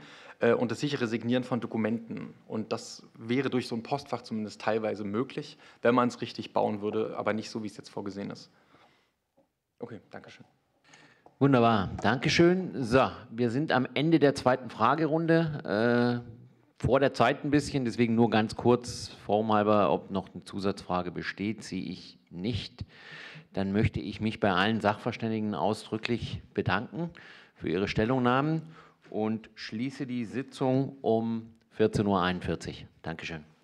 Speaker 5: und das sichere Signieren von Dokumenten. Und das wäre durch so ein Postfach zumindest teilweise möglich, wenn man es richtig bauen würde, aber nicht so, wie es jetzt vorgesehen ist. Okay, danke schön.
Speaker 8: Wunderbar, Dankeschön. So, wir sind am Ende der zweiten Fragerunde.
Speaker 1: Vor der Zeit ein bisschen, deswegen nur ganz kurz formhalber, ob noch eine Zusatzfrage besteht, sehe ich nicht. Dann möchte ich mich bei allen Sachverständigen ausdrücklich bedanken für ihre Stellungnahmen und schließe die Sitzung um 14.41 Uhr. Dankeschön.